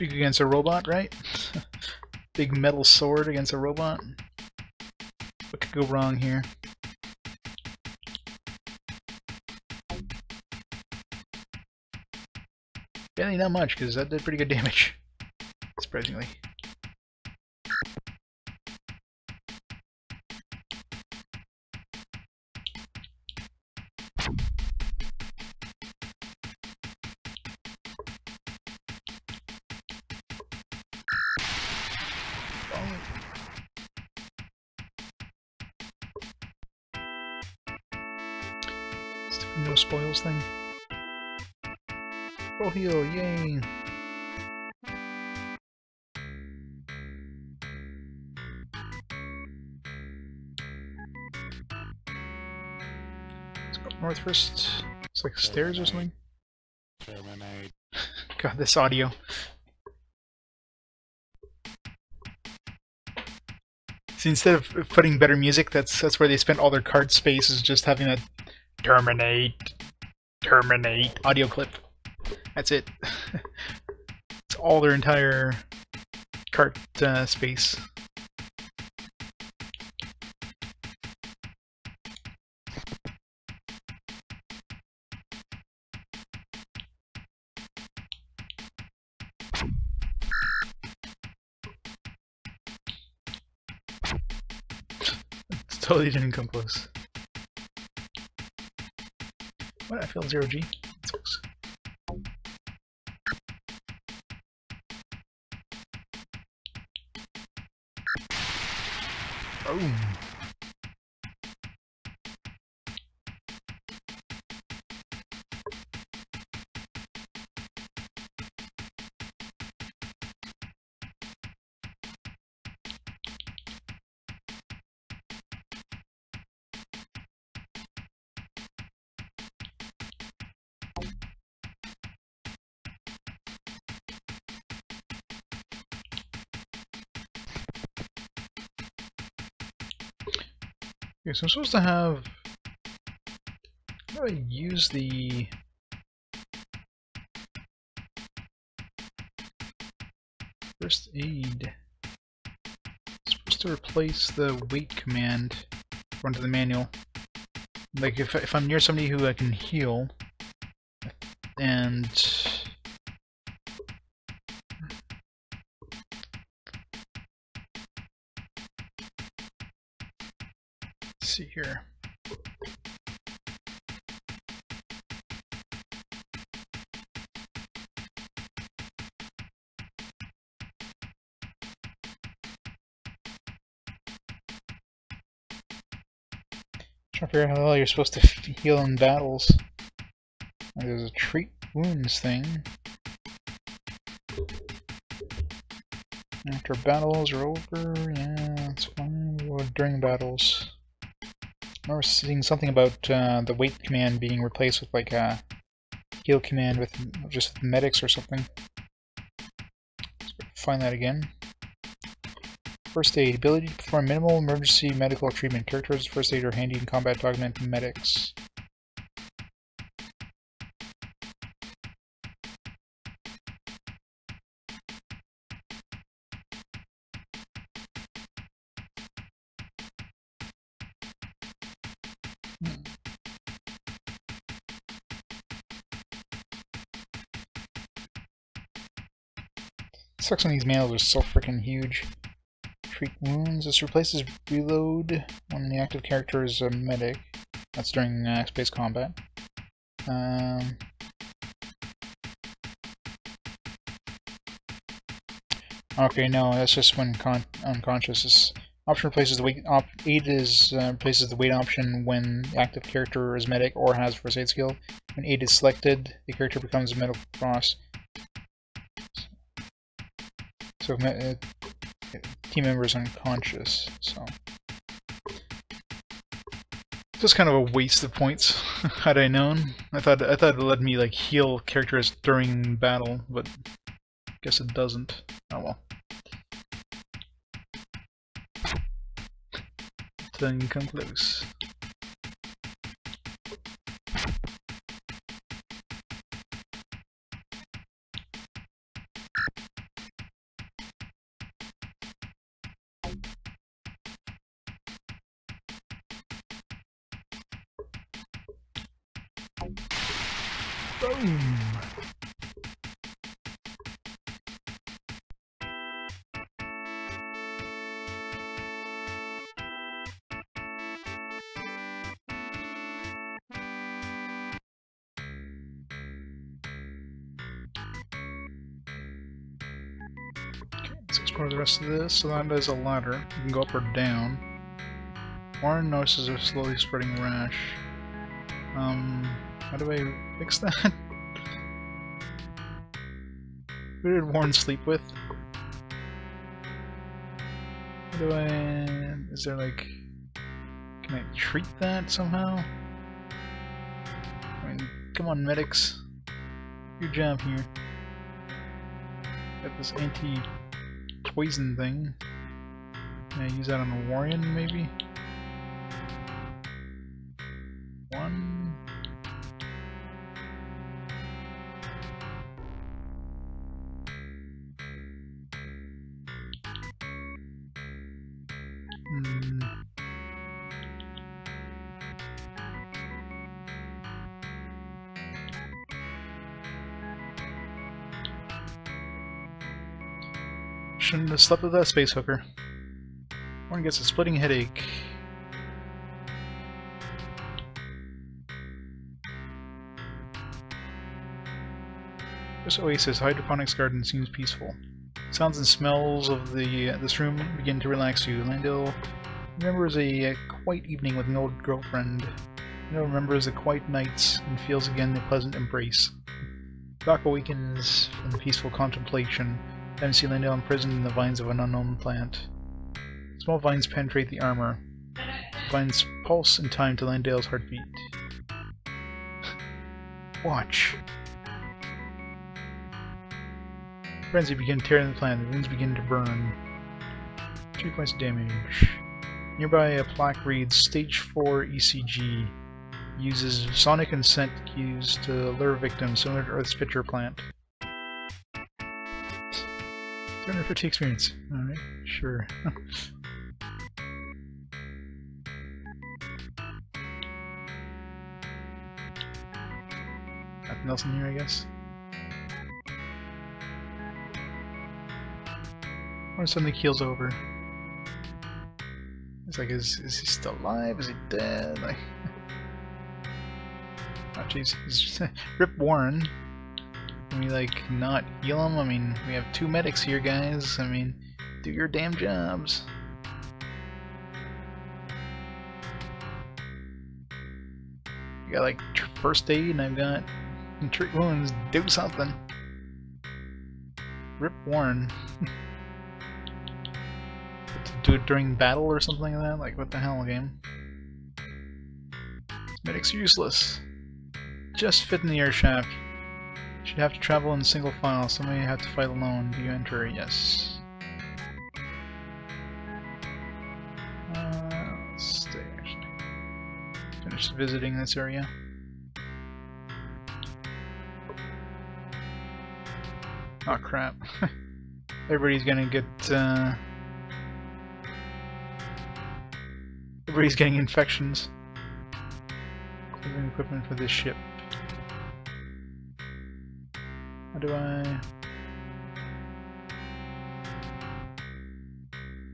Good against a robot, right? Big metal sword against a robot. What could go wrong here? Barely not much, because that did pretty good damage. Surprisingly. No spoils thing. Oh, Roll heal, yay! Let's go north first. It's like stairs or something. God, this audio. Instead of putting better music, that's that's where they spent all their card space is just having a terminate, terminate audio clip. That's it. it's all their entire cart uh, space. Totally didn't come close. What? I feel zero G. That sucks. Okay, so I'm supposed to have... How do I use the... First aid? Supposed to replace the wait command run to the manual. Like if, if I'm near somebody who I can heal, and here. Trying to how hell you're supposed to heal in battles. There's a treat wounds thing. After battles are over, yeah, that's fine. Or during battles. Remember seeing something about uh, the wait command being replaced with like a heal command with just with medics or something. Let's find that again. First aid. Ability to perform minimal emergency medical treatment. Characters first aid are handy in combat to augment medics. Sucks when these manuals are so freaking huge. Treat wounds. This replaces reload when the active character is a medic. That's during uh, space combat. Um, okay, no, that's just when con unconscious. This option replaces the weight. Op is uh, replaces the weight option when the active character is medic or has first aid skill. When aid is selected, the character becomes a medical cross. So uh, team members unconscious, so. Just kind of a waste of points, had I known. I thought I thought it let me like heal characters during battle, but guess it doesn't. Oh well. Then come close. This. So that is a ladder. You can go up or down. Warren notices a slowly spreading rash. Um, how do I fix that? Who did Warren sleep with? How do I... Is there like... Can I treat that somehow? I mean, come on medics. Your job here. Got this anti-poison thing. I use that on a Warrior maybe? Shouldn't have slept with that space hooker. One gets a splitting headache. This oasis hydroponics garden seems peaceful. Sounds and smells of the uh, this room begin to relax you. Landail remembers a uh, quiet evening with an old girlfriend. Landail remembers the quiet nights and feels again the pleasant embrace. Doc awakens from peaceful contemplation. See Landail imprisoned in the vines of an unknown plant. Small vines penetrate the armor. Vines pulse in time to Landail's heartbeat. Watch. Frenzy begin tearing the plant. The wounds begin to burn. Two points of damage. Nearby a plaque reads Stage 4 ECG uses sonic and scent cues to lure victims similar to Earth's pitcher plant. 250 experience. Alright, sure. Nothing else in here, I guess. Or suddenly keels over. It's like, is, is he still alive? Is he dead? Like, oh jeez, Rip Warren. Can we like not heal him? I mean, we have two medics here, guys. I mean, do your damn jobs. I got like first aid, and I've got treat wounds. Do something. Rip Warren. do it during battle or something like that? Like, what the hell, game? Medic's useless. Just fit in the air shaft. Should have to travel in single file. so Somebody have to fight alone. Do you enter? Yes. Uh, stay, actually. Visiting this area. Oh crap. Everybody's gonna get, uh... Everybody's getting infections. Equipment for this ship. How do I...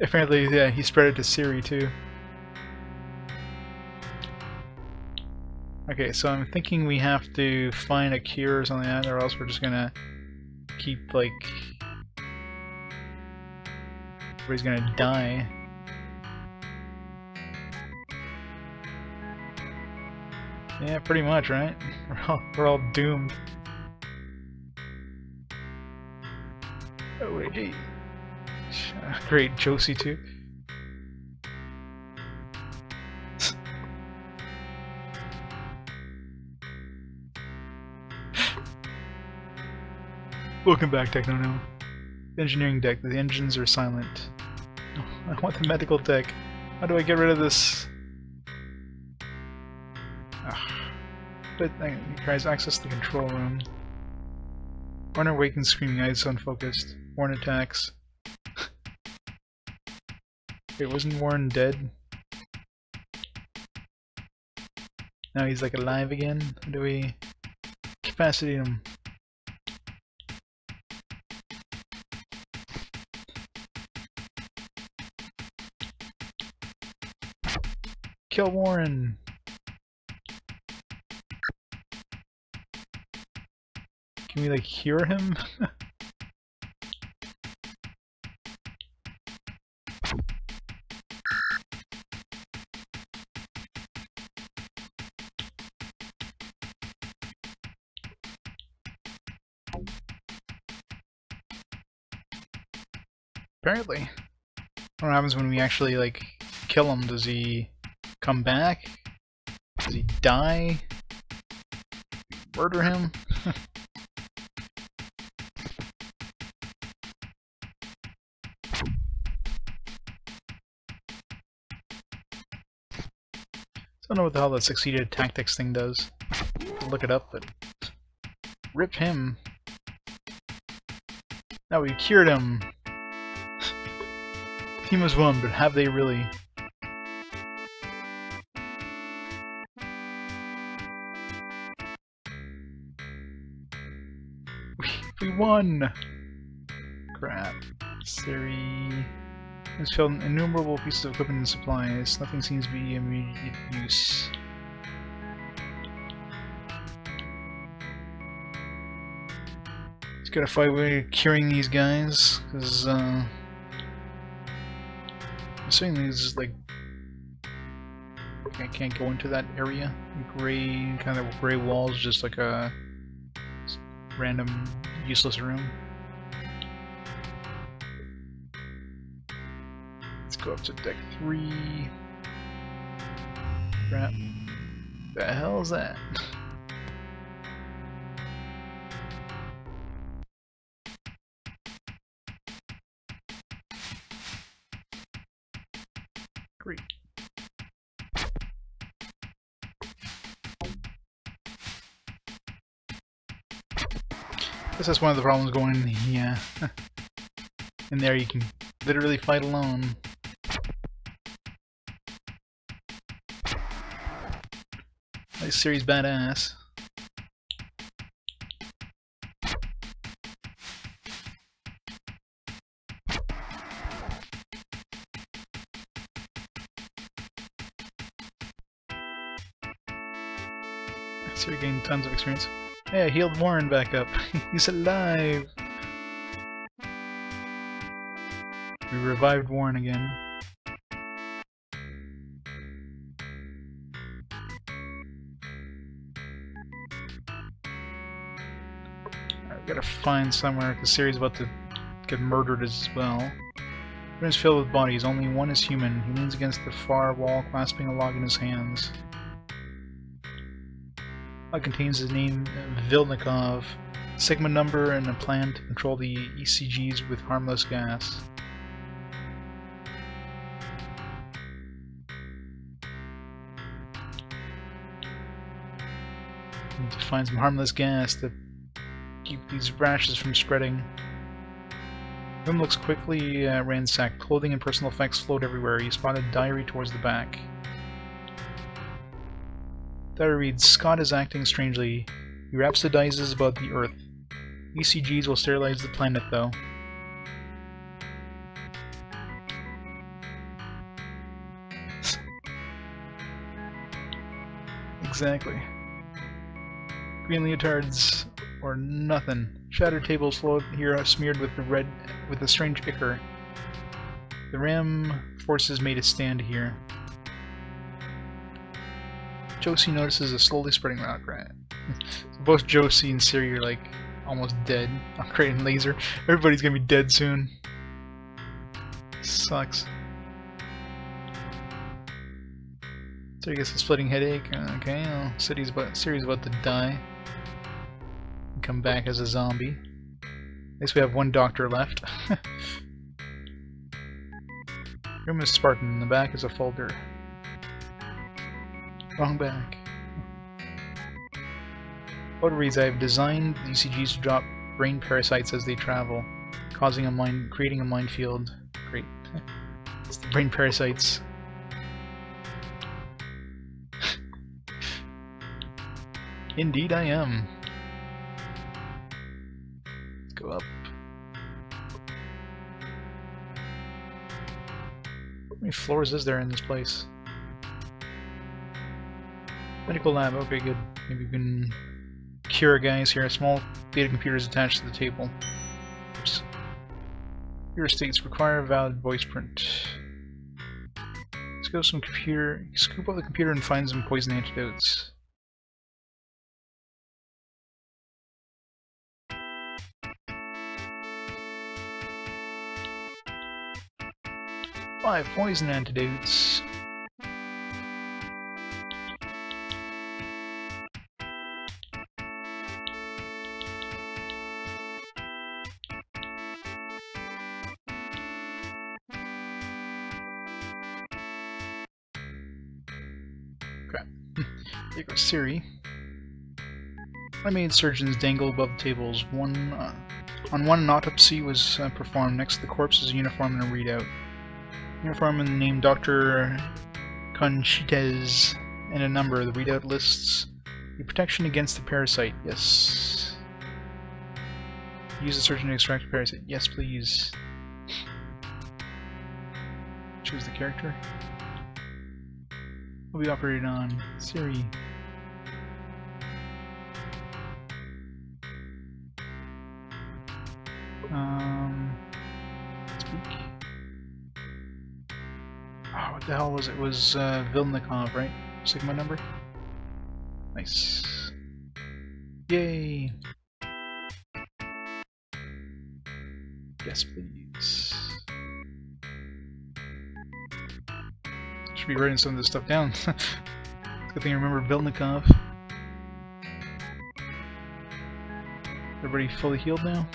Apparently, yeah, he spread it to Siri too. Okay, so I'm thinking we have to find a cure or something like that, or else we're just gonna keep, like... Everybody's gonna die. Yeah, pretty much, right? We're all, we're all doomed. Wait, Great, Josie too. Welcome back, Techno now. Engineering deck, the engines are silent. Oh, I want the medical deck. How do I get rid of this? Ah. But he tries to access the control room. Warren awakens screaming, eyes unfocused. Warren attacks. Wait, wasn't Warren dead? Now he's like alive again? Do we capacity him? Kill Warren! Can we like hear him? Apparently. What happens when we actually like kill him? Does he come back? Does he die? Murder him? I don't know what the hell that succeeded tactics thing does. Look it up, but... Rip him. Now we cured him. Team has won, but have they really? We, won! Crap. Siri... Has filled innumerable pieces of equipment and supplies. Nothing seems to be immediate use. Just gotta way of curing these guys, because, uh... Assuming these, like... I can't go into that area. Gray, kind of gray walls, just like a random, useless room. Let's go up to deck three. Crap. The hell is that? Guess that's one of the problems going in the, yeah. Uh, in there you can literally fight alone. This series badass. So you're getting tons of experience. Hey, I healed Warren back up. He's alive! We revived Warren again. We gotta find somewhere. The series about to get murdered as well. Room is filled with bodies. Only one is human. He leans against the far wall, clasping a log in his hands. It contains the name Vilnikov, Sigma number, and a plan to control the ECGs with harmless gas. To find some harmless gas to keep these rashes from spreading. Room looks quickly uh, ransacked. Clothing and personal effects float everywhere. You spotted diary towards the back. Diary reads, Scott is acting strangely. He rhapsodizes about the Earth. ECGs will sterilize the planet, though. exactly. Green leotards or nothing. Shattered tables float here smeared with the red with a strange ichor. The RAM forces made a stand here. Josie notices a slowly spreading rock rat. Both Josie and Siri are like almost dead. I'm creating laser. Everybody's gonna be dead soon. Sucks. So gets a splitting headache. Okay, well, City's about Siri's about to die. Come back as a zombie. At least we have one doctor left. Room is Spartan. In the back is a folder. Wrong back. What reads, I have designed the ECGs to drop brain parasites as they travel, causing a mind, creating a minefield. Great. it's the brain parasites. Indeed I am. Let's go up. How many floors is there in this place? Medical lab, okay good. Maybe we can cure guys here. A small data computer is attached to the table. Oops. Here states require valid voice print. Let's go some computer scoop up the computer and find some poison antidotes. Five poison antidotes. Siri. I made surgeons dangle above the tables. One uh, on one an autopsy was uh, performed. Next to the corpse is a uniform and a readout. Uniform and the name Dr. Conchites and a number. The readout lists the protection against the parasite. Yes. Use the surgeon to extract the parasite. Yes, please. Choose the character. Will be operated on Siri. The hell was it? it was uh, Vilnikov, right? Sigma number? Nice. Yay! Yes, please. Should be writing some of this stuff down. Good thing I remember Vilnikov. Everybody fully healed now?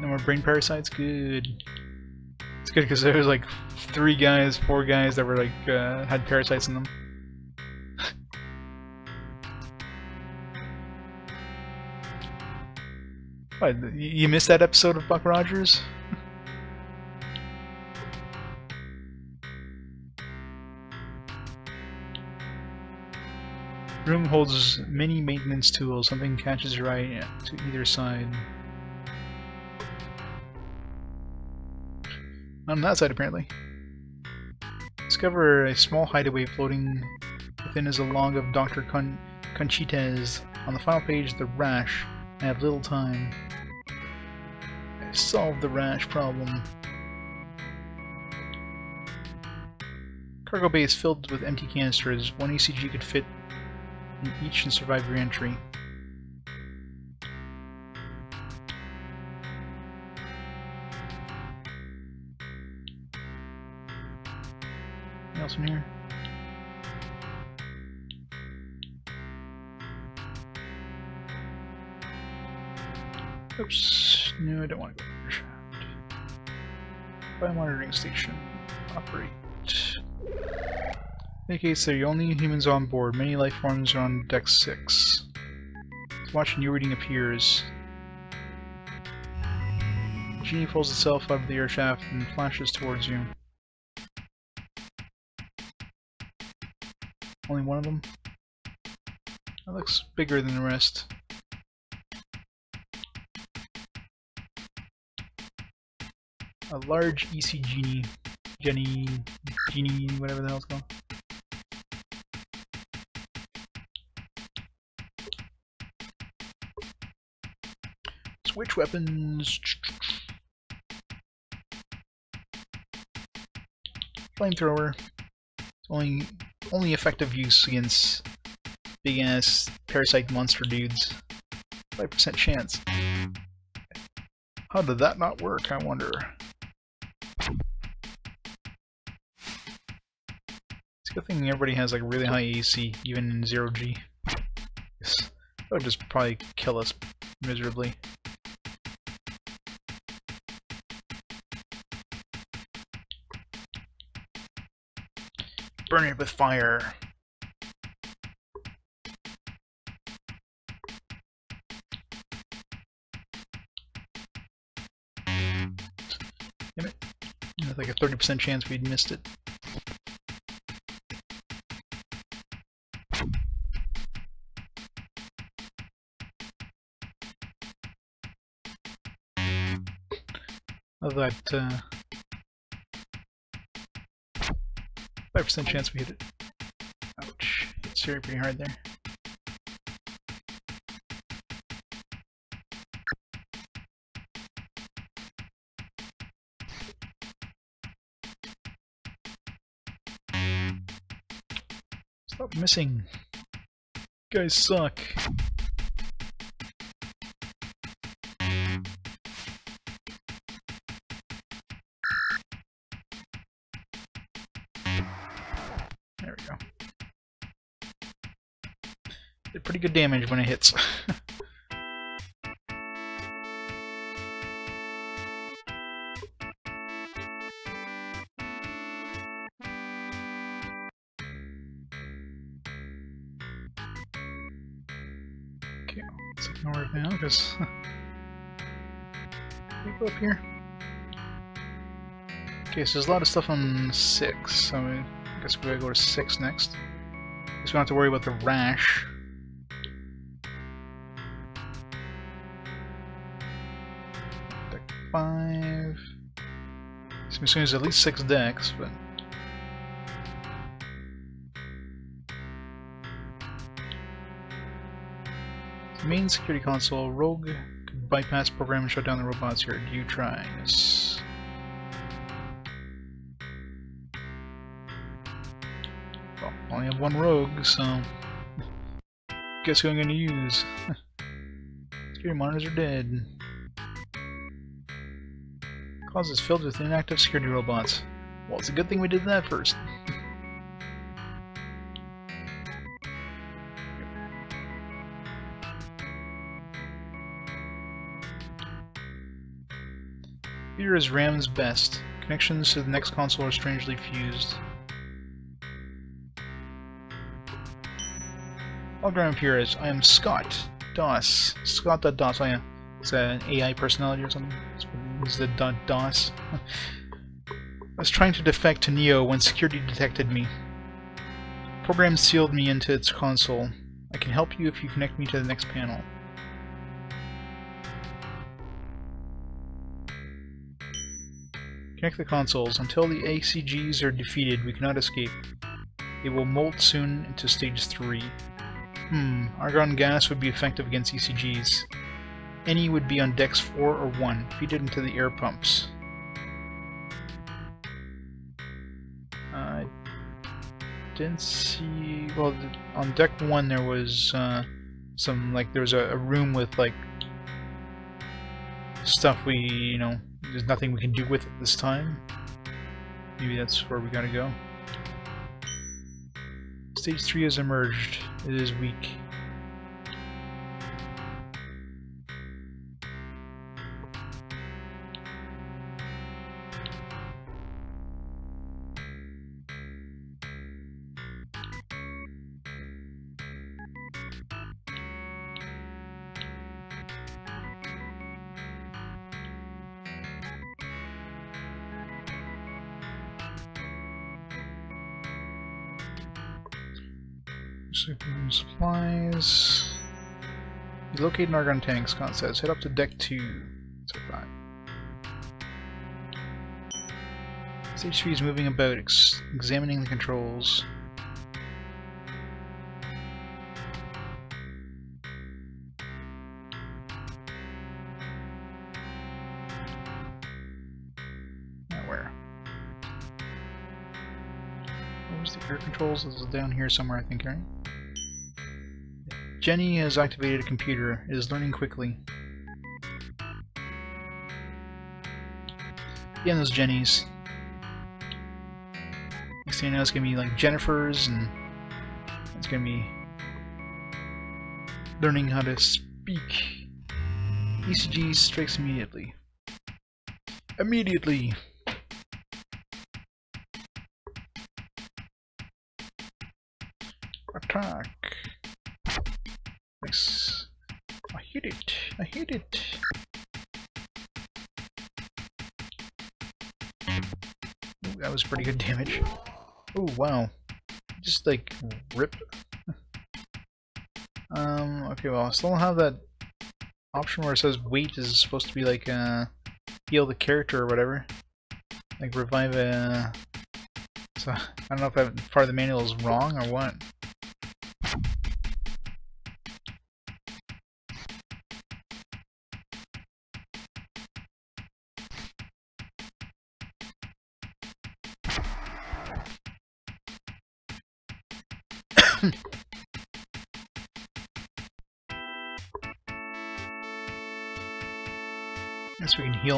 No more brain parasites? Good. Good because there was like three guys, four guys that were like, uh, had parasites in them. What, you missed that episode of Buck Rogers? Room holds many maintenance tools. Something catches your eye to either side. On that side, apparently. Discover a small hideaway floating within is a log of Dr. Con Conchites. On the final page, the rash. I have little time. I solved the rash problem. Cargo bay is filled with empty canisters. One ECG could fit in each and survive re-entry. Else in here? Oops. No, I don't want to go to the shaft. Biomonitoring station. Operate. Indicates there are only humans on board. Many life forms are on deck 6. Let's watch a new reading appears. Genie pulls itself out of the air shaft and flashes towards you. Only one of them? That looks bigger than the rest. A large EC genie. Jenny. Genie, whatever the hell it's called. Switch weapons. Flamethrower. It's only only effective use against big ass parasite monster dudes. Five percent chance. How did that not work? I wonder. It's a good thing everybody has like really high AC, even in zero G. That would just probably kill us miserably. Burn it with fire. Damn it. There's like a 30% chance we'd missed it. That, uh, 5% chance we hit it. Ouch. It's very pretty hard there. Stop missing. You guys suck. Pretty good damage when it hits. okay, let's ignore it now because go up here. Okay, so there's a lot of stuff on six. So I guess we're gonna go to six next. Guess we don't have to worry about the rash. Five. I'm assuming there's at least six decks, but main security console. Rogue bypass program and shut down the robots here. Do you try? Yes. Only have one rogue, so guess who I'm gonna use? security monitors are dead. Closet is filled with inactive security robots. Well, it's a good thing we did that first. Here is RAM's best. Connections to the next console are strangely fused. I'll Hologram appears. I am Scott Doss. Scott Doss. I am. An AI personality or something. It's the Do- DOS. I was trying to defect to Neo when security detected me. Program sealed me into its console. I can help you if you connect me to the next panel. Connect the consoles. Until the ACGs are defeated, we cannot escape. They will molt soon into stage 3. Hmm, argon gas would be effective against ECGs. Any would be on decks 4 or 1, feed into the air pumps. I didn't see... well, on deck 1 there was uh, some, like, there was a, a room with, like, stuff we, you know, there's nothing we can do with it this time. Maybe that's where we gotta go. Stage 3 has emerged. It is weak. You locate an argon tank, Scott says. Head up to deck 2. So fine. SHP is moving about, ex examining the controls. Now where? Where's the air controls? This is down here somewhere, I think, right? Jenny has activated a computer. It is learning quickly. Again, those Jennies. Next thing you know, it's gonna be like Jennifer's, and it's gonna be learning how to speak. ECG strikes immediately. Immediately! Attack! Hit it. I hit it. Ooh, that was pretty good damage. Oh wow. Just like rip. um. Okay. Well, I still don't have that option where it says wait is supposed to be like uh heal the character or whatever. Like revive a. So I don't know if that part of the manual is wrong or what.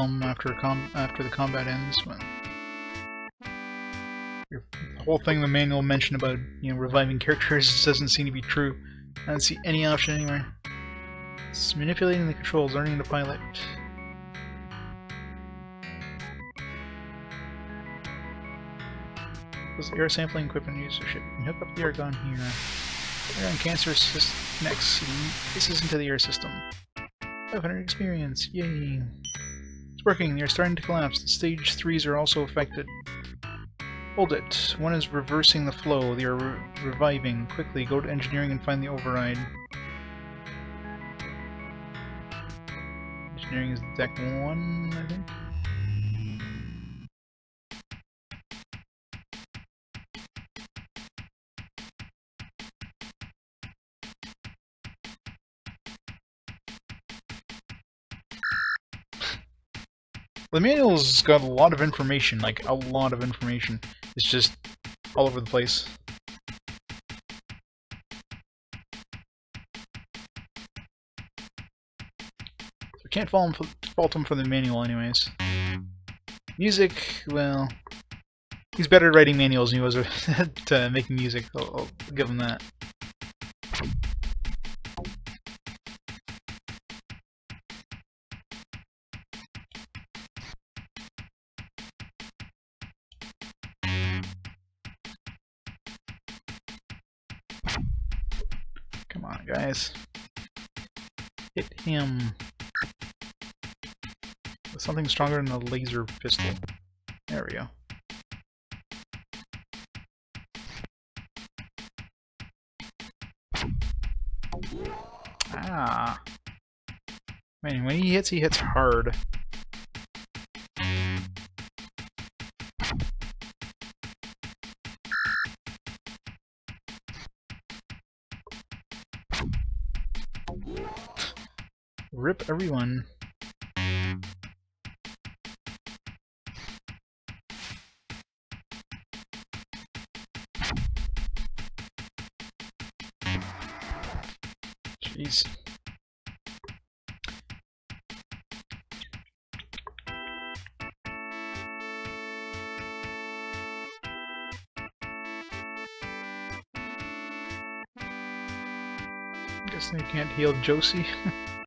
Heal him after after the combat ends. But the whole thing the manual mentioned about you know reviving characters doesn't seem to be true. I don't see any option anywhere. It's manipulating the controls, learning to pilot. Was air sampling equipment used or ship? Hook up the air gun here. Argon cancer sys next. This is into the air system. 500 experience, yay! It's working, they're starting to collapse. The stage 3s are also affected. Hold it. One is reversing the flow. They are re reviving. Quickly, go to engineering and find the override. Engineering is deck 1, I think? The manual's got a lot of information, like a lot of information. It's just all over the place. So can't fault him, for, fault him for the manual anyways. Music, well... He's better at writing manuals than he was at uh, making music, I'll, I'll give him that. Guys. Hit him. something stronger than a laser pistol. There we go. Ah. Man, when he hits, he hits hard. Everyone. Jeez. Guess they can't heal Josie.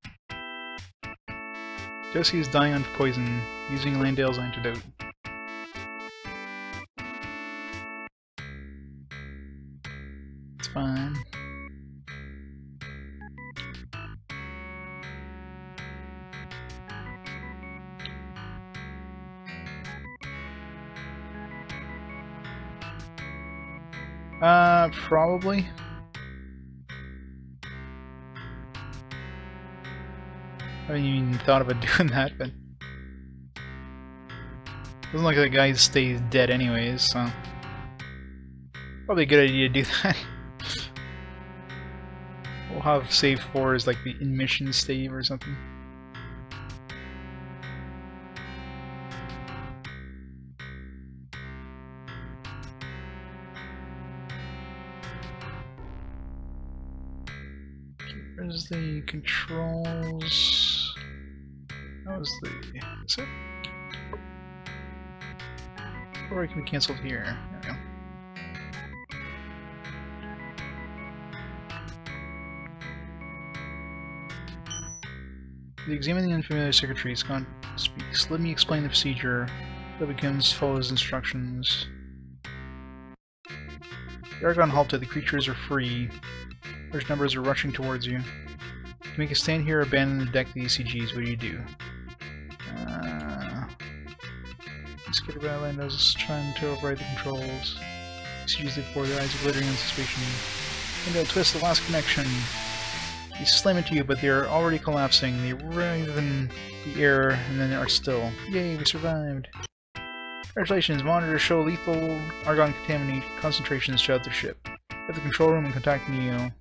Josie is dying on poison, using Landail's antidote. It's fine. Uh, probably. Haven't even thought about doing that, but... Doesn't look like the guy stays dead anyways, so... Probably a good idea to do that. we'll have save 4 as like the in-mission save or something. Where's the controls? The... Is it? Or it can be cancelled here. There we go. The examine the unfamiliar circuitries. Gone speaks. Let me explain the procedure. That begins follows instructions. The Argon halted. The creatures are free. Large numbers are rushing towards you. To make a stand here, abandon the deck the ECGs. What do you do? Skater Badlandos is trying to override the controls. ECGs before their eyes glittering in suspicion. They'll twist the last connection. They slam into you, but they are already collapsing. They writhe in the air and then they are still. Yay, we survived! Congratulations, monitors show lethal argon contamination concentrations throughout the ship. At the control room and contact Neo.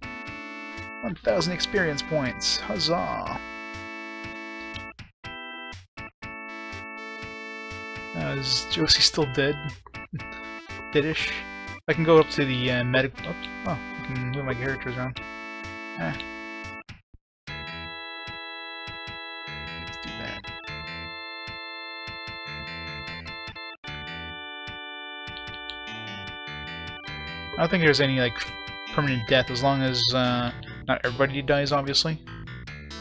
1,000 experience points. Huzzah! Uh, is Josie still dead? Deadish? I can go up to the uh, medic. Oh, oh, I can move my characters around. That. I don't think there's any like permanent death as long as uh, not everybody dies, obviously.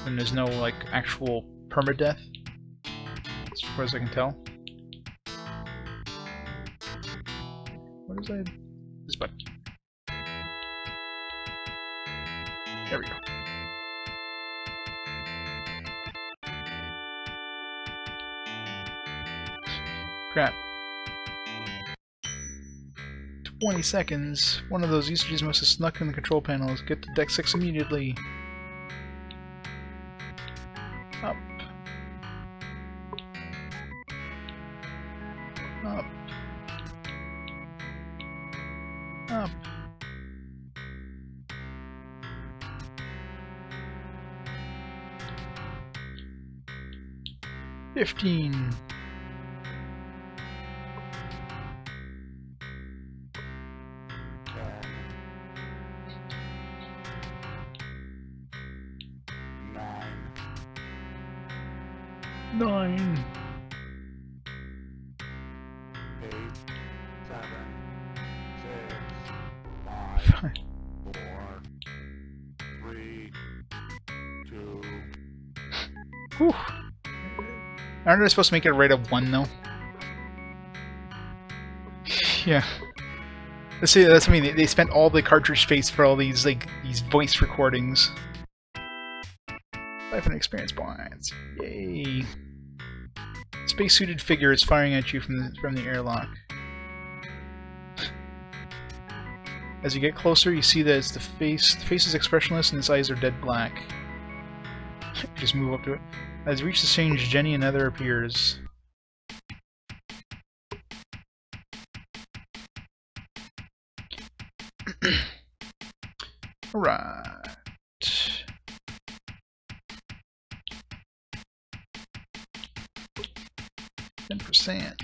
And there's no like actual permadeath, as far as I can tell. What is? This button. There we go. Crap. 20 seconds. One of those ECGs must have snuck in the control panels. Get to deck 6 immediately. 15. Aren't I supposed to make it right at one though? yeah. Let's see. That's what I mean. They, spent all the cartridge space for all these like these voice recordings. 500 experience points. Yay. spacesuited figure is firing at you from the, from the airlock. As you get closer, you see that it's the face. The face is expressionless and its eyes are dead black. Just move up to it. As you reach the stage, Jenny and another appears. Alright. Ten percent.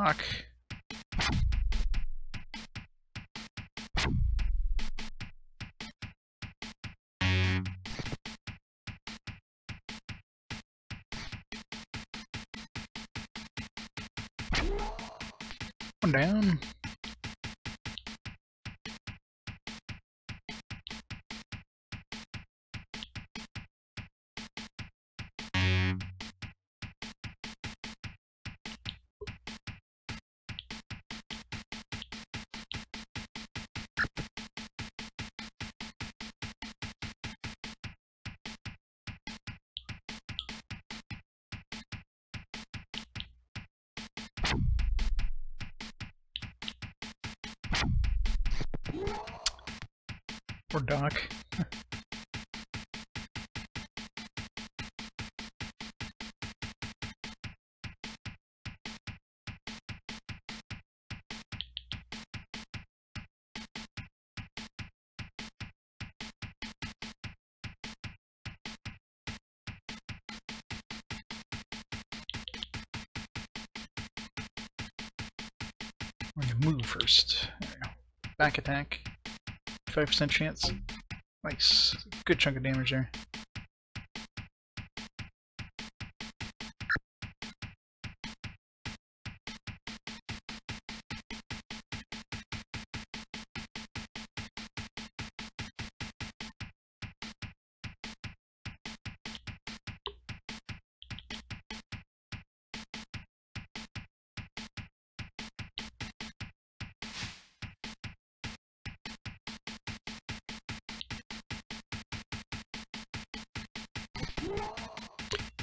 Rip Poor Doc. Move first. Back attack. 5% chance. Nice. Good chunk of damage there.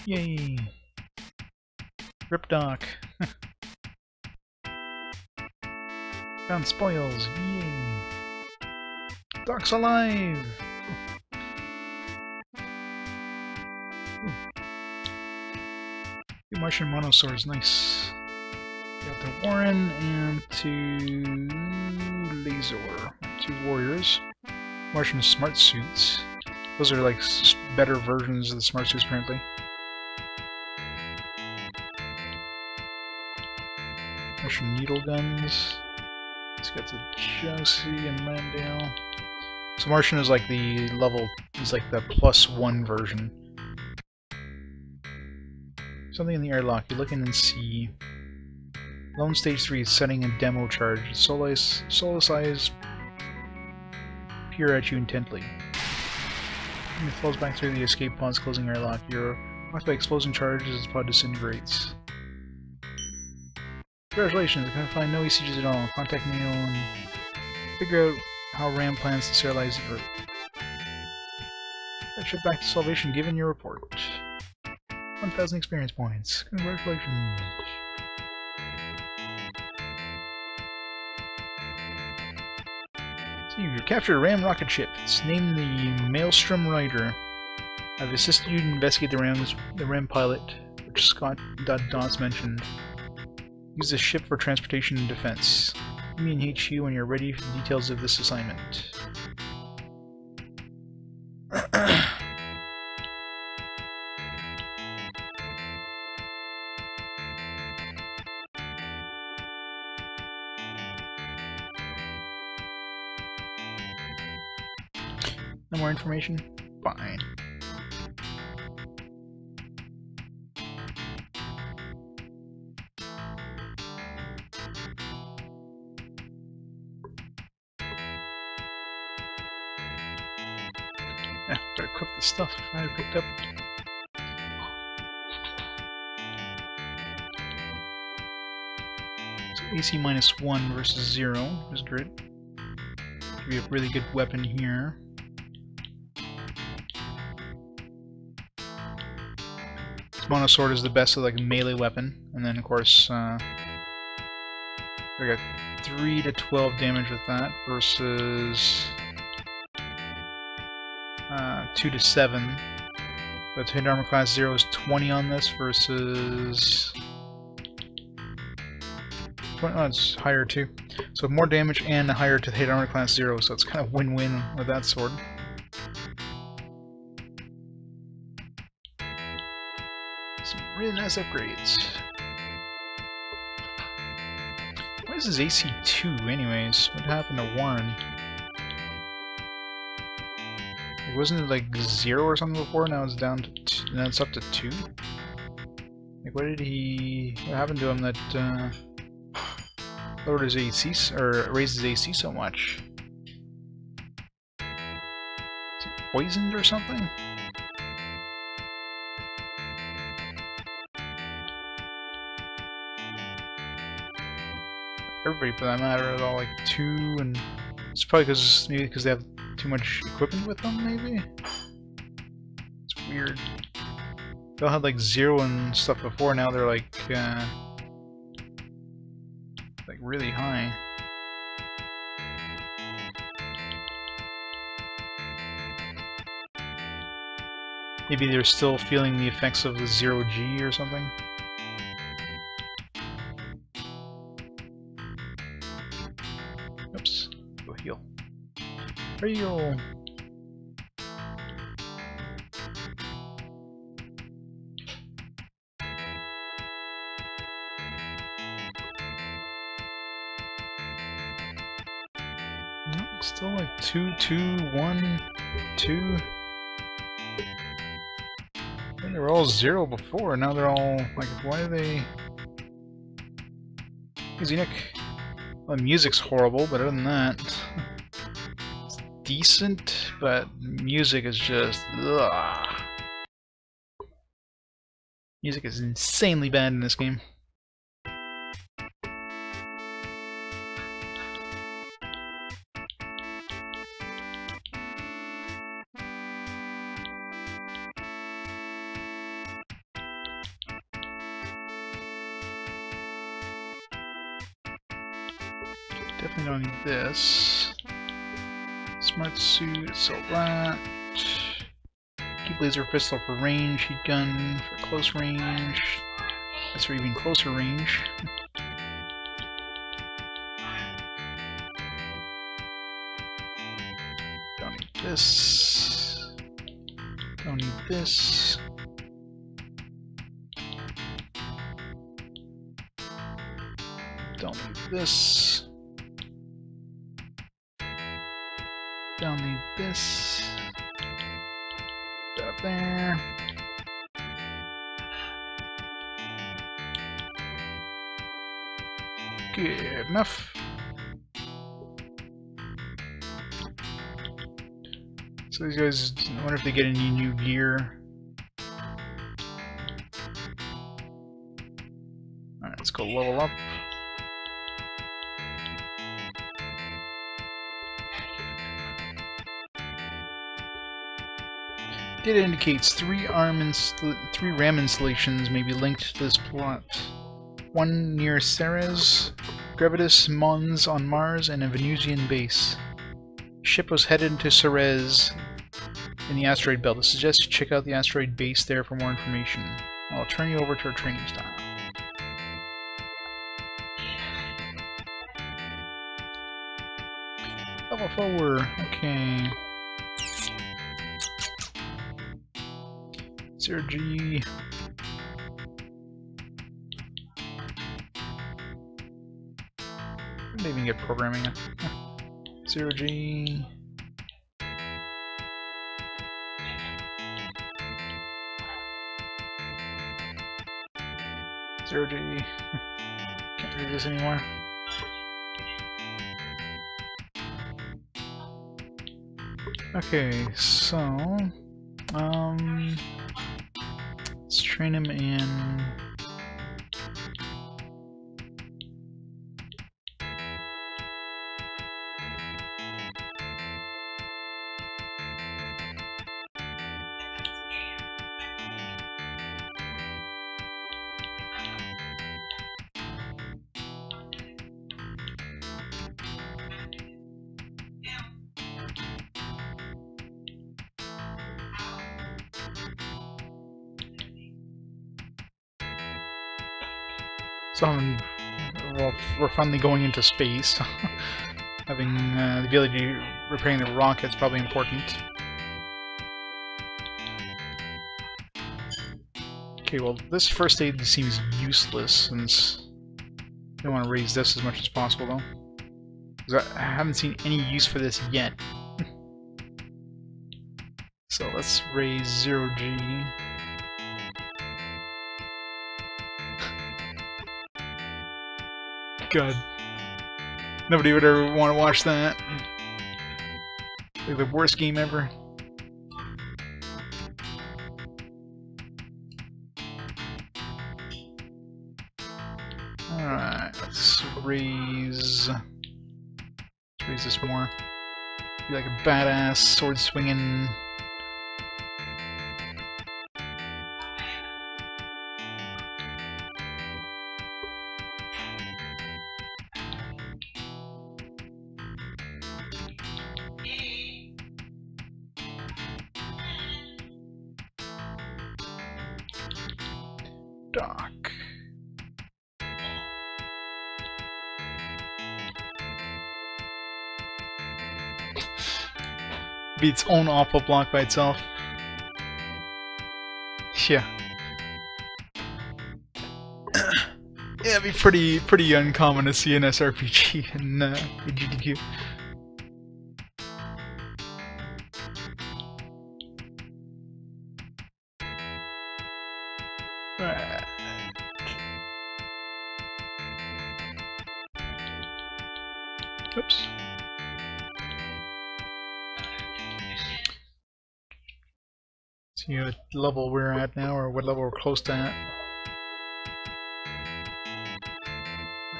Yay! Rip Doc. Found spoils. Yay! Doc's alive! Two Martian mono swords, nice. Got the Warren and two Lazor, two warriors. Martian smart suits. Those are like better versions of the smart suits, apparently. Needle guns. It's got the Josie and Landail. So Martian is like the level, is like the plus one version. Something in the airlock. You look in and see. Lone Stage 3 is setting a demo charge. Solace, Solace eyes peer at you intently. It flows back through the escape pod's closing airlock. You're knocked by explosive charges as the pod disintegrates. Congratulations, I can't find no ECGs at all. Contact Neo and figure out how RAM plans to sterilize the Earth. That ship back to Salvation given your report. 1000 experience points. Congratulations. So you captured a RAM rocket ship. It's named the Maelstrom Rider. I've assisted you to investigate the RAM's the RAM pilot, which Scott Dodds mentioned. Use the ship for transportation and defense. Me in HQ when you're ready for the details of this assignment. no more information? Fine. Stuff I picked up. So AC minus 1 versus 0 is good. We have a really good weapon here. Mono Sword is the best of like melee weapon, and then of course uh, we got 3 to 12 damage with that versus uh, 2 to 7. But hit armor class 0 is 20 on this versus... 20, oh, it's higher too. So more damage and higher to hit armor class 0, so it's kind of win-win with that sword. Some really nice upgrades. Why is his AC 2 anyways? What happened to 1? Wasn't it like 0 or something before? Now it's down to two, now it's up to 2? Like what did he... What happened to him that uh, lowered his AC, or raised his AC so much? Is he poisoned or something? Everybody for that matter is all like 2 and it's probably because maybe because they have too much equipment with them, maybe? It's weird. They all had like zero and stuff before, now they're like, uh, like really high. Maybe they're still feeling the effects of the zero G or something? Still like two, two, one, two. And they were all zero before, now they're all like, why are they? Easy Nick. The music's horrible, but other than that decent, but music is just ugh. Music is insanely bad in this game. Definitely don't need this. Smart suit, sell that. Keep laser pistol for range, heat gun for close range. That's for even closer range. Don't need this. Don't need this. Don't need this. This. Up there. Good enough. So these guys, I wonder if they get any new gear. Alright, let's go level up. Data indicates three arm three RAM installations may be linked to this plot. One near Ceres, Gravitas Mons on Mars, and a Venusian base. Ship was headed to Ceres in the asteroid belt. I suggest you check out the asteroid base there for more information. I'll turn you over to our training style. Level 4, okay. G. Didn't even get programming. Zero G. Can't do this anymore. Okay, so um, train him in. Finally going into space. Having uh, the ability to repairing the rocket's probably important. Okay, well, this first aid seems useless since I want to raise this as much as possible, though. Because I haven't seen any use for this yet. so let's raise 0G. God. Nobody would ever want to watch that. Like the worst game ever. Alright, let's raise... Raise this more. Be like a badass, sword Be its own awful block by itself. Yeah. yeah, it'd be pretty pretty uncommon to see an SRPG in uh, GDQ. Level we're at now, or what level we're close to at.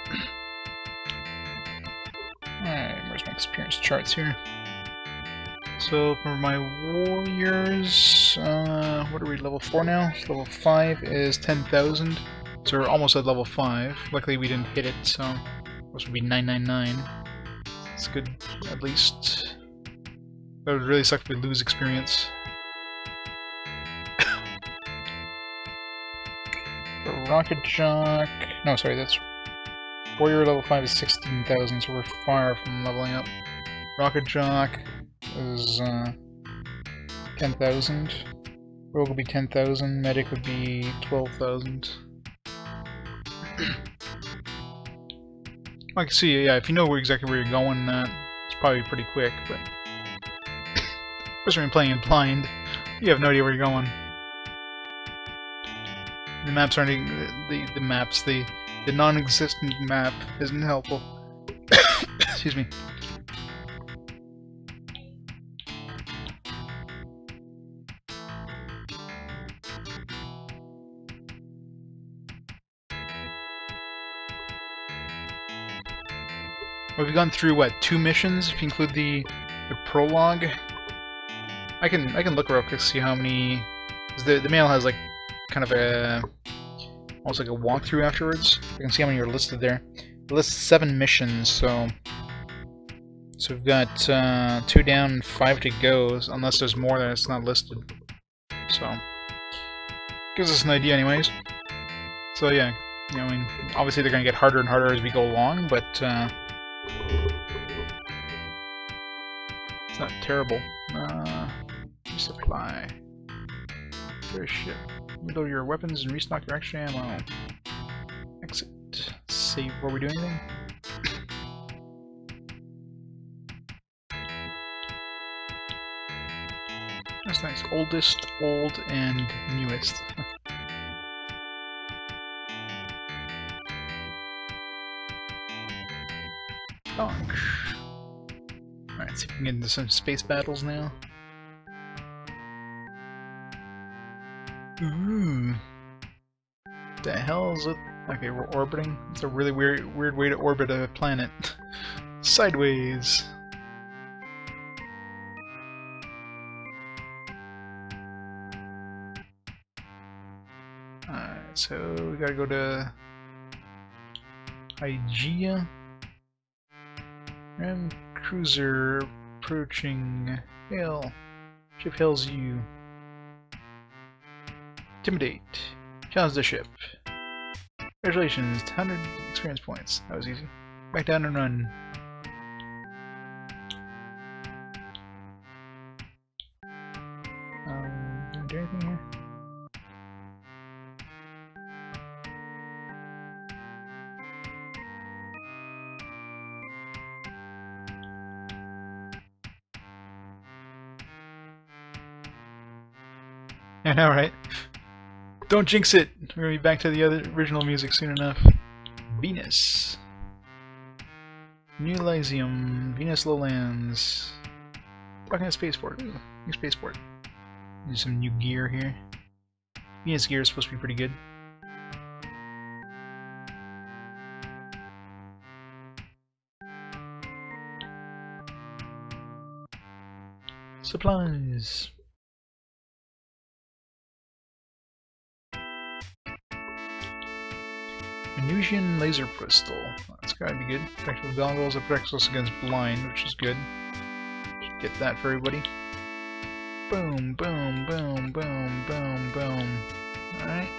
Alright, where's my experience charts here? So for my warriors, uh, what are we, level 4 now? Level 5 is 10,000. So we're almost at level 5. Luckily we didn't hit it, so this would be 999. It's good, at least. That would really suck if we lose experience. Rocket Jock... No, sorry, that's... Warrior level 5 is 16,000, so we're far from leveling up. Rocket Jock is uh, 10,000. Rogue would be 10,000, Medic would be 12,000. I can see, yeah, if you know where exactly where you're going, uh, it's probably pretty quick, but... course, when you're playing in blind, you have no idea where you're going. The maps aren't... The, the maps, the, the non-existent map isn't helpful. Excuse me. We've gone through what two missions if you include the the prologue. I can I can look real quick see how many. The the mail has like kind of a almost like a walkthrough afterwards. You can see how many are listed there. It lists seven missions, so so we've got uh, two down, five to go, unless there's more that it's not listed. So gives us an idea, anyways. So yeah, you know, I mean, obviously they're gonna get harder and harder as we go along, but. Uh, it's not terrible. Uh, resupply. Very shit. Reload your weapons and restock your extra ammo. Exit. Save. Were we doing anything? That's nice. Oldest, old, and newest. Donk. Alright, see if we can get into some space battles now. Ooh. The hell is it? Okay, we're orbiting. It's a really weird, weird way to orbit a planet. Sideways. Alright, so we gotta go to Hygeia. RAM cruiser approaching. Hail. Ship hails you. Intimidate. Challenge the ship. Congratulations, 100 experience points. That was easy. Back down and run. Um, do anything here? I know, right? Don't jinx it! We're gonna be back to the other original music soon enough. Venus. New Elysium. Venus Lowlands. To spaceport. Ooh, new spaceport. Some new gear here. Venus gear is supposed to be pretty good. Supplies. Venusian laser crystal. That's gotta be good. Practical goggles that protects us against blind, which is good. Should get that for everybody. Boom, boom, boom, boom, boom, boom. Alright.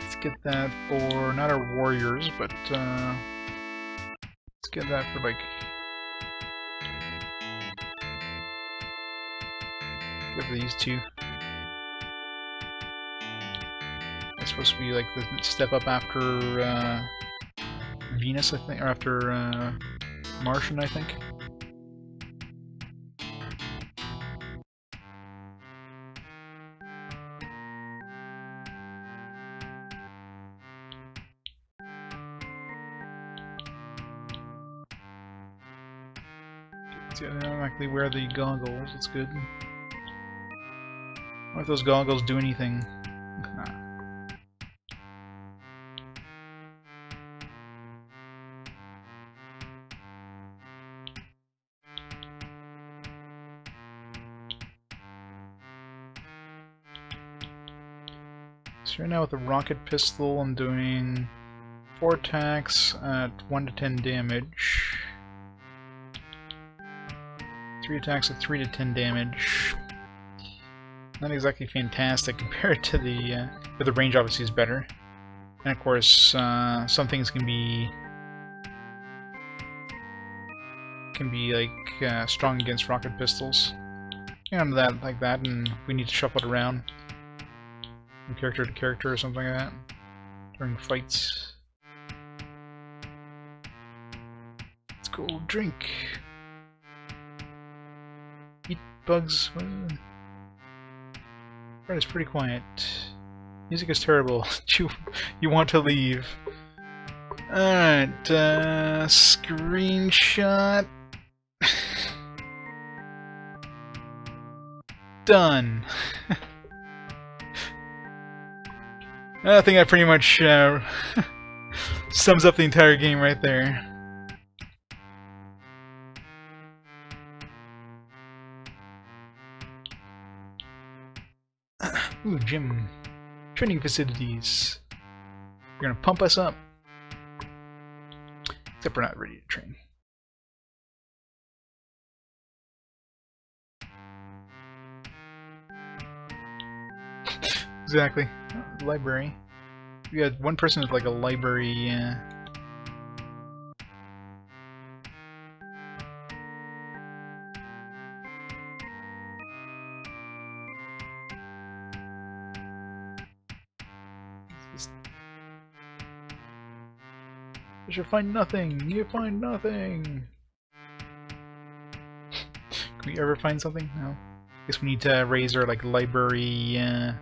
Let's get that for not our warriors, but uh let's get that for like Give these two. Supposed to be like the step up after uh, Venus, I think, or after uh, Martian, I think. See, I automatically wear the goggles. It's good. What if those goggles do anything? The rocket pistol, I'm doing four attacks at one to ten damage. Three attacks at three to ten damage. Not exactly fantastic compared to the, uh, but the range obviously is better. And of course, uh, some things can be can be like uh, strong against rocket pistols. And that like that, and we need to shuffle it around from character to character or something like that during fights. Let's go drink. Eat bugs. Right, it's pretty quiet. Music is terrible. you you want to leave? Alright, uh, screenshot. Done. I think that pretty much uh, sums up the entire game right there. Ooh, gym. Training facilities. You're gonna pump us up. Except we're not ready to train. exactly. Library. We one person with like a library. Uh... You find nothing. You find nothing. Can we ever find something? No. I Guess we need to raise our like library. Uh...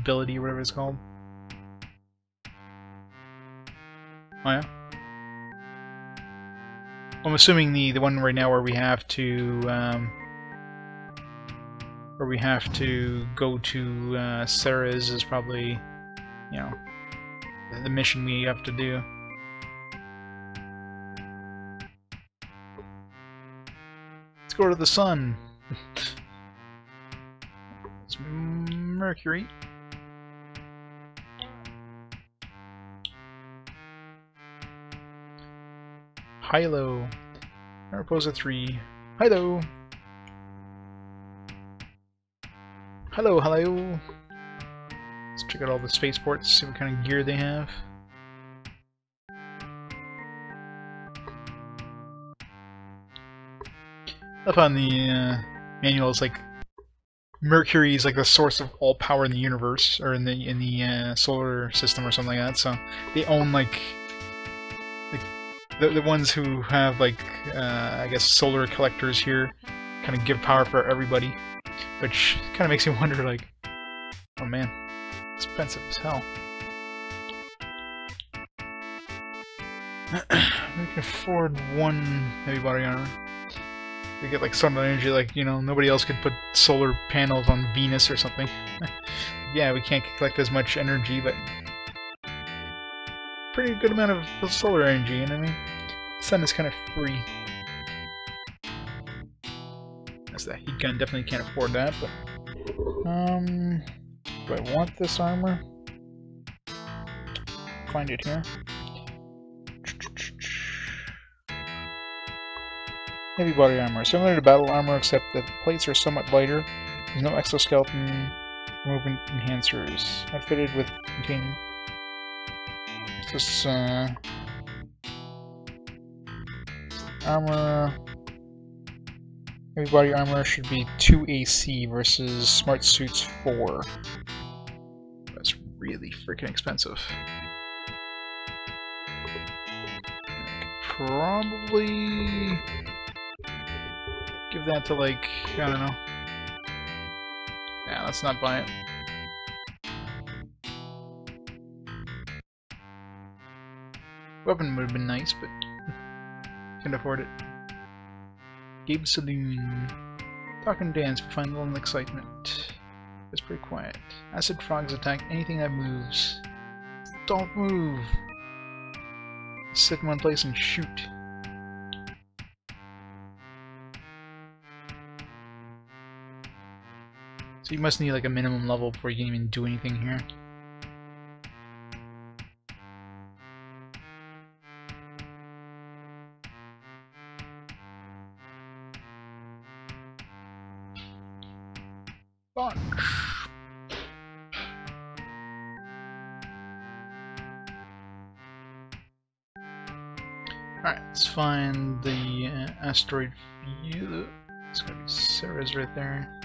ability, whatever it's called. Oh yeah. I'm assuming the the one right now where we have to um, where we have to go to uh, Ceres is probably you know the, mission we have to do. Let's go to the sun. Mercury. Hilo. Mariposa 3. Hilo. Hello, hello. Let's check out all the spaceports, see what kind of gear they have. Up on the uh, manual, it's like Mercury is like the source of all power in the universe, or in the in the uh, solar system, or something like that. So they own like the, the ones who have like uh, I guess solar collectors here kind of give power for everybody, which kind of makes me wonder like, oh man, expensive as hell. we can afford one heavy body armor. We get like solar energy, like you know nobody else could put solar panels on Venus or something. yeah, we can't collect as much energy, but pretty good amount of solar energy, what I mean? Sun is kind of free. As that heat gun definitely can't afford that, but... Um... Do I want this armor? Find it here. Heavy body armor. Similar to battle armor, except that the plates are somewhat lighter. There's no exoskeleton movement enhancers. Outfitted with containing this uh, armor. Heavy body armor should be 2 AC versus Smart Suits 4. That's really freaking expensive. Probably give that to like, I don't know. Yeah, let's not buy it. Weapon would have been nice, but can't afford it. Gabe Saloon. Talk and dance for fun little excitement. It's pretty quiet. Acid frogs attack anything that moves. Don't move! Sit in one place and shoot. So you must need like a minimum level before you can even do anything here. Asteroid view. It's gonna be Ceres right there.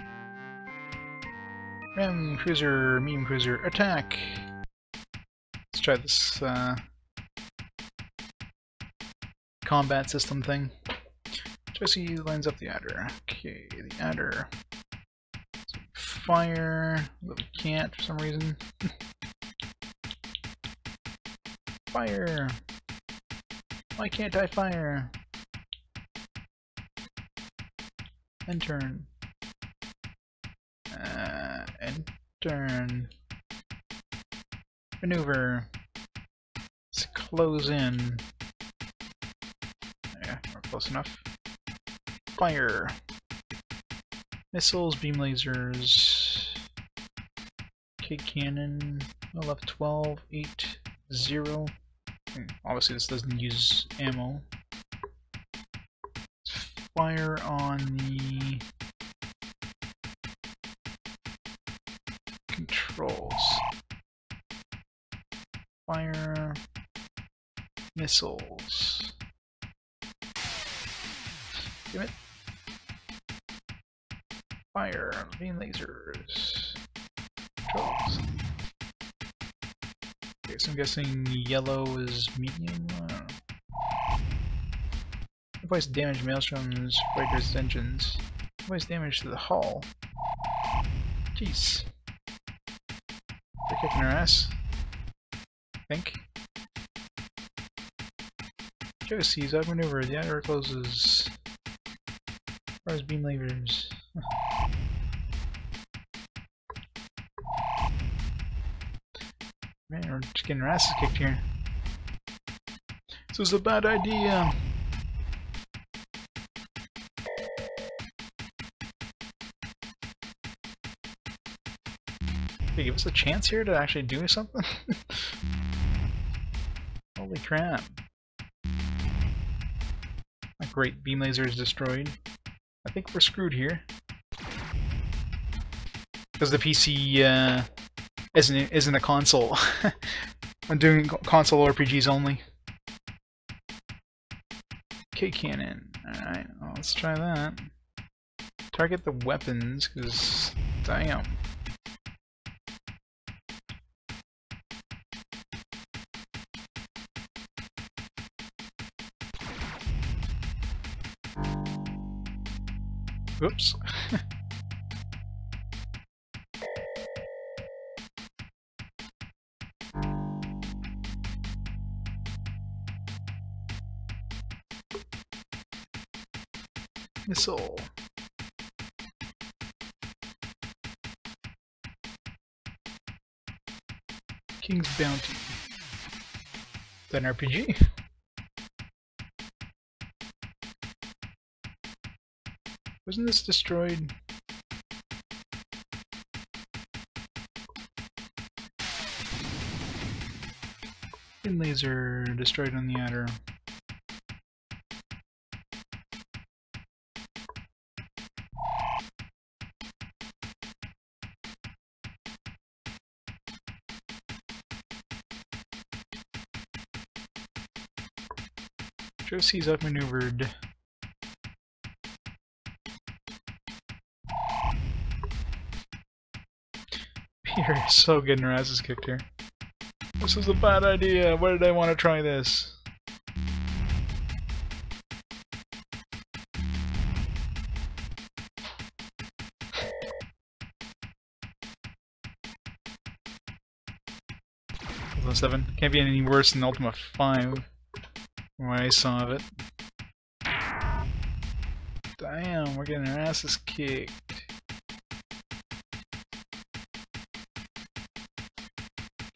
RAM cruiser, medium cruiser, attack! Let's try this uh, combat system thing. Jesse lines up the adder. Okay, the adder. Fire, but we can't for some reason. Fire! Why can't I fire? And turn. Uh, and turn. Maneuver. Let's close in. Yeah, we're close enough. Fire. Missiles, beam lasers. K cannon. Left 12, 8, 0. Hmm, obviously this doesn't use ammo. Fire on the controls. Fire missiles. Damn it. Fire, beam lasers. Controls. Okay, so I'm guessing yellow is medium? Uh, Applies damage maelstroms, breakers, engines. Applies damage to the hull. Jeez. They're kicking our ass. I think. Josie's outmaneuvered. The outer closes. Fires beam lasers. Man, we're just getting our asses kicked here. This was a bad idea. They us a chance here to actually do something? Holy crap. My great beam laser is destroyed. I think we're screwed here. Because the PC uh, isn't, isn't a console. I'm doing console RPGs only. K cannon. Alright, well, let's try that. Target the weapons, because damn. Oops. Missile. King's Bounty. Then RPG. Wasn't this destroyed? Beam laser destroyed on the outer. Josie's outmaneuvered. So getting her asses kicked here. This is a bad idea. Why did I want to try this? Ultima 7. Can't be any worse than Ultima 5. From I saw of it. Damn, we're getting our asses kicked.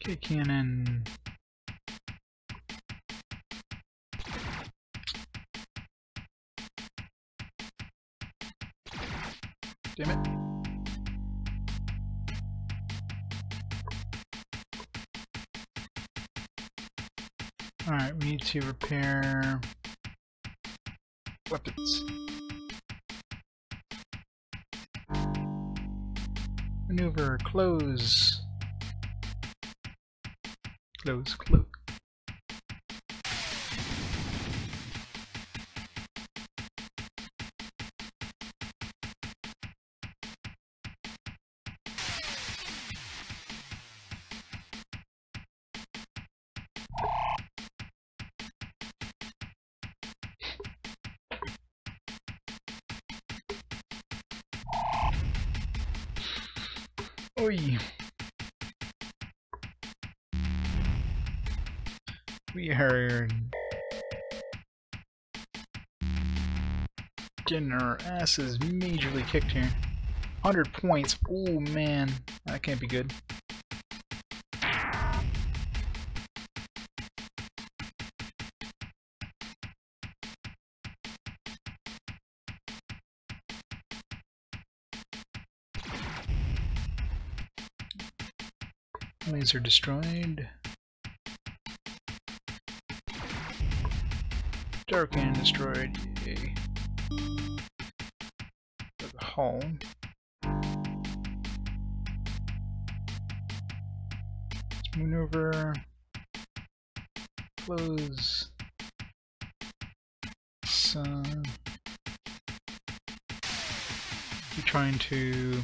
K cannon. Damn it. Alright, we need to repair weapons. Maneuver, close. Close, close. Getting our asses majorly kicked here. 100 points. Oh man, that can't be good. Laser destroyed. Dark cannon destroyed. Yay. Hull. Let's maneuver. Close. Sun. Keep trying to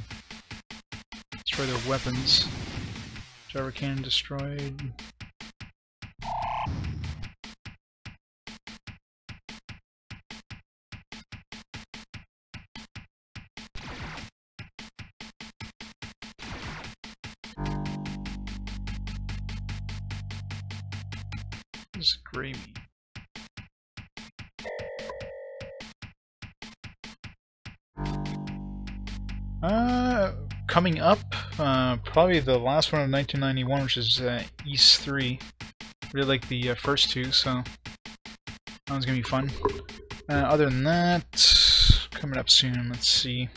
destroy their weapons. Gyro cannon destroyed. Coming up, uh, probably the last one of 1991, which is uh, Ys 3. Really like the uh, first two, so that one's gonna be fun. Uh, other than that, coming up soon, let's see.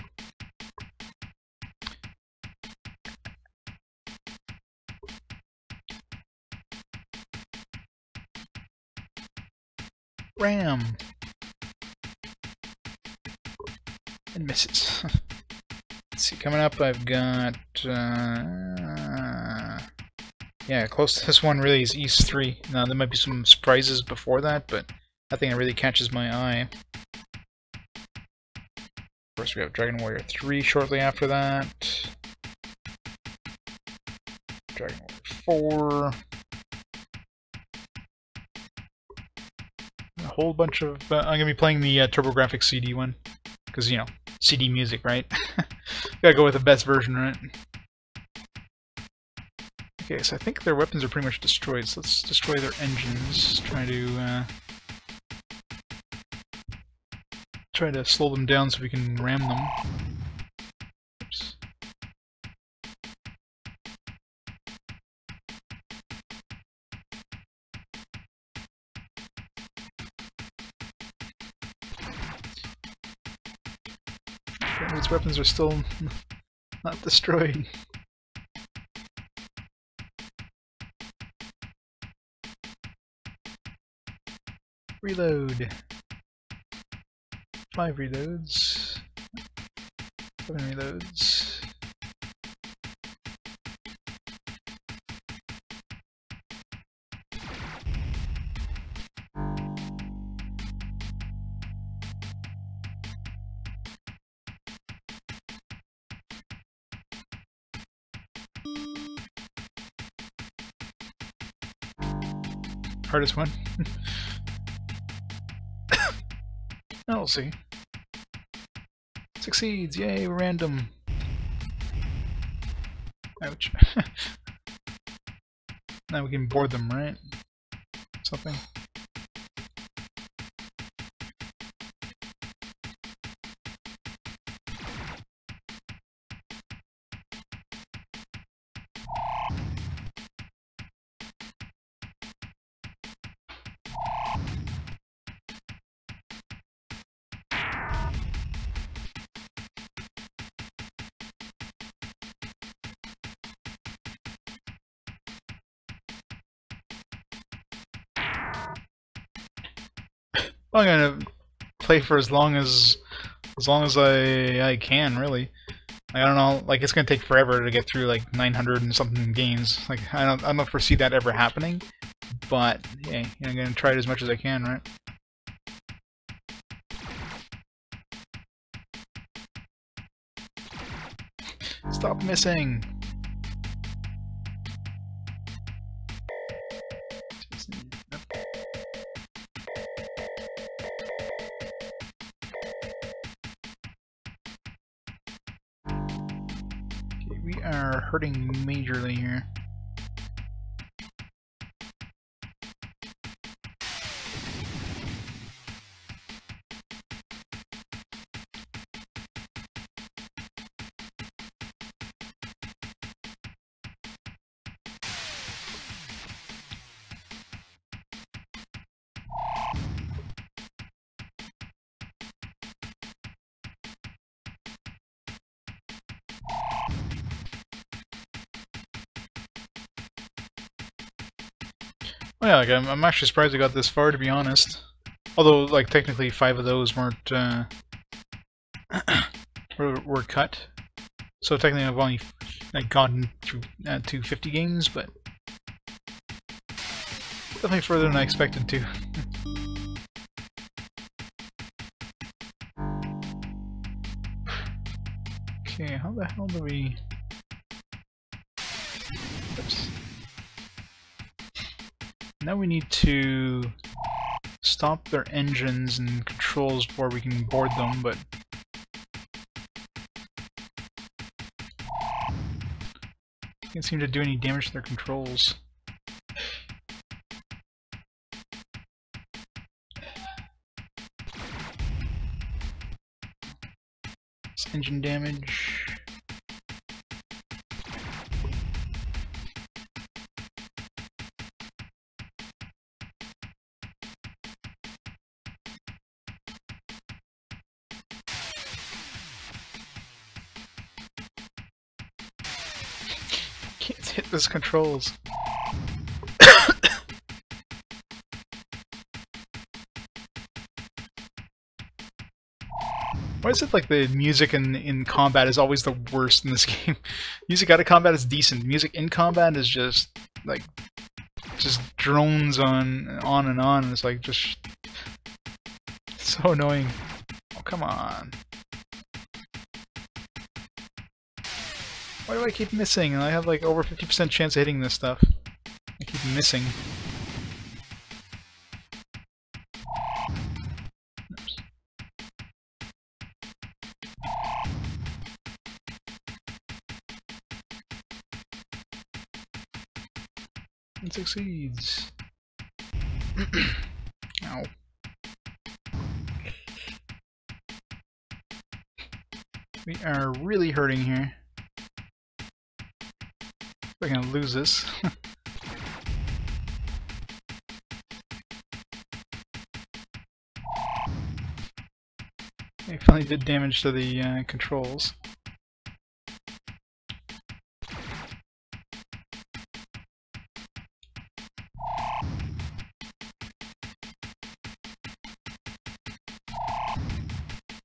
Ram! And misses. See, coming up I've got... Uh, yeah, close to this one really is Ys 3. Now there might be some surprises before that, but nothing that really catches my eye. Of course we have Dragon Warrior 3 shortly after that. Dragon Warrior 4. A whole bunch of... Uh, I'm going to be playing the uh, TurboGrafx CD one. Because, you know, CD music, right? Gotta go with the best version, right? Okay, so I think their weapons are pretty much destroyed, so let's destroy their engines. Try to, uh... Try to slow them down so we can ram them. Weapons are still not destroyed. Reload. Five reloads. Seven reloads. Hardest one. Now we'll see. Succeeds! Yay, random! Ouch. now we can board them, right? Something. I'm gonna play for as long as as long as I I can really. Like, I don't know, like it's gonna take forever to get through like 900 and something games. Like I don't I don't foresee that ever happening, but yeah, I'm gonna try it as much as I can, right? Stop missing. Hurting majorly here. Yeah, like, I'm, I'm actually surprised I got this far, to be honest. Although, like, technically five of those weren't, uh, were, were cut. So technically I've only, like, gotten through uh, 250 games, but definitely further than I expected to. okay, how the hell do we... Now we need to stop their engines and controls before we can board them, but... Can't seem to do any damage to their controls. Engine damage. Controls. Why is it like the music in in combat is always the worst in this game? music out of combat is decent. Music in combat is just like just drones on on and on. It's like just so annoying. Oh come on. Why do I keep missing? And I have like over 50% chance of hitting this stuff. I keep missing. Oops. It succeeds. Ow. We are really hurting here. We're gonna lose this. we finally did damage to the uh, controls.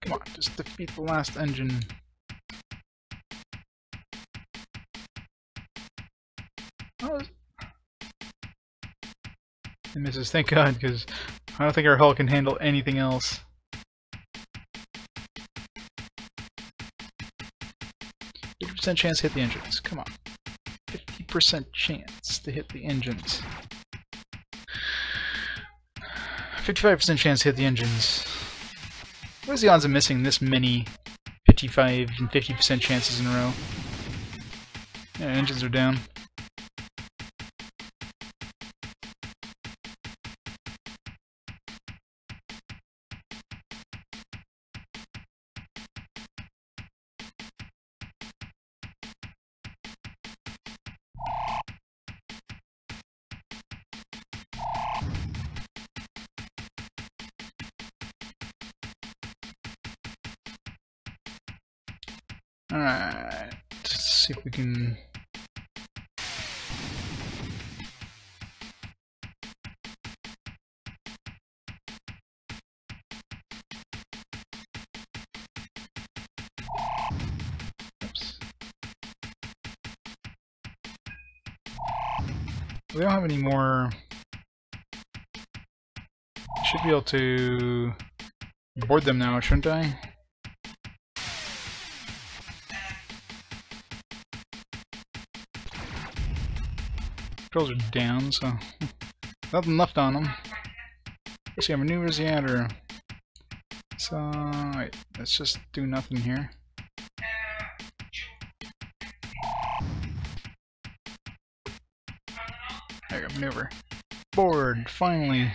Come on, just defeat the last engine. Misses. Thank God, because I don't think our hull can handle anything else. Fifty percent chance to hit the engines. Come on, fifty percent chance to hit the engines. Fifty-five percent chance to hit the engines. What is the odds of missing this many 55 and 50% chances in a row? Yeah, engines are down. Be able to board them now, shouldn't I? Controls are down, so nothing left on them. Let's see, maneuvers yet, or so. Let's just do nothing here. There maneuver. Board, finally.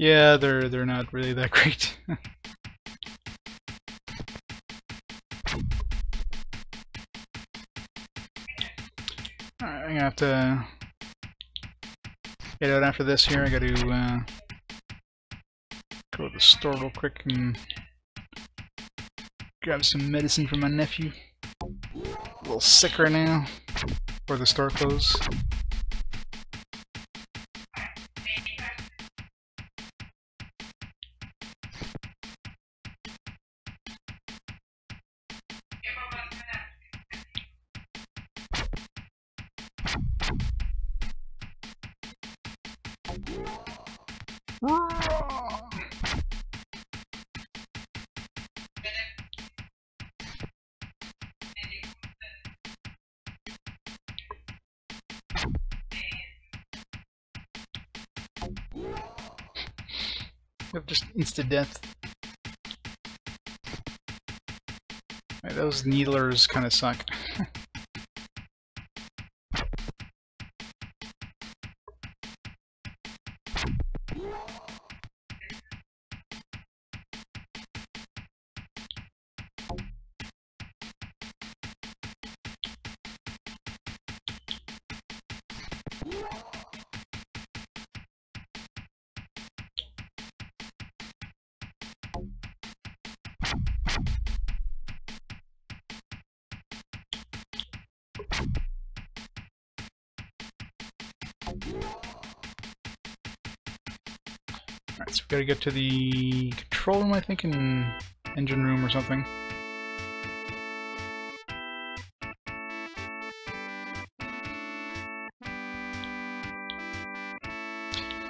Yeah, they're they're not really that great. I'm gonna have to get out after this here. I gotta uh, go to the store real quick and grab some medicine for my nephew. A little sick right now. Before the store closes. Instant death. Right, those needlers kind of suck. get to the control room, I think, in engine room or something.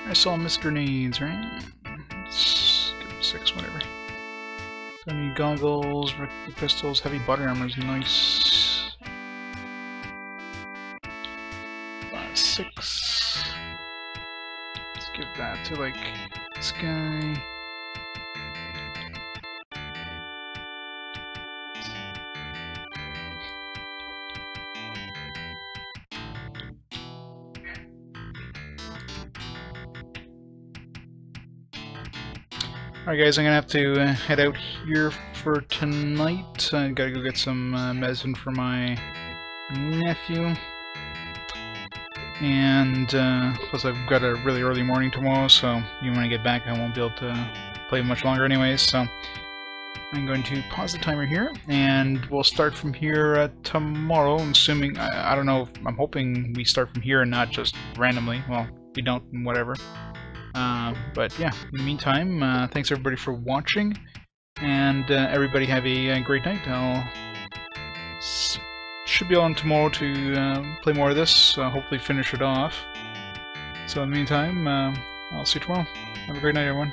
I saw Mr. Grenades, right? Six, whatever. So I need goggles, pistols, heavy body armor is nice. Five, six. Let's give that to like this guy. Alright guys, I'm gonna have to uh, head out here for tonight. I gotta go get some uh, medicine for my nephew. And uh, plus I've got a really early morning tomorrow, so even when I get back I won't be able to play much longer anyways, so I'm going to pause the timer here, and we'll start from here uh, tomorrow, assuming, I, I don't know, I'm hoping we start from here and not just randomly, well, we don't, whatever. Uh, but yeah, in the meantime, uh, thanks everybody for watching, and uh, everybody have a, a, great night. I'll should be on tomorrow to uh, play more of this, hopefully finish it off. So in the meantime, uh, I'll see you tomorrow. Have a great night, everyone.